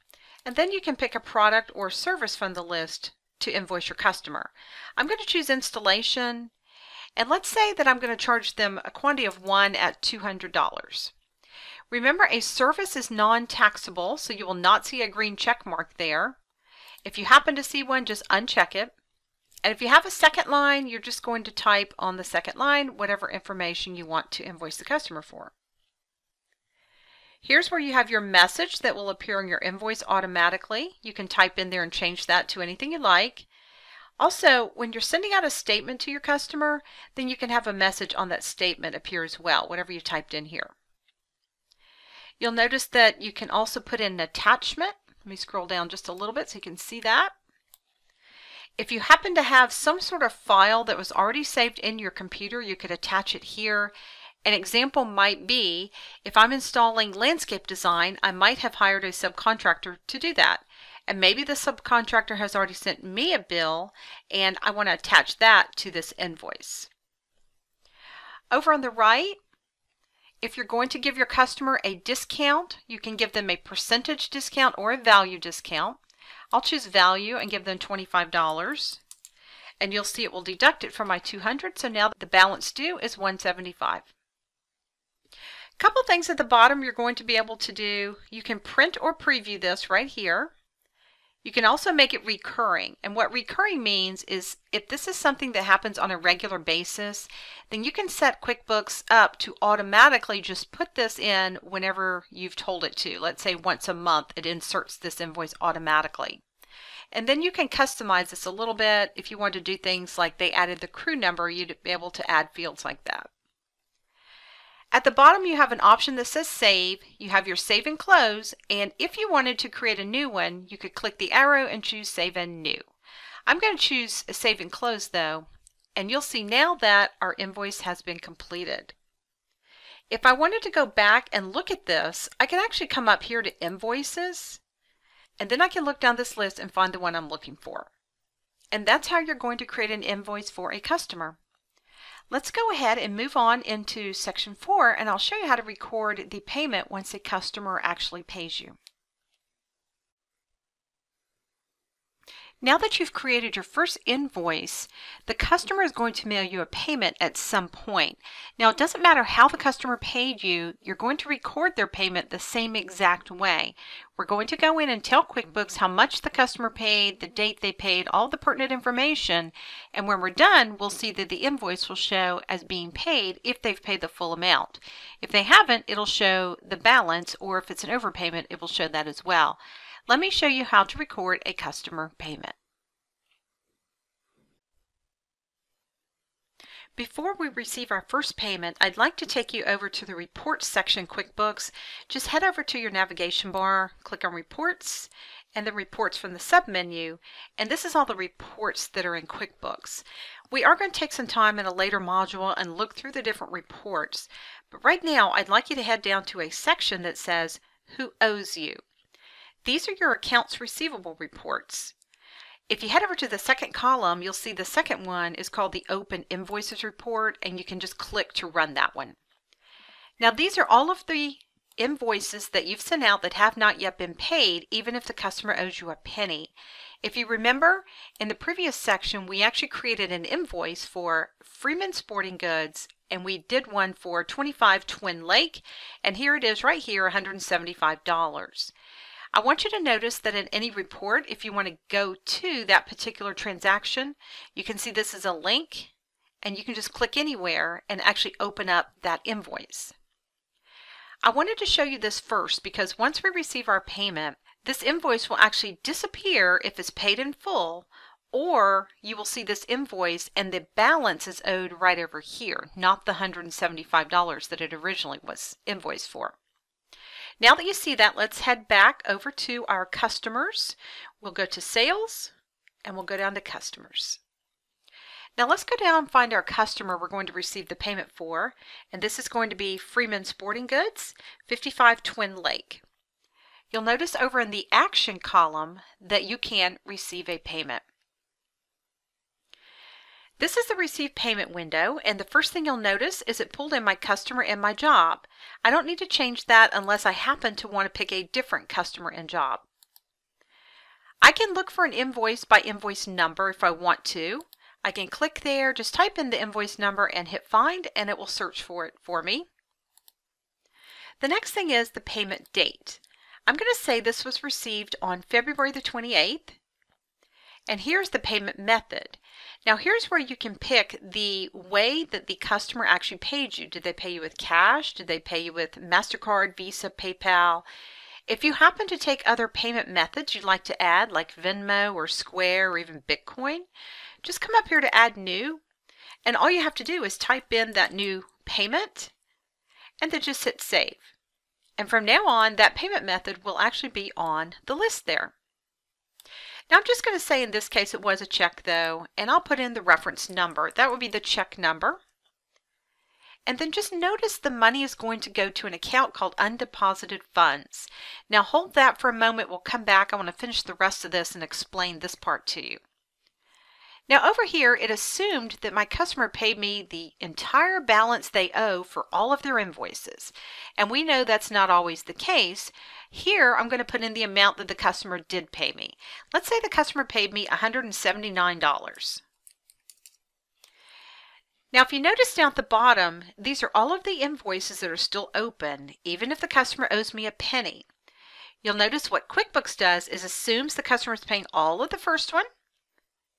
[SPEAKER 1] And then you can pick a product or service from the list to invoice your customer. I'm going to choose installation. And let's say that I'm going to charge them a quantity of one at $200. Remember, a service is non-taxable, so you will not see a green check mark there. If you happen to see one, just uncheck it. And if you have a second line, you're just going to type on the second line whatever information you want to invoice the customer for. Here's where you have your message that will appear on your invoice automatically. You can type in there and change that to anything you like. Also, when you're sending out a statement to your customer, then you can have a message on that statement appear as well, whatever you typed in here. You'll notice that you can also put in an attachment. Let me scroll down just a little bit so you can see that. If you happen to have some sort of file that was already saved in your computer, you could attach it here. An example might be, if I'm installing landscape design, I might have hired a subcontractor to do that. And maybe the subcontractor has already sent me a bill and I want to attach that to this invoice. Over on the right, if you're going to give your customer a discount, you can give them a percentage discount or a value discount. I'll choose value and give them $25 and you'll see it will deduct it from my 200 so now the balance due is 175 couple things at the bottom you're going to be able to do. You can print or preview this right here. You can also make it recurring. And what recurring means is if this is something that happens on a regular basis, then you can set QuickBooks up to automatically just put this in whenever you've told it to. Let's say once a month it inserts this invoice automatically. And then you can customize this a little bit. If you want to do things like they added the crew number, you'd be able to add fields like that. At the bottom you have an option that says save, you have your save and close, and if you wanted to create a new one, you could click the arrow and choose save and new. I'm going to choose save and close though, and you'll see now that our invoice has been completed. If I wanted to go back and look at this, I can actually come up here to invoices, and then I can look down this list and find the one I'm looking for. And that's how you're going to create an invoice for a customer. Let's go ahead and move on into section four and I'll show you how to record the payment once a customer actually pays you. Now that you've created your first invoice, the customer is going to mail you a payment at some point. Now, it doesn't matter how the customer paid you, you're going to record their payment the same exact way. We're going to go in and tell QuickBooks how much the customer paid, the date they paid, all the pertinent information, and when we're done, we'll see that the invoice will show as being paid if they've paid the full amount. If they haven't, it'll show the balance, or if it's an overpayment, it will show that as well. Let me show you how to record a customer payment. Before we receive our first payment, I'd like to take you over to the Reports section QuickBooks. Just head over to your navigation bar, click on Reports, and then Reports from the submenu, and this is all the reports that are in QuickBooks. We are going to take some time in a later module and look through the different reports, but right now I'd like you to head down to a section that says Who Owes You? These are your accounts receivable reports. If you head over to the second column, you'll see the second one is called the Open Invoices Report, and you can just click to run that one. Now these are all of the invoices that you've sent out that have not yet been paid, even if the customer owes you a penny. If you remember, in the previous section, we actually created an invoice for Freeman Sporting Goods, and we did one for 25 Twin Lake, and here it is right here, $175. I want you to notice that in any report, if you want to go to that particular transaction, you can see this is a link and you can just click anywhere and actually open up that invoice. I wanted to show you this first because once we receive our payment, this invoice will actually disappear if it's paid in full or you will see this invoice and the balance is owed right over here, not the $175 that it originally was invoiced for. Now that you see that, let's head back over to our customers. We'll go to sales and we'll go down to customers. Now let's go down and find our customer we're going to receive the payment for. And this is going to be Freeman Sporting Goods, 55 Twin Lake. You'll notice over in the action column that you can receive a payment. This is the receive payment window and the first thing you'll notice is it pulled in my customer and my job. I don't need to change that unless I happen to want to pick a different customer and job. I can look for an invoice by invoice number if I want to. I can click there, just type in the invoice number and hit find and it will search for it for me. The next thing is the payment date. I'm going to say this was received on February the 28th and here's the payment method. Now here's where you can pick the way that the customer actually paid you. Did they pay you with cash? Did they pay you with MasterCard, Visa, PayPal? If you happen to take other payment methods you'd like to add, like Venmo or Square or even Bitcoin, just come up here to add new. And all you have to do is type in that new payment and then just hit save. And from now on, that payment method will actually be on the list there. Now I'm just going to say in this case it was a check though, and I'll put in the reference number. That would be the check number. And then just notice the money is going to go to an account called undeposited funds. Now hold that for a moment. We'll come back. I want to finish the rest of this and explain this part to you. Now over here, it assumed that my customer paid me the entire balance they owe for all of their invoices. And we know that's not always the case. Here, I'm going to put in the amount that the customer did pay me. Let's say the customer paid me $179. Now, if you notice down at the bottom, these are all of the invoices that are still open, even if the customer owes me a penny. You'll notice what QuickBooks does is assumes the customer is paying all of the first one,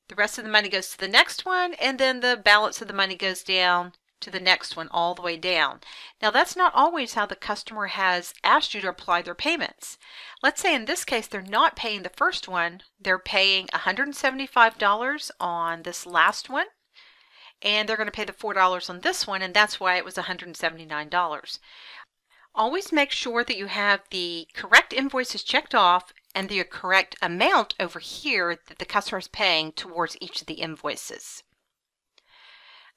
[SPEAKER 1] the rest of the money goes to the next one, and then the balance of the money goes down to the next one all the way down. Now that's not always how the customer has asked you to apply their payments. Let's say in this case they're not paying the first one, they're paying $175 on this last one, and they're going to pay the $4 on this one, and that's why it was $179. Always make sure that you have the correct invoices checked off and the correct amount over here that the customer is paying towards each of the invoices.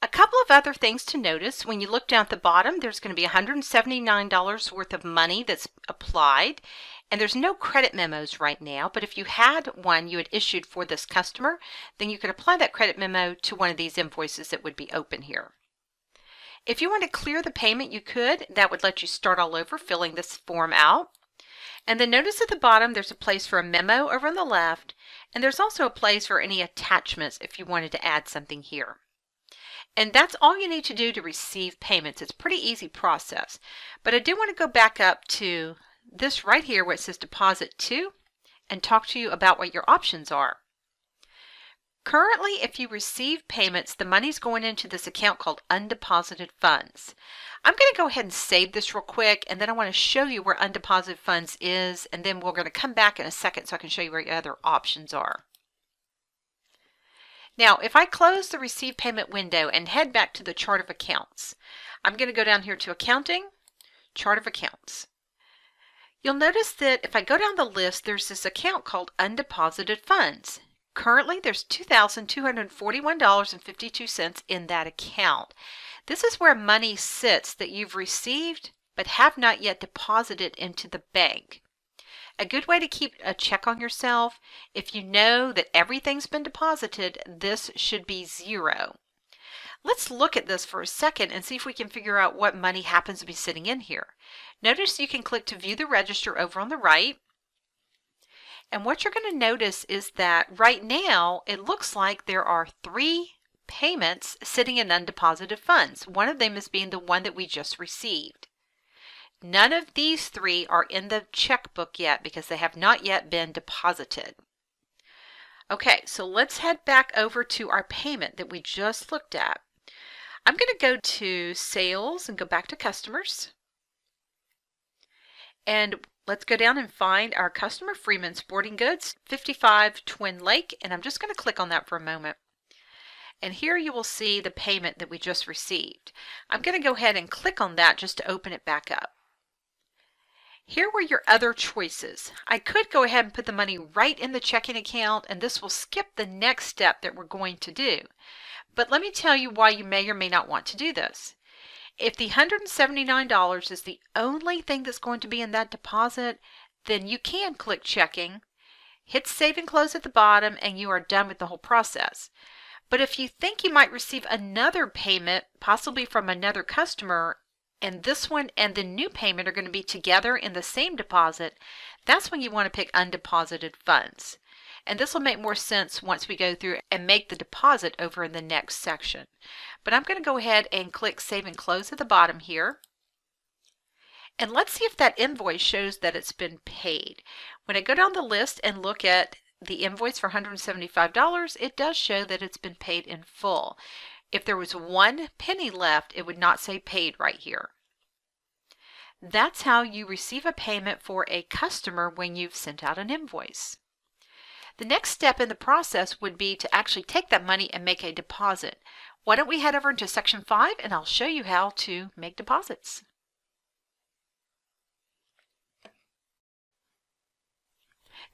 [SPEAKER 1] A couple of other things to notice. When you look down at the bottom, there's going to be $179 worth of money that's applied. And there's no credit memos right now, but if you had one you had issued for this customer, then you could apply that credit memo to one of these invoices that would be open here. If you want to clear the payment, you could. That would let you start all over filling this form out. And then notice at the bottom there's a place for a memo over on the left, and there's also a place for any attachments if you wanted to add something here. And that's all you need to do to receive payments. It's a pretty easy process. But I do want to go back up to this right here where it says deposit to and talk to you about what your options are. Currently, if you receive payments, the money's going into this account called undeposited funds. I'm going to go ahead and save this real quick and then I want to show you where undeposited funds is and then we're going to come back in a second so I can show you where your other options are. Now, if I close the receive payment window and head back to the chart of accounts, I'm going to go down here to accounting, chart of accounts. You'll notice that if I go down the list, there's this account called undeposited funds. Currently, there's $2,241.52 in that account. This is where money sits that you've received but have not yet deposited into the bank. A good way to keep a check on yourself, if you know that everything's been deposited, this should be zero. Let's look at this for a second and see if we can figure out what money happens to be sitting in here. Notice you can click to view the register over on the right. And what you're going to notice is that right now it looks like there are three payments sitting in undeposited funds. One of them is being the one that we just received. None of these three are in the checkbook yet because they have not yet been deposited. Okay, so let's head back over to our payment that we just looked at. I'm going to go to sales and go back to customers. And let's go down and find our customer Freeman Sporting Goods 55 Twin Lake and I'm just going to click on that for a moment. And here you will see the payment that we just received. I'm going to go ahead and click on that just to open it back up. Here were your other choices. I could go ahead and put the money right in the checking account and this will skip the next step that we're going to do. But let me tell you why you may or may not want to do this. If the $179 is the only thing that's going to be in that deposit, then you can click checking, hit save and close at the bottom, and you are done with the whole process. But if you think you might receive another payment, possibly from another customer, and this one and the new payment are going to be together in the same deposit, that's when you want to pick undeposited funds. And this will make more sense once we go through and make the deposit over in the next section. But I'm going to go ahead and click Save and Close at the bottom here. And let's see if that invoice shows that it's been paid. When I go down the list and look at the invoice for $175, it does show that it's been paid in full. If there was one penny left, it would not say paid right here. That's how you receive a payment for a customer when you've sent out an invoice. The next step in the process would be to actually take that money and make a deposit. Why don't we head over into section 5 and I'll show you how to make deposits.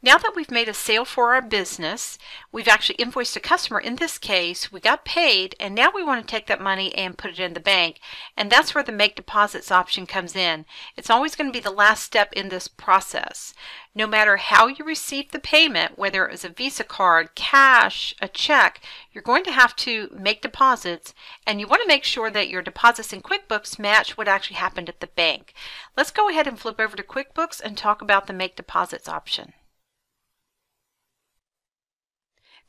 [SPEAKER 1] Now that we've made a sale for our business, we've actually invoiced a customer. In this case, we got paid, and now we want to take that money and put it in the bank. And that's where the make deposits option comes in. It's always going to be the last step in this process. No matter how you receive the payment, whether it was a Visa card, cash, a check, you're going to have to make deposits, and you want to make sure that your deposits in QuickBooks match what actually happened at the bank. Let's go ahead and flip over to QuickBooks and talk about the make deposits option.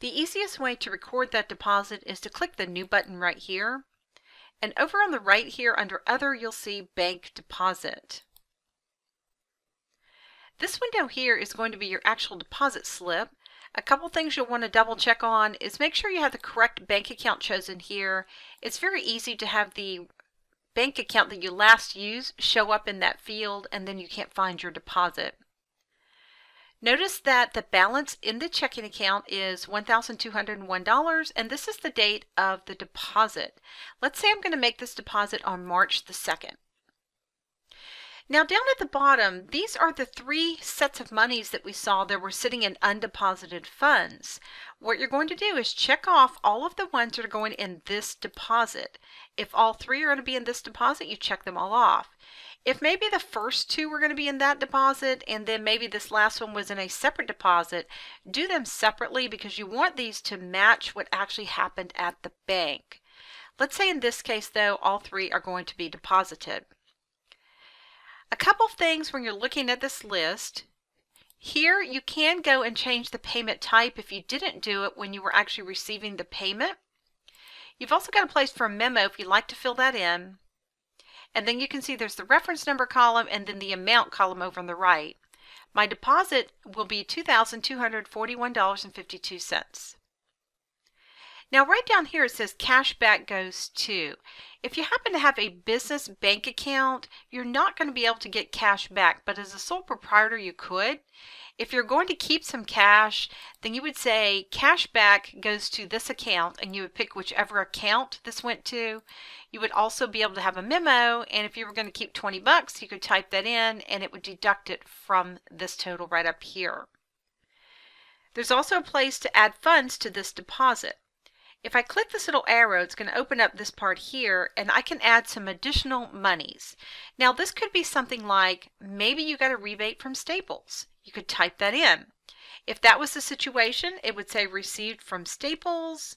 [SPEAKER 1] The easiest way to record that deposit is to click the new button right here. And over on the right here under Other, you'll see Bank Deposit. This window here is going to be your actual deposit slip. A couple things you'll want to double check on is make sure you have the correct bank account chosen here. It's very easy to have the bank account that you last used show up in that field and then you can't find your deposit. Notice that the balance in the checking account is $1,201 and this is the date of the deposit. Let's say I'm going to make this deposit on March the 2nd. Now down at the bottom, these are the three sets of monies that we saw that were sitting in undeposited funds. What you're going to do is check off all of the ones that are going in this deposit. If all three are going to be in this deposit, you check them all off. If maybe the first two were going to be in that deposit and then maybe this last one was in a separate deposit, do them separately because you want these to match what actually happened at the bank. Let's say in this case though, all three are going to be deposited. A couple things when you're looking at this list, here you can go and change the payment type if you didn't do it when you were actually receiving the payment. You've also got a place for a memo if you'd like to fill that in. And then you can see there's the reference number column and then the amount column over on the right. My deposit will be $2,241.52. Now right down here it says cash back goes to. If you happen to have a business bank account, you're not going to be able to get cash back, but as a sole proprietor you could. If you're going to keep some cash, then you would say cash back goes to this account and you would pick whichever account this went to. You would also be able to have a memo and if you were going to keep 20 bucks, you could type that in and it would deduct it from this total right up here. There's also a place to add funds to this deposit. If I click this little arrow, it's going to open up this part here and I can add some additional monies. Now this could be something like maybe you got a rebate from Staples. You could type that in. If that was the situation, it would say received from Staples.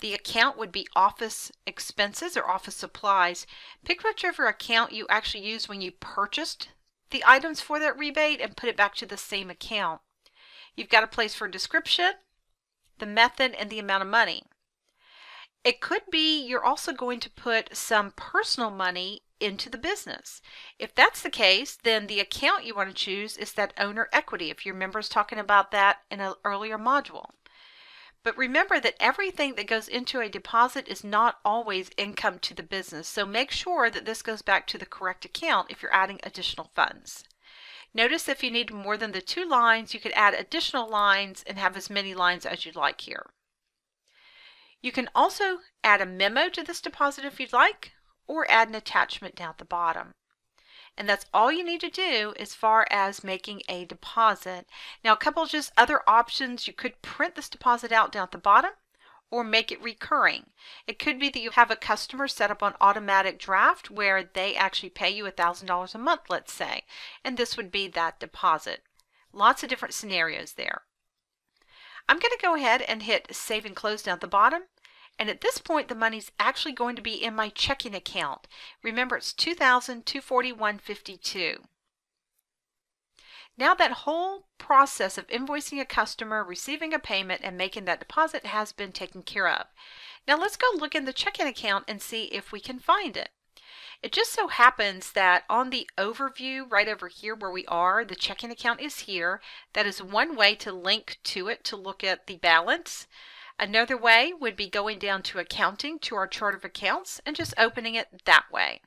[SPEAKER 1] The account would be office expenses or office supplies. Pick whichever account you actually used when you purchased the items for that rebate and put it back to the same account. You've got a place for description, the method, and the amount of money. It could be you're also going to put some personal money into the business. If that's the case, then the account you want to choose is that owner equity, if you remember us talking about that in an earlier module. But remember that everything that goes into a deposit is not always income to the business, so make sure that this goes back to the correct account if you're adding additional funds. Notice if you need more than the two lines, you could add additional lines and have as many lines as you'd like here. You can also add a memo to this deposit if you'd like, or add an attachment down at the bottom. And that's all you need to do as far as making a deposit. Now a couple just other options, you could print this deposit out down at the bottom or make it recurring. It could be that you have a customer set up on automatic draft where they actually pay you $1,000 a month, let's say, and this would be that deposit. Lots of different scenarios there. I'm going to go ahead and hit save and close down at the bottom and at this point, the money's actually going to be in my checking account. Remember, it's 2241.52. Now that whole process of invoicing a customer, receiving a payment, and making that deposit has been taken care of. Now let's go look in the checking account and see if we can find it. It just so happens that on the overview right over here where we are, the checking account is here. That is one way to link to it to look at the balance. Another way would be going down to accounting to our chart of accounts and just opening it that way.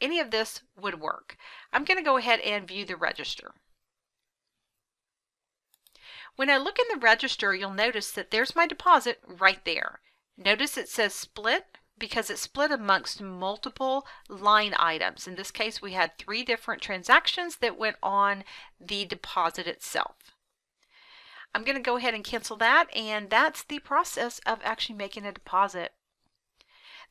[SPEAKER 1] Any of this would work. I'm going to go ahead and view the register. When I look in the register, you'll notice that there's my deposit right there. Notice it says split because it's split amongst multiple line items. In this case, we had three different transactions that went on the deposit itself. I'm going to go ahead and cancel that and that's the process of actually making a deposit.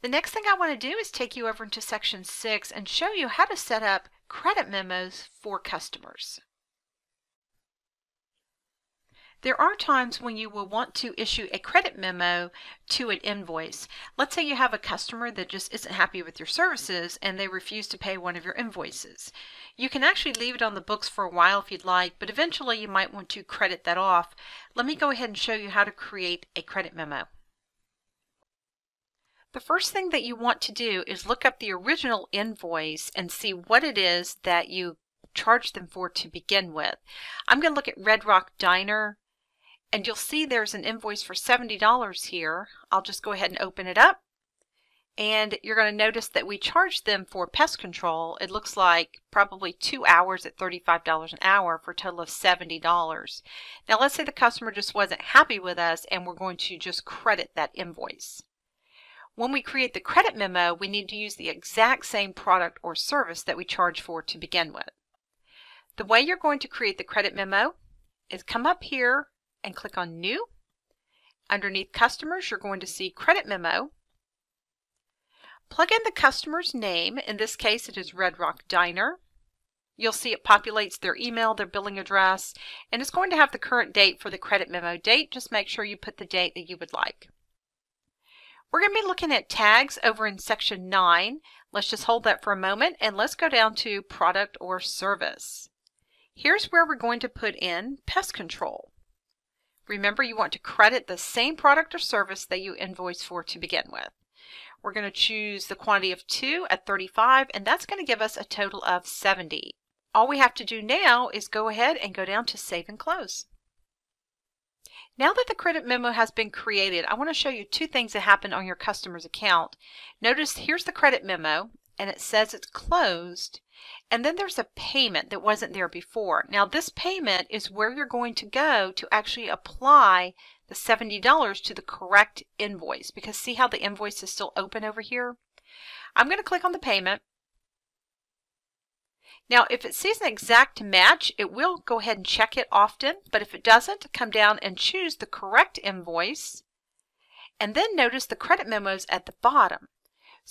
[SPEAKER 1] The next thing I want to do is take you over into section 6 and show you how to set up credit memos for customers. There are times when you will want to issue a credit memo to an invoice. Let's say you have a customer that just isn't happy with your services and they refuse to pay one of your invoices. You can actually leave it on the books for a while if you'd like, but eventually you might want to credit that off. Let me go ahead and show you how to create a credit memo. The first thing that you want to do is look up the original invoice and see what it is that you charged them for to begin with. I'm going to look at Red Rock Diner and you'll see there's an invoice for $70 here. I'll just go ahead and open it up and you're going to notice that we charged them for pest control. It looks like probably two hours at $35 an hour for a total of $70. Now let's say the customer just wasn't happy with us and we're going to just credit that invoice. When we create the credit memo, we need to use the exact same product or service that we charge for to begin with. The way you're going to create the credit memo is come up here and click on New. Underneath Customers, you're going to see Credit Memo. Plug in the customer's name. In this case, it is Red Rock Diner. You'll see it populates their email, their billing address, and it's going to have the current date for the credit memo date. Just make sure you put the date that you would like. We're going to be looking at tags over in section 9. Let's just hold that for a moment and let's go down to product or service. Here's where we're going to put in pest control. Remember you want to credit the same product or service that you invoice for to begin with. We're going to choose the quantity of 2 at 35 and that's going to give us a total of 70. All we have to do now is go ahead and go down to save and close. Now that the credit memo has been created, I want to show you two things that happen on your customer's account. Notice here's the credit memo and it says it's closed and then there's a payment that wasn't there before. Now this payment is where you're going to go to actually apply the $70 to the correct invoice because see how the invoice is still open over here? I'm going to click on the payment now, if it sees an exact match, it will go ahead and check it often, but if it doesn't, come down and choose the correct invoice, and then notice the credit memos at the bottom.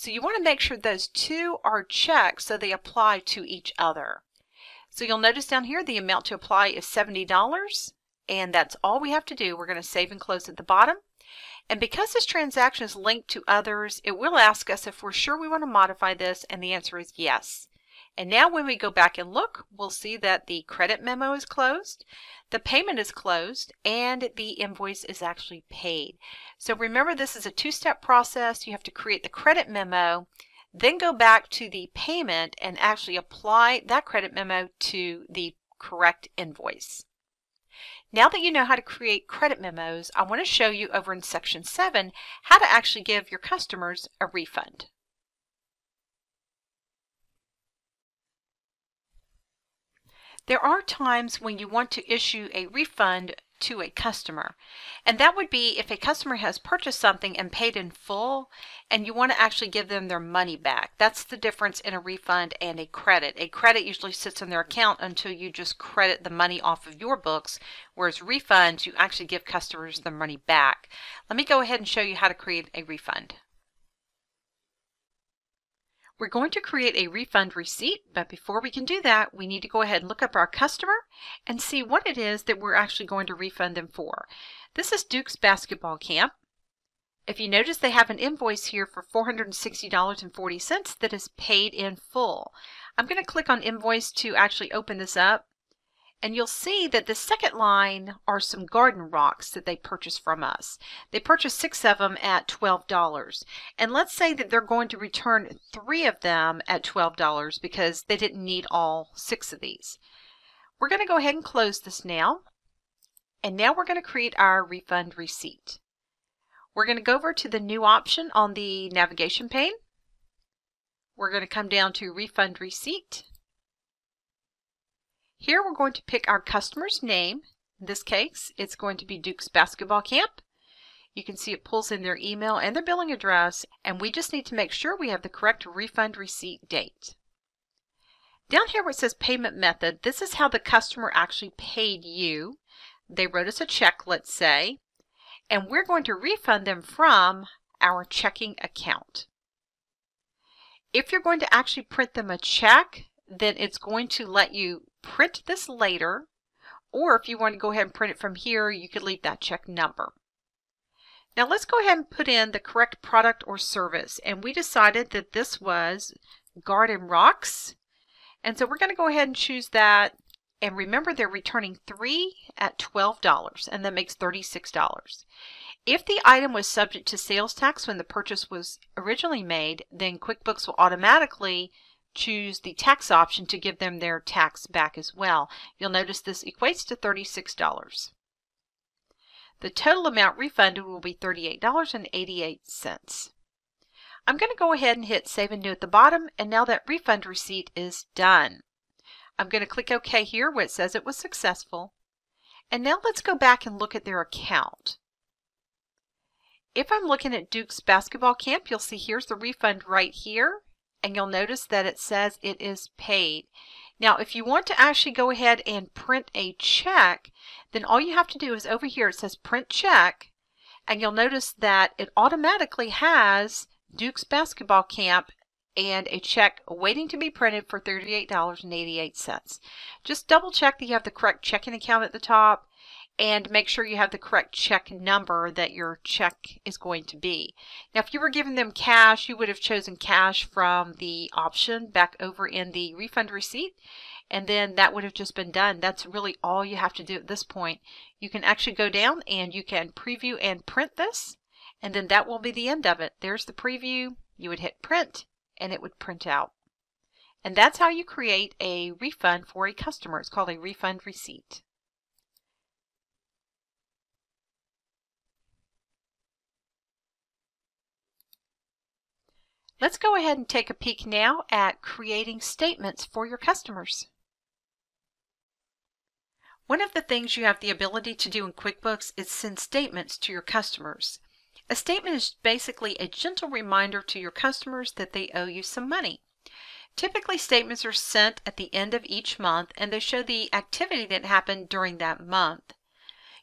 [SPEAKER 1] So you want to make sure those two are checked so they apply to each other. So you'll notice down here the amount to apply is $70, and that's all we have to do. We're going to save and close at the bottom. And because this transaction is linked to others, it will ask us if we're sure we want to modify this, and the answer is yes. And now when we go back and look, we'll see that the credit memo is closed, the payment is closed, and the invoice is actually paid. So remember this is a two-step process. You have to create the credit memo, then go back to the payment and actually apply that credit memo to the correct invoice. Now that you know how to create credit memos, I want to show you over in section 7 how to actually give your customers a refund. There are times when you want to issue a refund to a customer. And that would be if a customer has purchased something and paid in full and you want to actually give them their money back. That's the difference in a refund and a credit. A credit usually sits in their account until you just credit the money off of your books, whereas refunds, you actually give customers the money back. Let me go ahead and show you how to create a refund. We're going to create a refund receipt, but before we can do that, we need to go ahead and look up our customer and see what it is that we're actually going to refund them for. This is Duke's Basketball Camp. If you notice, they have an invoice here for $460.40 that is paid in full. I'm going to click on invoice to actually open this up. And you'll see that the second line are some garden rocks that they purchased from us. They purchased six of them at $12. And let's say that they're going to return three of them at $12 because they didn't need all six of these. We're going to go ahead and close this now. And now we're going to create our refund receipt. We're going to go over to the new option on the navigation pane. We're going to come down to refund receipt. Here we're going to pick our customer's name. In this case, it's going to be Duke's Basketball Camp. You can see it pulls in their email and their billing address, and we just need to make sure we have the correct refund receipt date. Down here where it says payment method, this is how the customer actually paid you. They wrote us a check, let's say, and we're going to refund them from our checking account. If you're going to actually print them a check, then it's going to let you print this later, or if you want to go ahead and print it from here, you could leave that check number. Now let's go ahead and put in the correct product or service. And we decided that this was Garden Rocks. And so we're going to go ahead and choose that. And remember, they're returning three at $12, and that makes $36. If the item was subject to sales tax when the purchase was originally made, then QuickBooks will automatically choose the tax option to give them their tax back as well. You'll notice this equates to $36. The total amount refunded will be $38.88. I'm going to go ahead and hit Save and New at the bottom, and now that refund receipt is done. I'm going to click OK here where it says it was successful. And now let's go back and look at their account. If I'm looking at Duke's basketball camp, you'll see here's the refund right here, and you'll notice that it says it is paid. Now, if you want to actually go ahead and print a check, then all you have to do is over here, it says print check, and you'll notice that it automatically has Duke's basketball camp and a check waiting to be printed for $38.88. Just double check that you have the correct checking account at the top and make sure you have the correct check number that your check is going to be. Now, if you were giving them cash, you would have chosen cash from the option back over in the refund receipt, and then that would have just been done. That's really all you have to do at this point. You can actually go down and you can preview and print this, and then that will be the end of it. There's the preview. You would hit print, and it would print out. And that's how you create a refund for a customer. It's called a refund receipt. Let's go ahead and take a peek now at creating statements for your customers. One of the things you have the ability to do in QuickBooks is send statements to your customers. A statement is basically a gentle reminder to your customers that they owe you some money. Typically, statements are sent at the end of each month and they show the activity that happened during that month.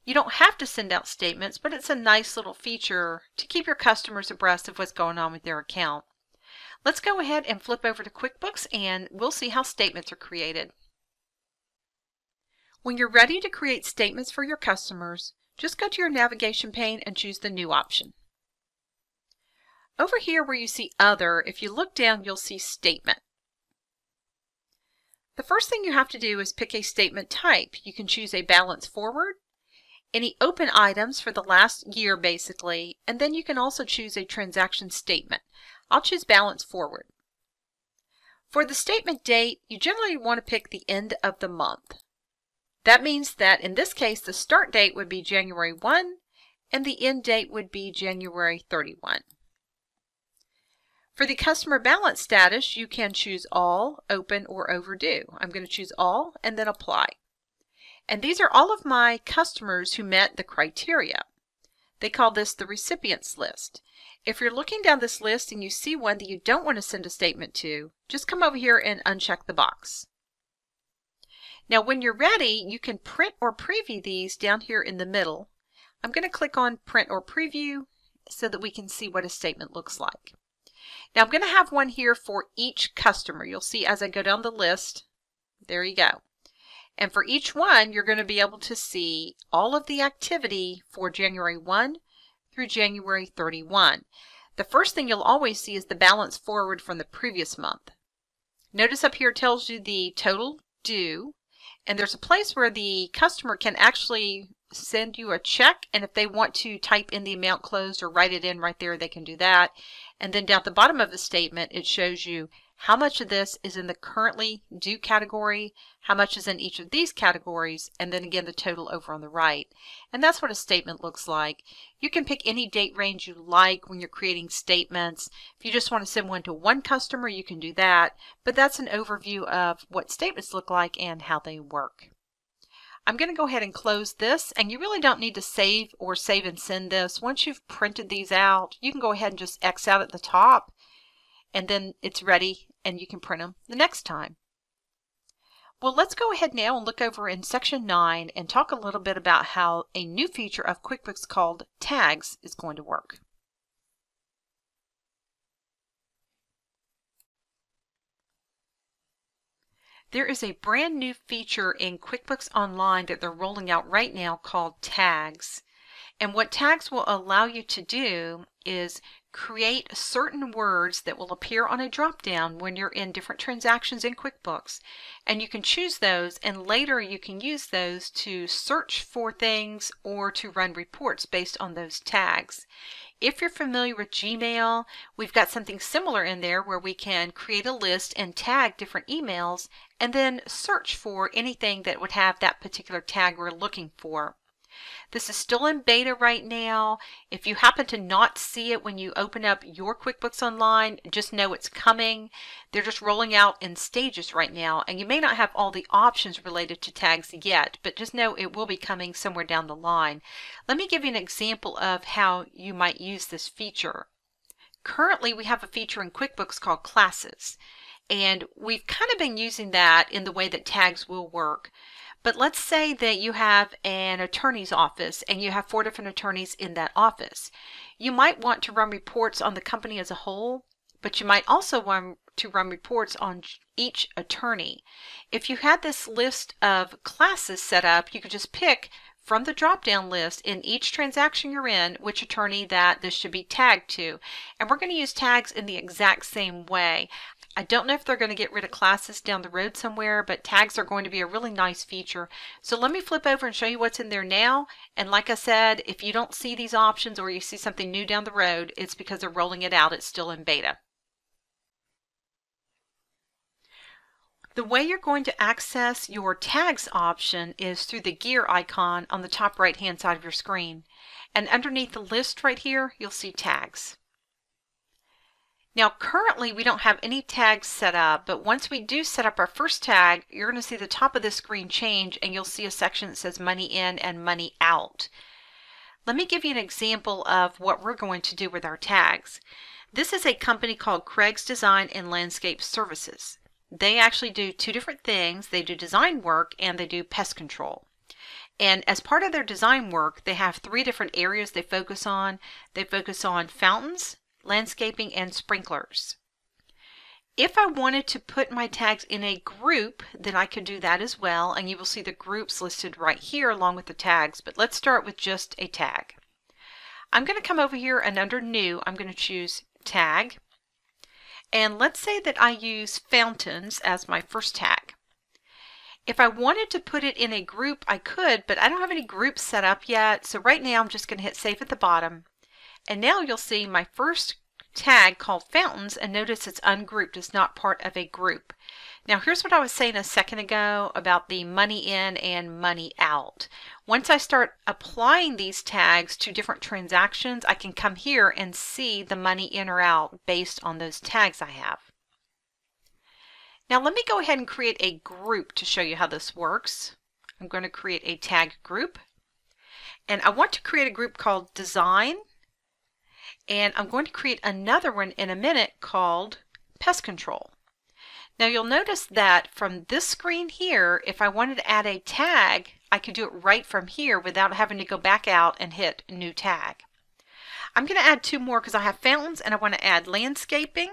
[SPEAKER 1] You don't have to send out statements, but it's a nice little feature to keep your customers abreast of what's going on with their account. Let's go ahead and flip over to QuickBooks and we'll see how statements are created. When you're ready to create statements for your customers, just go to your navigation pane and choose the New option. Over here where you see Other, if you look down, you'll see Statement. The first thing you have to do is pick a statement type. You can choose a balance forward, any open items for the last year basically, and then you can also choose a transaction statement. I'll choose balance forward. For the statement date, you generally want to pick the end of the month. That means that in this case, the start date would be January 1 and the end date would be January 31. For the customer balance status, you can choose all, open, or overdue. I'm going to choose all and then apply. And these are all of my customers who met the criteria. They call this the recipients list. If you're looking down this list and you see one that you don't want to send a statement to, just come over here and uncheck the box. Now when you're ready, you can print or preview these down here in the middle. I'm going to click on print or preview so that we can see what a statement looks like. Now I'm going to have one here for each customer. You'll see as I go down the list, there you go. And for each one, you're going to be able to see all of the activity for January 1 through January 31. The first thing you'll always see is the balance forward from the previous month. Notice up here tells you the total due, and there's a place where the customer can actually send you a check, and if they want to type in the amount closed or write it in right there, they can do that. And then down at the bottom of the statement, it shows you how much of this is in the currently due category, how much is in each of these categories, and then again the total over on the right. And that's what a statement looks like. You can pick any date range you like when you're creating statements. If you just want to send one to one customer, you can do that. But that's an overview of what statements look like and how they work. I'm going to go ahead and close this and you really don't need to save or save and send this. Once you've printed these out, you can go ahead and just X out at the top and then it's ready and you can print them the next time. Well, let's go ahead now and look over in section 9 and talk a little bit about how a new feature of QuickBooks called Tags is going to work. There is a brand new feature in QuickBooks Online that they're rolling out right now called Tags. And what Tags will allow you to do is create certain words that will appear on a drop down when you're in different transactions in QuickBooks. And you can choose those and later you can use those to search for things or to run reports based on those tags. If you're familiar with Gmail, we've got something similar in there where we can create a list and tag different emails and then search for anything that would have that particular tag we're looking for. This is still in beta right now. If you happen to not see it when you open up your QuickBooks Online, just know it's coming. They're just rolling out in stages right now, and you may not have all the options related to tags yet, but just know it will be coming somewhere down the line. Let me give you an example of how you might use this feature. Currently, we have a feature in QuickBooks called Classes, and we've kind of been using that in the way that tags will work. But let's say that you have an attorney's office and you have four different attorneys in that office. You might want to run reports on the company as a whole, but you might also want to run reports on each attorney. If you had this list of classes set up, you could just pick from the drop-down list in each transaction you're in which attorney that this should be tagged to. And we're going to use tags in the exact same way. I don't know if they're going to get rid of classes down the road somewhere, but tags are going to be a really nice feature. So let me flip over and show you what's in there now. And like I said, if you don't see these options or you see something new down the road, it's because they're rolling it out. It's still in beta. The way you're going to access your tags option is through the gear icon on the top right hand side of your screen. And underneath the list right here, you'll see tags. Now currently we don't have any tags set up, but once we do set up our first tag, you're going to see the top of the screen change and you'll see a section that says money in and money out. Let me give you an example of what we're going to do with our tags. This is a company called Craig's Design and Landscape Services. They actually do two different things. They do design work and they do pest control. And as part of their design work, they have three different areas they focus on. They focus on fountains, landscaping, and sprinklers. If I wanted to put my tags in a group, then I could do that as well, and you will see the groups listed right here along with the tags, but let's start with just a tag. I'm going to come over here and under New, I'm going to choose Tag, and let's say that I use Fountains as my first tag. If I wanted to put it in a group, I could, but I don't have any groups set up yet, so right now I'm just going to hit Save at the bottom, and now you'll see my first tag called fountains and notice it's ungrouped. It's not part of a group. Now here's what I was saying a second ago about the money in and money out. Once I start applying these tags to different transactions, I can come here and see the money in or out based on those tags I have. Now let me go ahead and create a group to show you how this works. I'm going to create a tag group and I want to create a group called design and I'm going to create another one in a minute called Pest Control. Now you'll notice that from this screen here, if I wanted to add a tag, I could do it right from here without having to go back out and hit New Tag. I'm going to add two more because I have fountains and I want to add landscaping.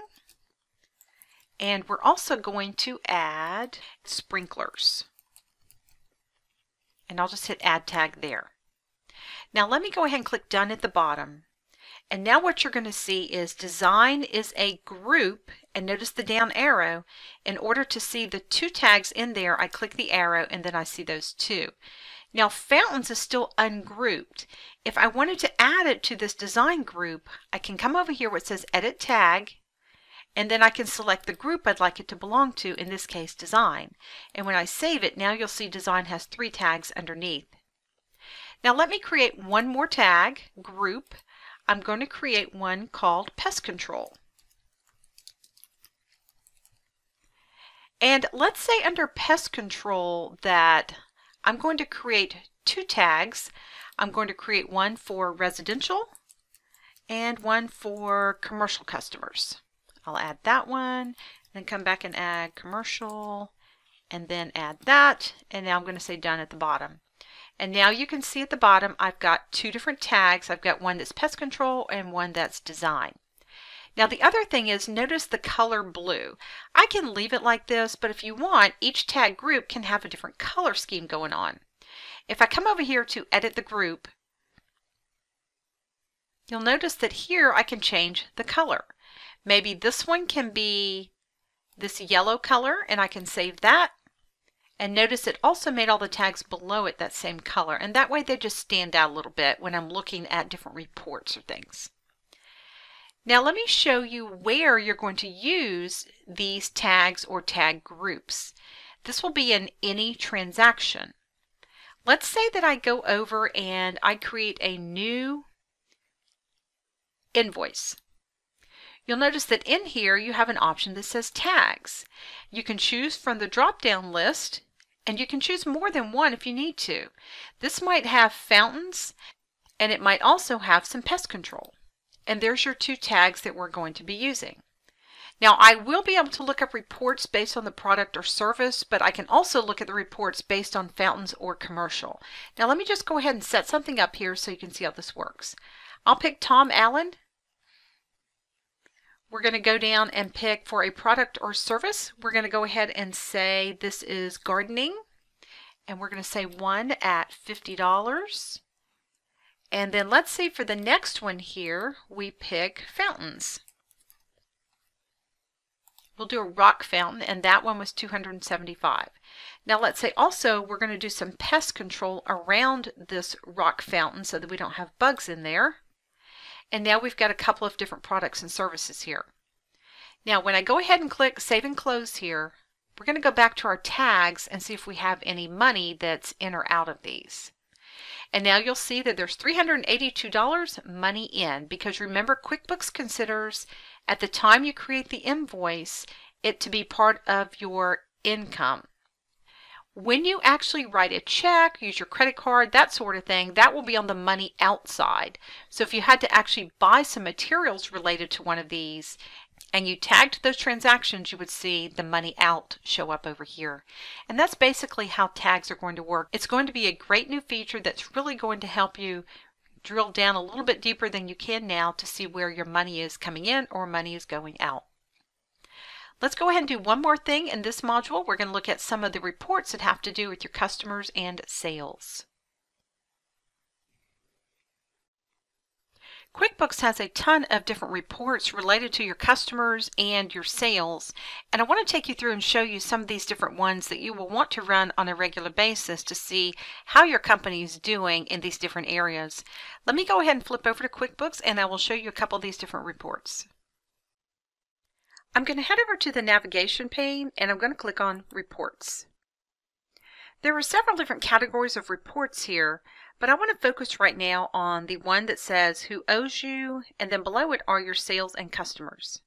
[SPEAKER 1] And we're also going to add sprinklers. And I'll just hit Add Tag there. Now let me go ahead and click Done at the bottom. And now what you're going to see is design is a group and notice the down arrow. In order to see the two tags in there, I click the arrow and then I see those two. Now fountains is still ungrouped. If I wanted to add it to this design group, I can come over here where it says edit tag and then I can select the group I'd like it to belong to, in this case design. And when I save it, now you'll see design has three tags underneath. Now let me create one more tag, group, I'm going to create one called Pest Control. And let's say under Pest Control that I'm going to create two tags. I'm going to create one for residential and one for commercial customers. I'll add that one, and then come back and add commercial, and then add that, and now I'm going to say done at the bottom. And now you can see at the bottom I've got two different tags. I've got one that's pest control and one that's design. Now the other thing is notice the color blue. I can leave it like this, but if you want, each tag group can have a different color scheme going on. If I come over here to edit the group, you'll notice that here I can change the color. Maybe this one can be this yellow color and I can save that. And notice it also made all the tags below it that same color. And that way they just stand out a little bit when I'm looking at different reports or things. Now let me show you where you're going to use these tags or tag groups. This will be in any transaction. Let's say that I go over and I create a new invoice. You'll notice that in here you have an option that says tags. You can choose from the drop-down list and you can choose more than one if you need to. This might have fountains and it might also have some pest control. And there's your two tags that we're going to be using. Now I will be able to look up reports based on the product or service, but I can also look at the reports based on fountains or commercial. Now let me just go ahead and set something up here so you can see how this works. I'll pick Tom Allen. We're going to go down and pick for a product or service. We're going to go ahead and say this is gardening. And we're going to say one at $50. And then let's see for the next one here, we pick fountains. We'll do a rock fountain, and that one was 275. Now let's say also we're going to do some pest control around this rock fountain so that we don't have bugs in there. And now we've got a couple of different products and services here. Now when I go ahead and click Save and Close here, we're going to go back to our tags and see if we have any money that's in or out of these. And now you'll see that there's $382 money in because remember QuickBooks considers at the time you create the invoice it to be part of your income. When you actually write a check, use your credit card, that sort of thing, that will be on the money outside. So if you had to actually buy some materials related to one of these and you tagged those transactions, you would see the money out show up over here. And that's basically how tags are going to work. It's going to be a great new feature that's really going to help you drill down a little bit deeper than you can now to see where your money is coming in or money is going out. Let's go ahead and do one more thing in this module. We're going to look at some of the reports that have to do with your customers and sales. QuickBooks has a ton of different reports related to your customers and your sales. And I want to take you through and show you some of these different ones that you will want to run on a regular basis to see how your company is doing in these different areas. Let me go ahead and flip over to QuickBooks and I will show you a couple of these different reports. I'm going to head over to the navigation pane and I'm going to click on Reports. There are several different categories of reports here, but I want to focus right now on the one that says who owes you, and then below it are your sales and customers.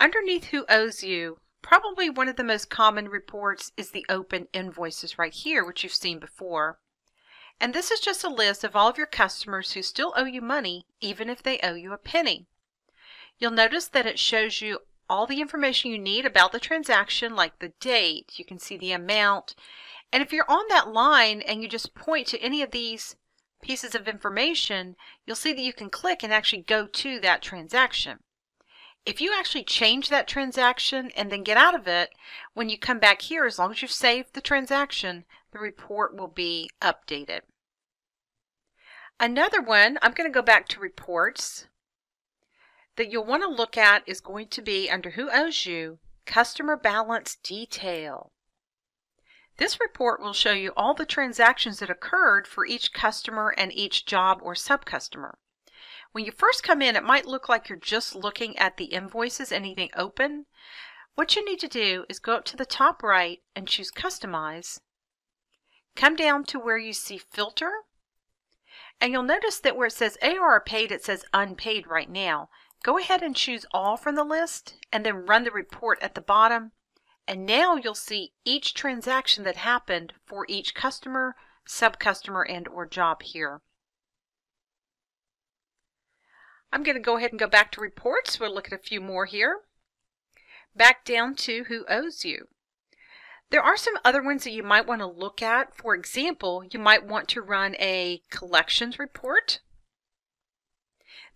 [SPEAKER 1] Underneath who owes you, probably one of the most common reports is the open invoices right here, which you've seen before. And this is just a list of all of your customers who still owe you money, even if they owe you a penny. You'll notice that it shows you all the information you need about the transaction, like the date, you can see the amount, and if you're on that line and you just point to any of these pieces of information, you'll see that you can click and actually go to that transaction. If you actually change that transaction and then get out of it, when you come back here, as long as you've saved the transaction, the report will be updated. Another one, I'm going to go back to reports, that you'll want to look at is going to be under Who Owes You, Customer Balance Detail. This report will show you all the transactions that occurred for each customer and each job or sub-customer. When you first come in, it might look like you're just looking at the invoices, anything open. What you need to do is go up to the top right and choose Customize. Come down to where you see Filter. And you'll notice that where it says AR paid, it says unpaid right now. Go ahead and choose all from the list and then run the report at the bottom and now you'll see each transaction that happened for each customer, sub-customer, and or job here. I'm going to go ahead and go back to reports. We'll look at a few more here. Back down to who owes you. There are some other ones that you might want to look at. For example, you might want to run a collections report.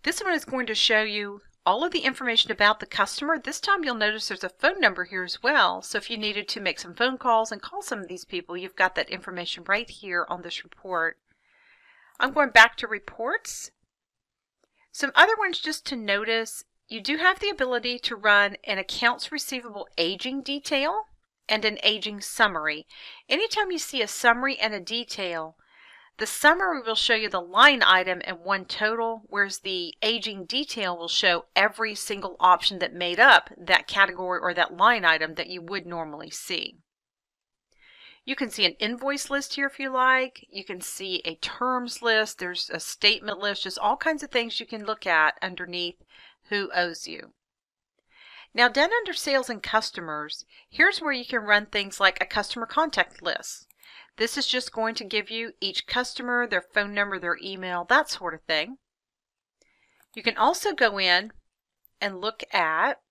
[SPEAKER 1] This one is going to show you all of the information about the customer. This time you'll notice there's a phone number here as well. So if you needed to make some phone calls and call some of these people, you've got that information right here on this report. I'm going back to reports. Some other ones just to notice, you do have the ability to run an accounts receivable aging detail and an aging summary. Anytime you see a summary and a detail, the summary will show you the line item and one total, whereas the aging detail will show every single option that made up that category or that line item that you would normally see. You can see an invoice list here if you like. You can see a terms list. There's a statement list, just all kinds of things you can look at underneath who owes you. Now down under sales and customers, here's where you can run things like a customer contact list. This is just going to give you each customer, their phone number, their email, that sort of thing. You can also go in and look at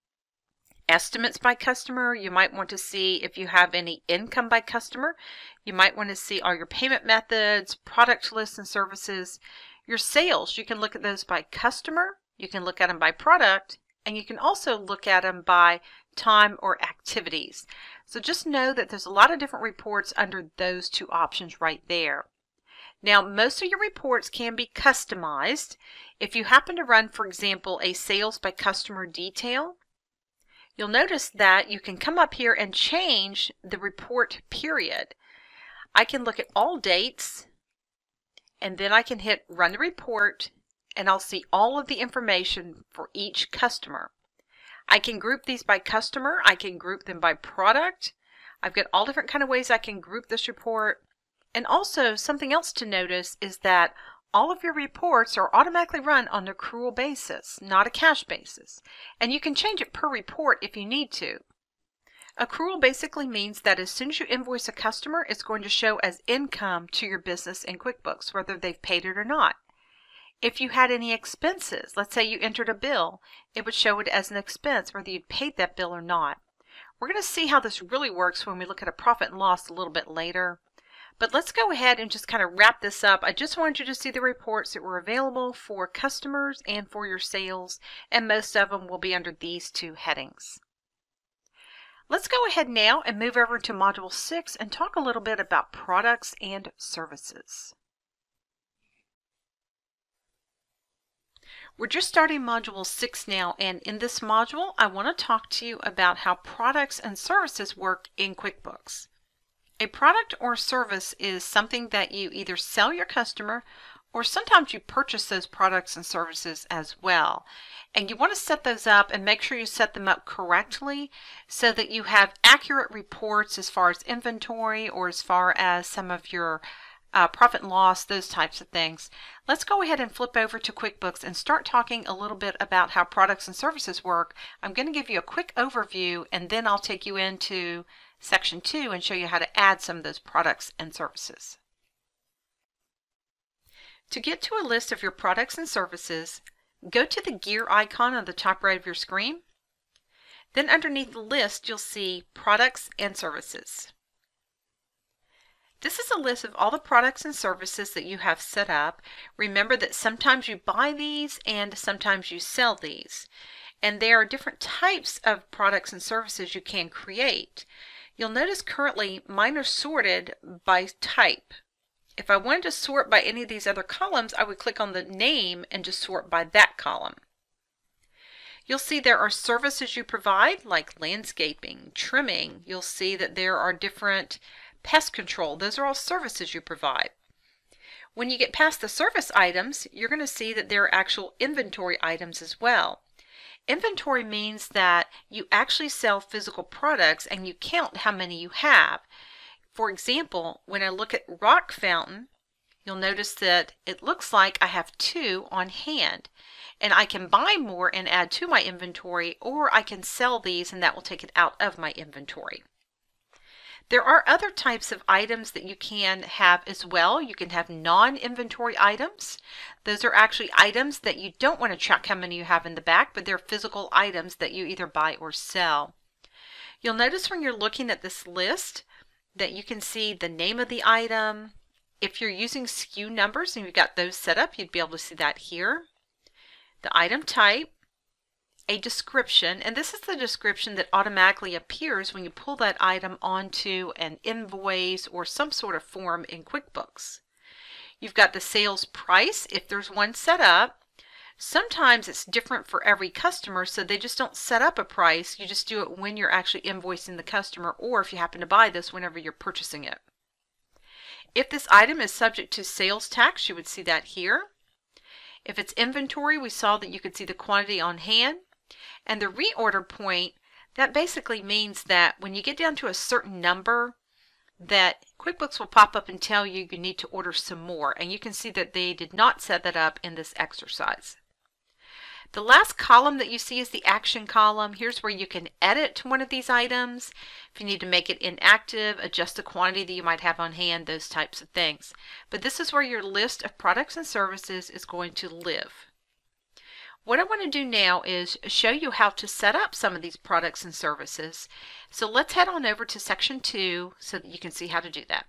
[SPEAKER 1] estimates by customer. You might want to see if you have any income by customer. You might want to see all your payment methods, product lists and services. Your sales, you can look at those by customer, you can look at them by product, and you can also look at them by time or activities. So just know that there's a lot of different reports under those two options right there. Now, most of your reports can be customized. If you happen to run, for example, a sales by customer detail, you'll notice that you can come up here and change the report period. I can look at all dates and then I can hit run the report and I'll see all of the information for each customer. I can group these by customer. I can group them by product. I've got all different kind of ways I can group this report. And also something else to notice is that all of your reports are automatically run on an accrual basis, not a cash basis. And you can change it per report if you need to. Accrual basically means that as soon as you invoice a customer, it's going to show as income to your business in QuickBooks, whether they've paid it or not. If you had any expenses, let's say you entered a bill, it would show it as an expense whether you'd paid that bill or not. We're going to see how this really works when we look at a profit and loss a little bit later. But let's go ahead and just kind of wrap this up. I just wanted you to see the reports that were available for customers and for your sales, and most of them will be under these two headings. Let's go ahead now and move over to Module 6 and talk a little bit about products and services. We're just starting Module 6 now, and in this module, I want to talk to you about how products and services work in QuickBooks. A product or service is something that you either sell your customer or sometimes you purchase those products and services as well. And you want to set those up and make sure you set them up correctly so that you have accurate reports as far as inventory or as far as some of your uh, profit and loss, those types of things. Let's go ahead and flip over to QuickBooks and start talking a little bit about how products and services work. I'm going to give you a quick overview and then I'll take you into section 2 and show you how to add some of those products and services. To get to a list of your products and services, go to the gear icon on the top right of your screen. Then underneath the list, you'll see Products and Services. This is a list of all the products and services that you have set up. Remember that sometimes you buy these and sometimes you sell these. And there are different types of products and services you can create. You'll notice currently mine are sorted by type. If I wanted to sort by any of these other columns, I would click on the name and just sort by that column. You'll see there are services you provide like landscaping, trimming. You'll see that there are different pest control. Those are all services you provide. When you get past the service items, you're going to see that there are actual inventory items as well. Inventory means that you actually sell physical products and you count how many you have. For example, when I look at rock fountain, you'll notice that it looks like I have two on hand. And I can buy more and add to my inventory, or I can sell these and that will take it out of my inventory. There are other types of items that you can have as well. You can have non-inventory items. Those are actually items that you don't want to track how many you have in the back, but they're physical items that you either buy or sell. You'll notice when you're looking at this list that you can see the name of the item. If you're using SKU numbers and you've got those set up, you'd be able to see that here. The item type, a description, and this is the description that automatically appears when you pull that item onto an invoice or some sort of form in QuickBooks. You've got the sales price, if there's one set up. Sometimes it's different for every customer, so they just don't set up a price. You just do it when you're actually invoicing the customer or if you happen to buy this whenever you're purchasing it. If this item is subject to sales tax, you would see that here. If it's inventory, we saw that you could see the quantity on hand. And the reorder point, that basically means that when you get down to a certain number, that QuickBooks will pop up and tell you you need to order some more. And you can see that they did not set that up in this exercise. The last column that you see is the action column. Here's where you can edit one of these items. If you need to make it inactive, adjust the quantity that you might have on hand, those types of things. But this is where your list of products and services is going to live. What I want to do now is show you how to set up some of these products and services. So let's head on over to section 2 so that you can see how to do that.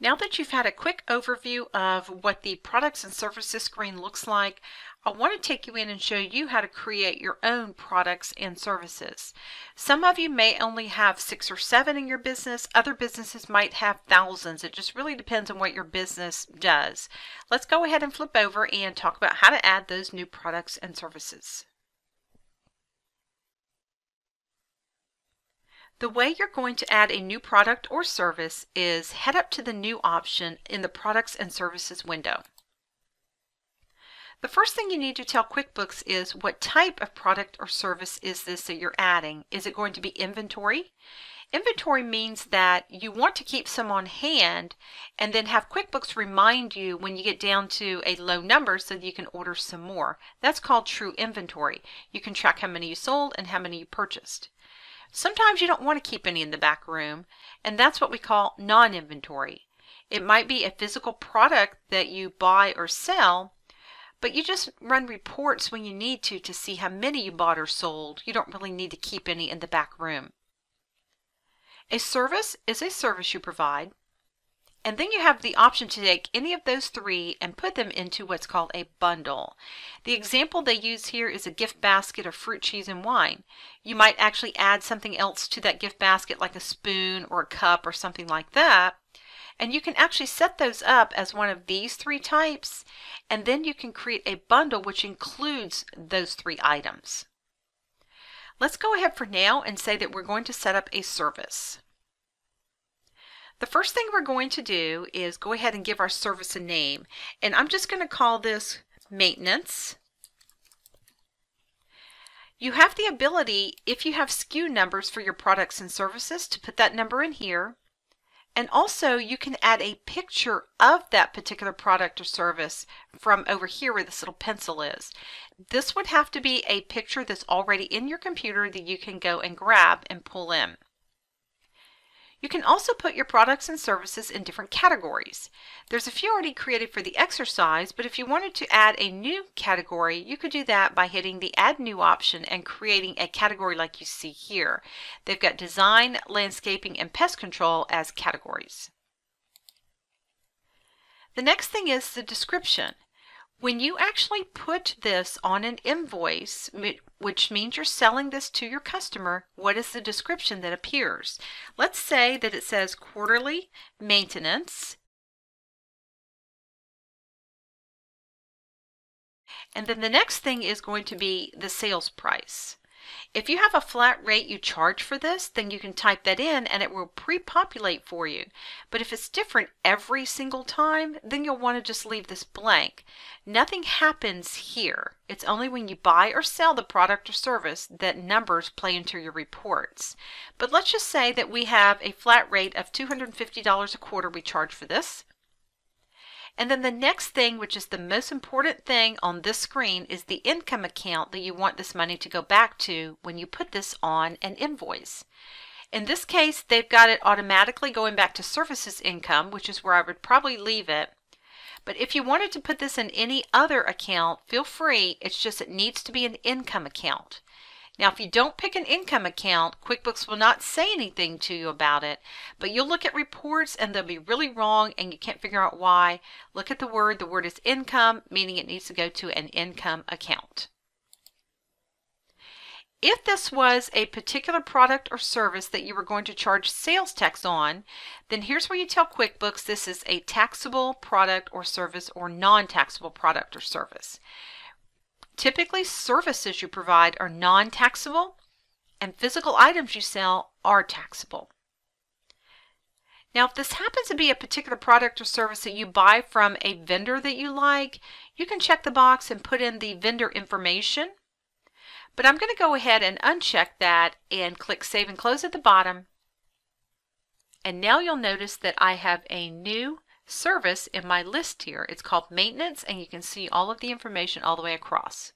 [SPEAKER 1] Now that you've had a quick overview of what the products and services screen looks like, I want to take you in and show you how to create your own products and services. Some of you may only have six or seven in your business. Other businesses might have thousands. It just really depends on what your business does. Let's go ahead and flip over and talk about how to add those new products and services. The way you're going to add a new product or service is head up to the new option in the products and services window. The first thing you need to tell QuickBooks is what type of product or service is this that you're adding. Is it going to be inventory? Inventory means that you want to keep some on hand and then have QuickBooks remind you when you get down to a low number so that you can order some more. That's called true inventory. You can track how many you sold and how many you purchased. Sometimes you don't want to keep any in the back room, and that's what we call non-inventory. It might be a physical product that you buy or sell, but you just run reports when you need to to see how many you bought or sold. You don't really need to keep any in the back room. A service is a service you provide, and then you have the option to take any of those three and put them into what's called a bundle. The example they use here is a gift basket of fruit, cheese, and wine. You might actually add something else to that gift basket like a spoon or a cup or something like that. And you can actually set those up as one of these three types, and then you can create a bundle which includes those three items. Let's go ahead for now and say that we're going to set up a service. The first thing we're going to do is go ahead and give our service a name. And I'm just going to call this maintenance. You have the ability, if you have SKU numbers for your products and services, to put that number in here. And also you can add a picture of that particular product or service from over here where this little pencil is. This would have to be a picture that's already in your computer that you can go and grab and pull in. You can also put your products and services in different categories. There's a few already created for the exercise, but if you wanted to add a new category, you could do that by hitting the Add New option and creating a category like you see here. They've got Design, Landscaping, and Pest Control as categories. The next thing is the description. When you actually put this on an invoice, which means you're selling this to your customer, what is the description that appears? Let's say that it says quarterly maintenance. And then the next thing is going to be the sales price. If you have a flat rate you charge for this, then you can type that in and it will pre-populate for you. But if it's different every single time, then you'll want to just leave this blank. Nothing happens here. It's only when you buy or sell the product or service that numbers play into your reports. But let's just say that we have a flat rate of $250 a quarter we charge for this. And then the next thing, which is the most important thing on this screen, is the income account that you want this money to go back to when you put this on an invoice. In this case, they've got it automatically going back to services income, which is where I would probably leave it. But if you wanted to put this in any other account, feel free. It's just it needs to be an income account. Now, if you don't pick an income account, QuickBooks will not say anything to you about it, but you'll look at reports and they'll be really wrong and you can't figure out why. Look at the word. The word is income, meaning it needs to go to an income account. If this was a particular product or service that you were going to charge sales tax on, then here's where you tell QuickBooks this is a taxable product or service or non-taxable product or service. Typically, services you provide are non-taxable and physical items you sell are taxable. Now, if this happens to be a particular product or service that you buy from a vendor that you like, you can check the box and put in the vendor information but I'm going to go ahead and uncheck that and click Save and Close at the bottom. And now you'll notice that I have a new service in my list here. It's called Maintenance and you can see all of the information all the way across.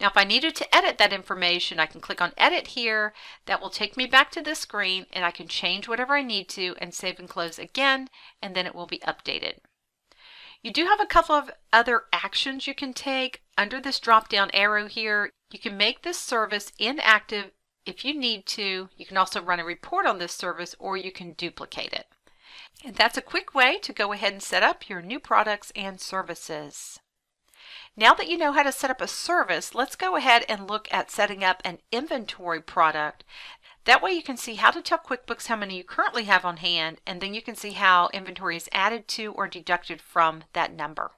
[SPEAKER 1] Now if I needed to edit that information, I can click on Edit here. That will take me back to this screen and I can change whatever I need to and save and close again and then it will be updated. You do have a couple of other actions you can take. Under this drop down arrow here, you can make this service inactive if you need to. You can also run a report on this service or you can duplicate it. And that's a quick way to go ahead and set up your new products and services. Now that you know how to set up a service, let's go ahead and look at setting up an inventory product. That way you can see how to tell QuickBooks how many you currently have on hand, and then you can see how inventory is added to or deducted from that number.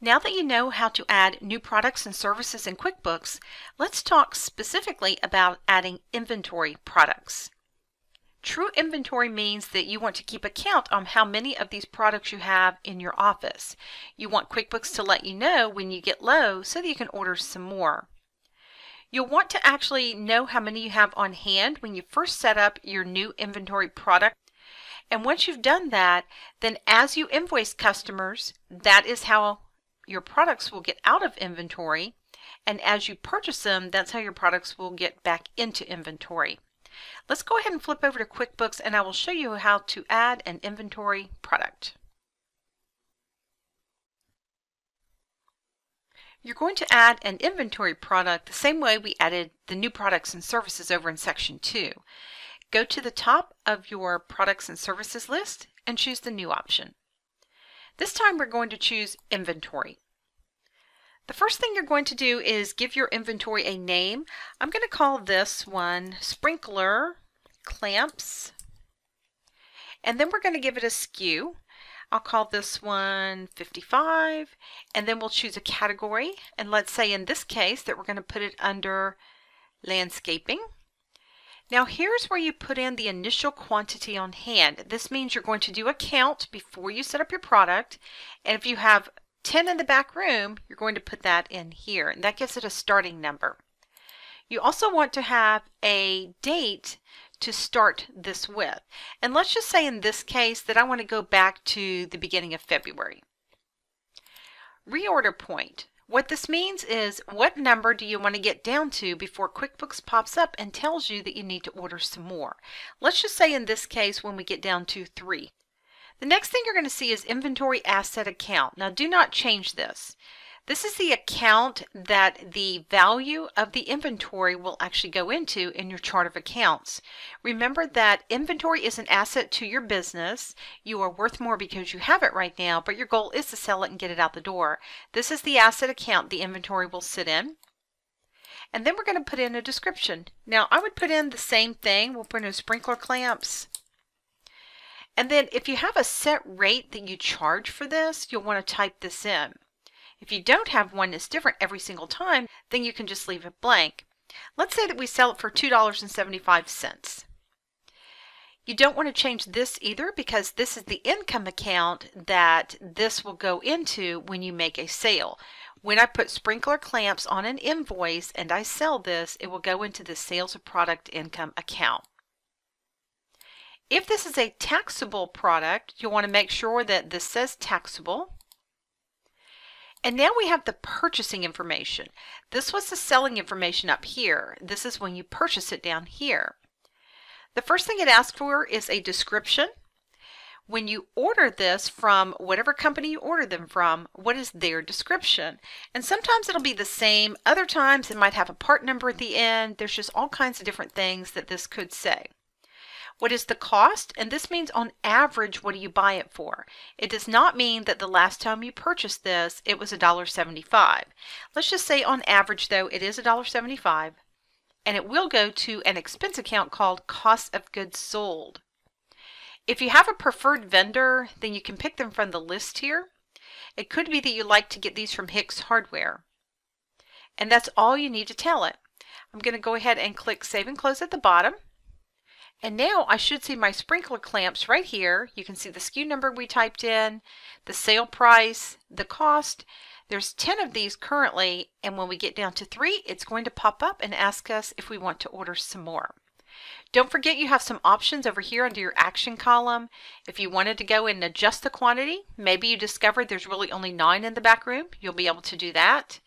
[SPEAKER 1] Now that you know how to add new products and services in QuickBooks, let's talk specifically about adding inventory products. True inventory means that you want to keep a count on how many of these products you have in your office. You want QuickBooks to let you know when you get low so that you can order some more. You'll want to actually know how many you have on hand when you first set up your new inventory product. And once you've done that, then as you invoice customers, that is how your products will get out of inventory. And as you purchase them, that's how your products will get back into inventory. Let's go ahead and flip over to QuickBooks and I will show you how to add an inventory product. You're going to add an inventory product the same way we added the new products and services over in section 2. Go to the top of your products and services list and choose the new option. This time we're going to choose inventory. The first thing you're going to do is give your inventory a name. I'm going to call this one sprinkler clamps. And then we're going to give it a SKU. I'll call this one 55 and then we'll choose a category and let's say in this case that we're going to put it under landscaping. Now here's where you put in the initial quantity on hand. This means you're going to do a count before you set up your product and if you have 10 in the back room, you're going to put that in here, and that gives it a starting number. You also want to have a date to start this with. And let's just say in this case that I want to go back to the beginning of February. Reorder point. What this means is what number do you want to get down to before QuickBooks pops up and tells you that you need to order some more. Let's just say in this case when we get down to 3. The next thing you're going to see is inventory asset account. Now do not change this. This is the account that the value of the inventory will actually go into in your chart of accounts. Remember that inventory is an asset to your business. You are worth more because you have it right now, but your goal is to sell it and get it out the door. This is the asset account the inventory will sit in. And then we're going to put in a description. Now I would put in the same thing. We'll put in sprinkler clamps. And then if you have a set rate that you charge for this, you'll want to type this in. If you don't have one that's different every single time, then you can just leave it blank. Let's say that we sell it for $2.75. You don't want to change this either because this is the income account that this will go into when you make a sale. When I put sprinkler clamps on an invoice and I sell this, it will go into the sales of product income account. If this is a taxable product, you'll want to make sure that this says taxable. And now we have the purchasing information. This was the selling information up here. This is when you purchase it down here. The first thing it asks for is a description. When you order this from whatever company you order them from, what is their description? And sometimes it'll be the same. Other times it might have a part number at the end. There's just all kinds of different things that this could say. What is the cost? And this means on average, what do you buy it for? It does not mean that the last time you purchased this, it was $1.75. Let's just say on average though, it is $1.75 and it will go to an expense account called cost of goods sold. If you have a preferred vendor, then you can pick them from the list here. It could be that you like to get these from Hicks Hardware. And that's all you need to tell it. I'm going to go ahead and click Save and Close at the bottom. And now I should see my sprinkler clamps right here. You can see the SKU number we typed in, the sale price, the cost. There's 10 of these currently, and when we get down to three, it's going to pop up and ask us if we want to order some more. Don't forget you have some options over here under your action column. If you wanted to go and adjust the quantity, maybe you discovered there's really only nine in the back room, you'll be able to do that.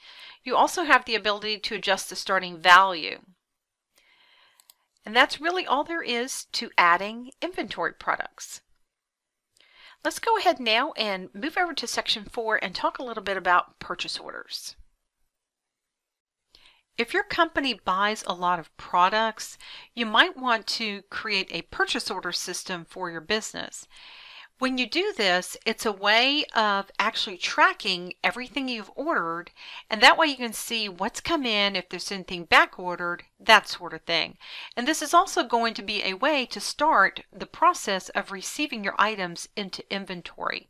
[SPEAKER 1] You also have the ability to adjust the starting value. And that's really all there is to adding inventory products. Let's go ahead now and move over to section four and talk a little bit about purchase orders. If your company buys a lot of products, you might want to create a purchase order system for your business. When you do this, it's a way of actually tracking everything you've ordered, and that way you can see what's come in, if there's anything back ordered, that sort of thing. And this is also going to be a way to start the process of receiving your items into inventory.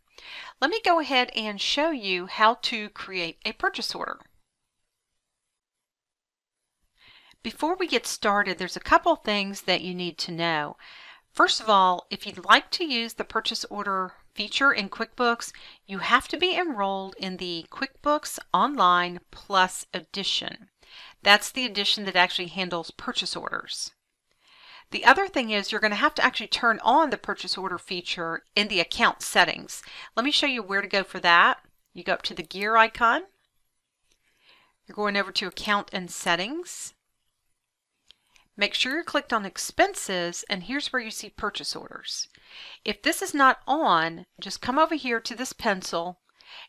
[SPEAKER 1] Let me go ahead and show you how to create a purchase order. Before we get started, there's a couple things that you need to know. First of all, if you'd like to use the purchase order feature in QuickBooks, you have to be enrolled in the QuickBooks Online Plus edition. That's the edition that actually handles purchase orders. The other thing is you're going to have to actually turn on the purchase order feature in the account settings. Let me show you where to go for that. You go up to the gear icon. You're going over to account and settings. Make sure you're clicked on expenses and here's where you see purchase orders. If this is not on, just come over here to this pencil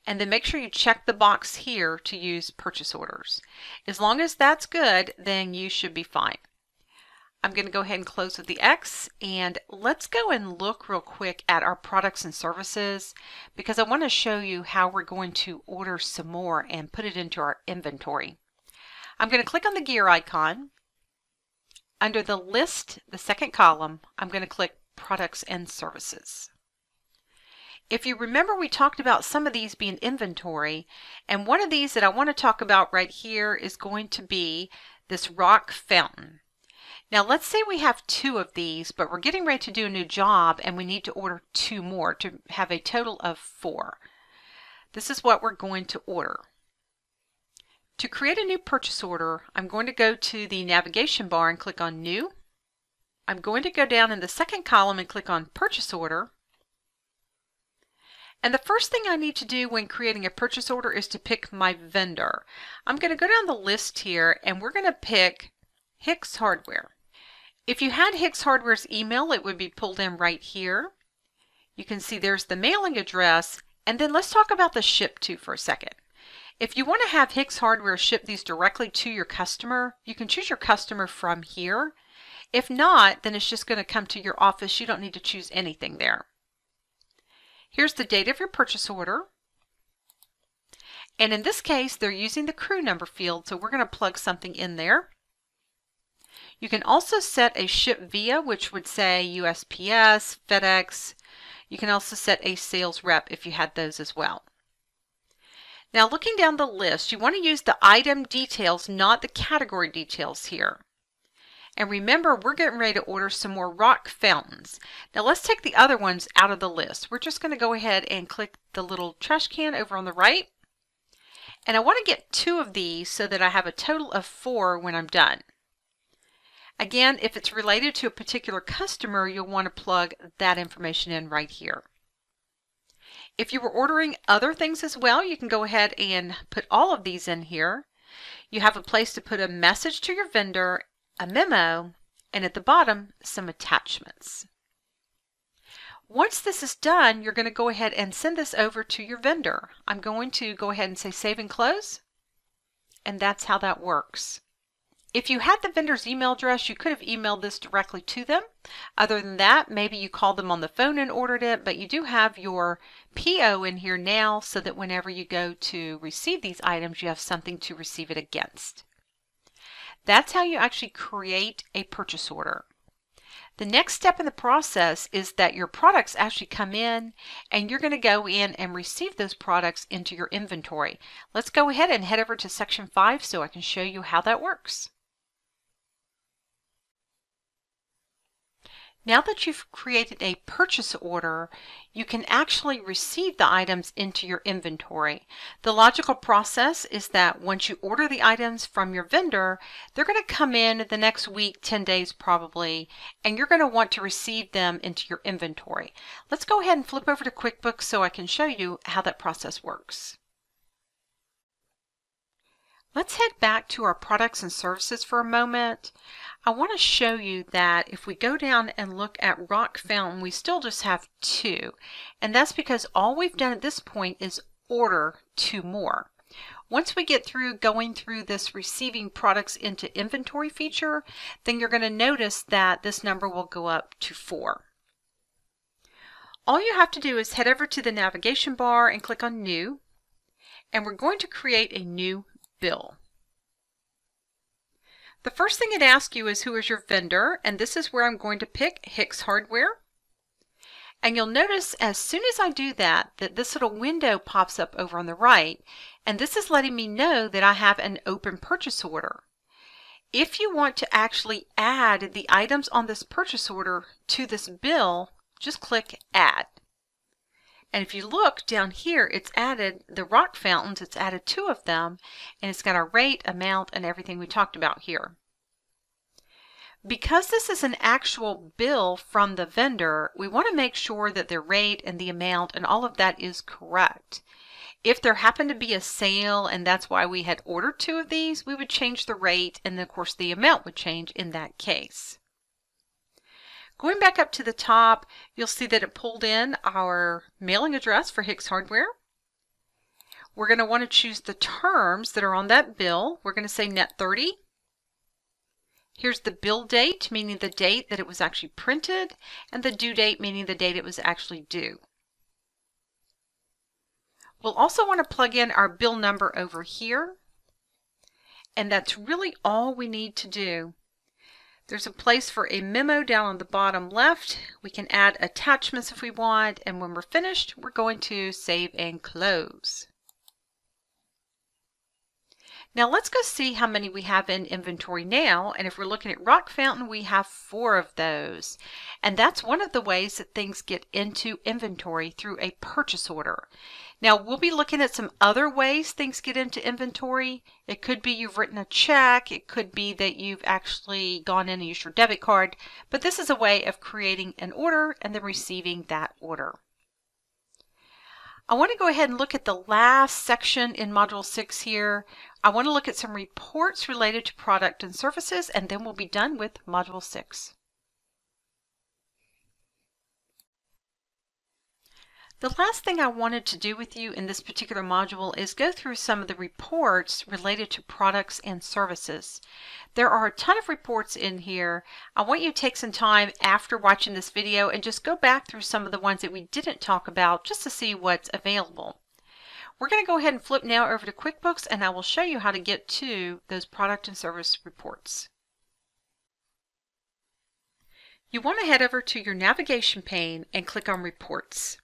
[SPEAKER 1] and then make sure you check the box here to use purchase orders. As long as that's good, then you should be fine. I'm going to go ahead and close with the X and let's go and look real quick at our products and services because I want to show you how we're going to order some more and put it into our inventory. I'm going to click on the gear icon under the list, the second column, I'm going to click products and services. If you remember, we talked about some of these being inventory, and one of these that I want to talk about right here is going to be this rock fountain. Now let's say we have two of these, but we're getting ready to do a new job and we need to order two more to have a total of four. This is what we're going to order. To create a new purchase order, I'm going to go to the navigation bar and click on New. I'm going to go down in the second column and click on Purchase Order. And the first thing I need to do when creating a purchase order is to pick my vendor. I'm going to go down the list here and we're going to pick Hicks Hardware. If you had Hicks Hardware's email, it would be pulled in right here. You can see there's the mailing address. And then let's talk about the ship to for a second. If you want to have Hicks Hardware ship these directly to your customer, you can choose your customer from here. If not, then it's just going to come to your office. You don't need to choose anything there. Here's the date of your purchase order. And in this case, they're using the crew number field, so we're going to plug something in there. You can also set a ship via, which would say USPS, FedEx. You can also set a sales rep if you had those as well. Now looking down the list, you want to use the item details, not the category details here. And remember, we're getting ready to order some more rock fountains. Now let's take the other ones out of the list. We're just going to go ahead and click the little trash can over on the right. And I want to get two of these so that I have a total of four when I'm done. Again, if it's related to a particular customer, you'll want to plug that information in right here. If you were ordering other things as well, you can go ahead and put all of these in here. You have a place to put a message to your vendor, a memo, and at the bottom, some attachments. Once this is done, you're going to go ahead and send this over to your vendor. I'm going to go ahead and say save and close, and that's how that works. If you had the vendor's email address, you could have emailed this directly to them. Other than that, maybe you called them on the phone and ordered it, but you do have your PO in here now so that whenever you go to receive these items, you have something to receive it against. That's how you actually create a purchase order. The next step in the process is that your products actually come in and you're going to go in and receive those products into your inventory. Let's go ahead and head over to section 5 so I can show you how that works. Now that you've created a purchase order, you can actually receive the items into your inventory. The logical process is that once you order the items from your vendor, they're going to come in the next week, 10 days probably, and you're going to want to receive them into your inventory. Let's go ahead and flip over to QuickBooks so I can show you how that process works. Let's head back to our products and services for a moment. I want to show you that if we go down and look at Rock Fountain, we still just have two. And that's because all we've done at this point is order two more. Once we get through going through this receiving products into inventory feature, then you're going to notice that this number will go up to four. All you have to do is head over to the navigation bar and click on New. And we're going to create a new bill. The first thing it asks you is who is your vendor, and this is where I'm going to pick Hicks Hardware. And you'll notice as soon as I do that, that this little window pops up over on the right, and this is letting me know that I have an open purchase order. If you want to actually add the items on this purchase order to this bill, just click Add. And if you look down here, it's added the rock fountains, it's added two of them, and it's got a rate, amount, and everything we talked about here. Because this is an actual bill from the vendor, we want to make sure that the rate and the amount and all of that is correct. If there happened to be a sale and that's why we had ordered two of these, we would change the rate and of course the amount would change in that case. Going back up to the top, you'll see that it pulled in our mailing address for Hicks Hardware. We're going to want to choose the terms that are on that bill. We're going to say net 30. Here's the bill date, meaning the date that it was actually printed, and the due date, meaning the date it was actually due. We'll also want to plug in our bill number over here. And that's really all we need to do. There's a place for a memo down on the bottom left. We can add attachments if we want, and when we're finished, we're going to save and close. Now let's go see how many we have in inventory now. And if we're looking at Rock Fountain, we have four of those. And that's one of the ways that things get into inventory through a purchase order. Now we'll be looking at some other ways things get into inventory. It could be you've written a check. It could be that you've actually gone in and used your debit card. But this is a way of creating an order and then receiving that order. I want to go ahead and look at the last section in Module 6 here. I want to look at some reports related to product and services, and then we'll be done with Module 6. The last thing I wanted to do with you in this particular module is go through some of the reports related to products and services. There are a ton of reports in here. I want you to take some time after watching this video and just go back through some of the ones that we didn't talk about just to see what's available. We're going to go ahead and flip now over to QuickBooks and I will show you how to get to those product and service reports. You want to head over to your navigation pane and click on Reports.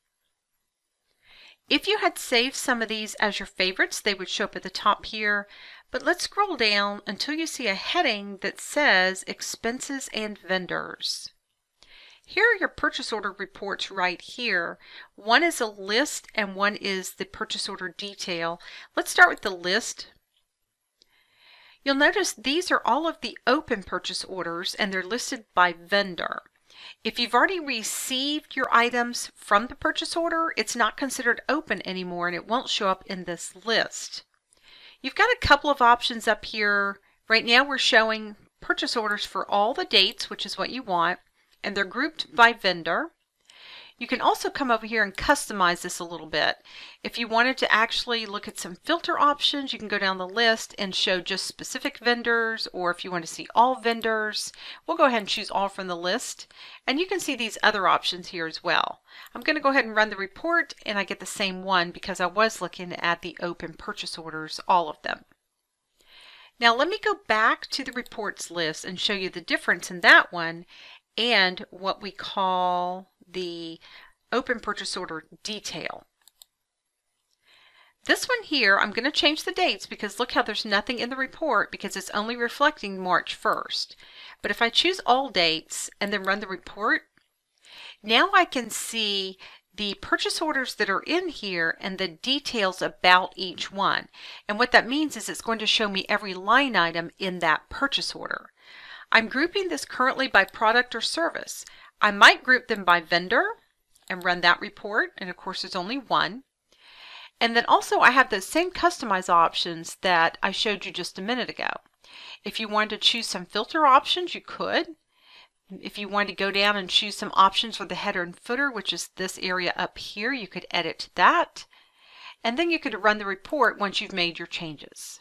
[SPEAKER 1] If you had saved some of these as your favorites, they would show up at the top here. But let's scroll down until you see a heading that says Expenses and Vendors. Here are your purchase order reports right here. One is a list and one is the purchase order detail. Let's start with the list. You'll notice these are all of the open purchase orders and they're listed by vendor. If you've already received your items from the purchase order, it's not considered open anymore and it won't show up in this list. You've got a couple of options up here. Right now we're showing purchase orders for all the dates, which is what you want, and they're grouped by vendor. You can also come over here and customize this a little bit. If you wanted to actually look at some filter options, you can go down the list and show just specific vendors, or if you want to see all vendors, we'll go ahead and choose all from the list. And you can see these other options here as well. I'm going to go ahead and run the report, and I get the same one because I was looking at the open purchase orders, all of them. Now let me go back to the reports list and show you the difference in that one and what we call the open purchase order detail. This one here, I'm going to change the dates because look how there's nothing in the report because it's only reflecting March 1st. But if I choose all dates and then run the report, now I can see the purchase orders that are in here and the details about each one. And what that means is it's going to show me every line item in that purchase order. I'm grouping this currently by product or service. I might group them by vendor and run that report. And of course, there's only one. And then also I have those same customize options that I showed you just a minute ago. If you wanted to choose some filter options, you could. If you wanted to go down and choose some options for the header and footer, which is this area up here, you could edit that. And then you could run the report once you've made your changes.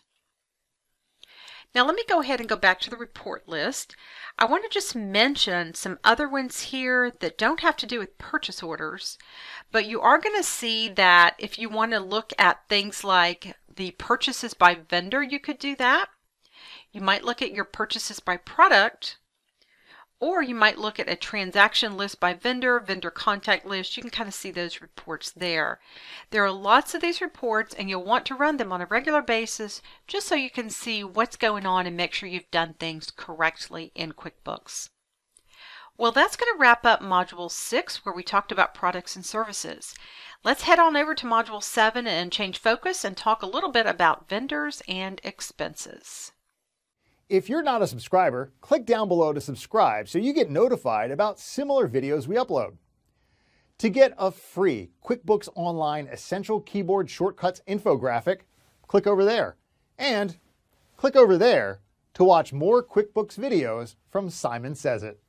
[SPEAKER 1] Now let me go ahead and go back to the report list. I want to just mention some other ones here that don't have to do with purchase orders, but you are going to see that if you want to look at things like the purchases by vendor, you could do that. You might look at your purchases by product, or you might look at a transaction list by vendor, vendor contact list. You can kind of see those reports there. There are lots of these reports and you'll want to run them on a regular basis just so you can see what's going on and make sure you've done things correctly in QuickBooks. Well, that's going to wrap up Module 6 where we talked about products and services. Let's head on over to Module 7 and change focus and talk a little bit about vendors and expenses.
[SPEAKER 2] If you're not a subscriber, click down below to subscribe so you get notified about similar videos we upload. To get a free QuickBooks Online Essential Keyboard Shortcuts infographic, click over there. And click over there to watch more QuickBooks videos from Simon Sez IT.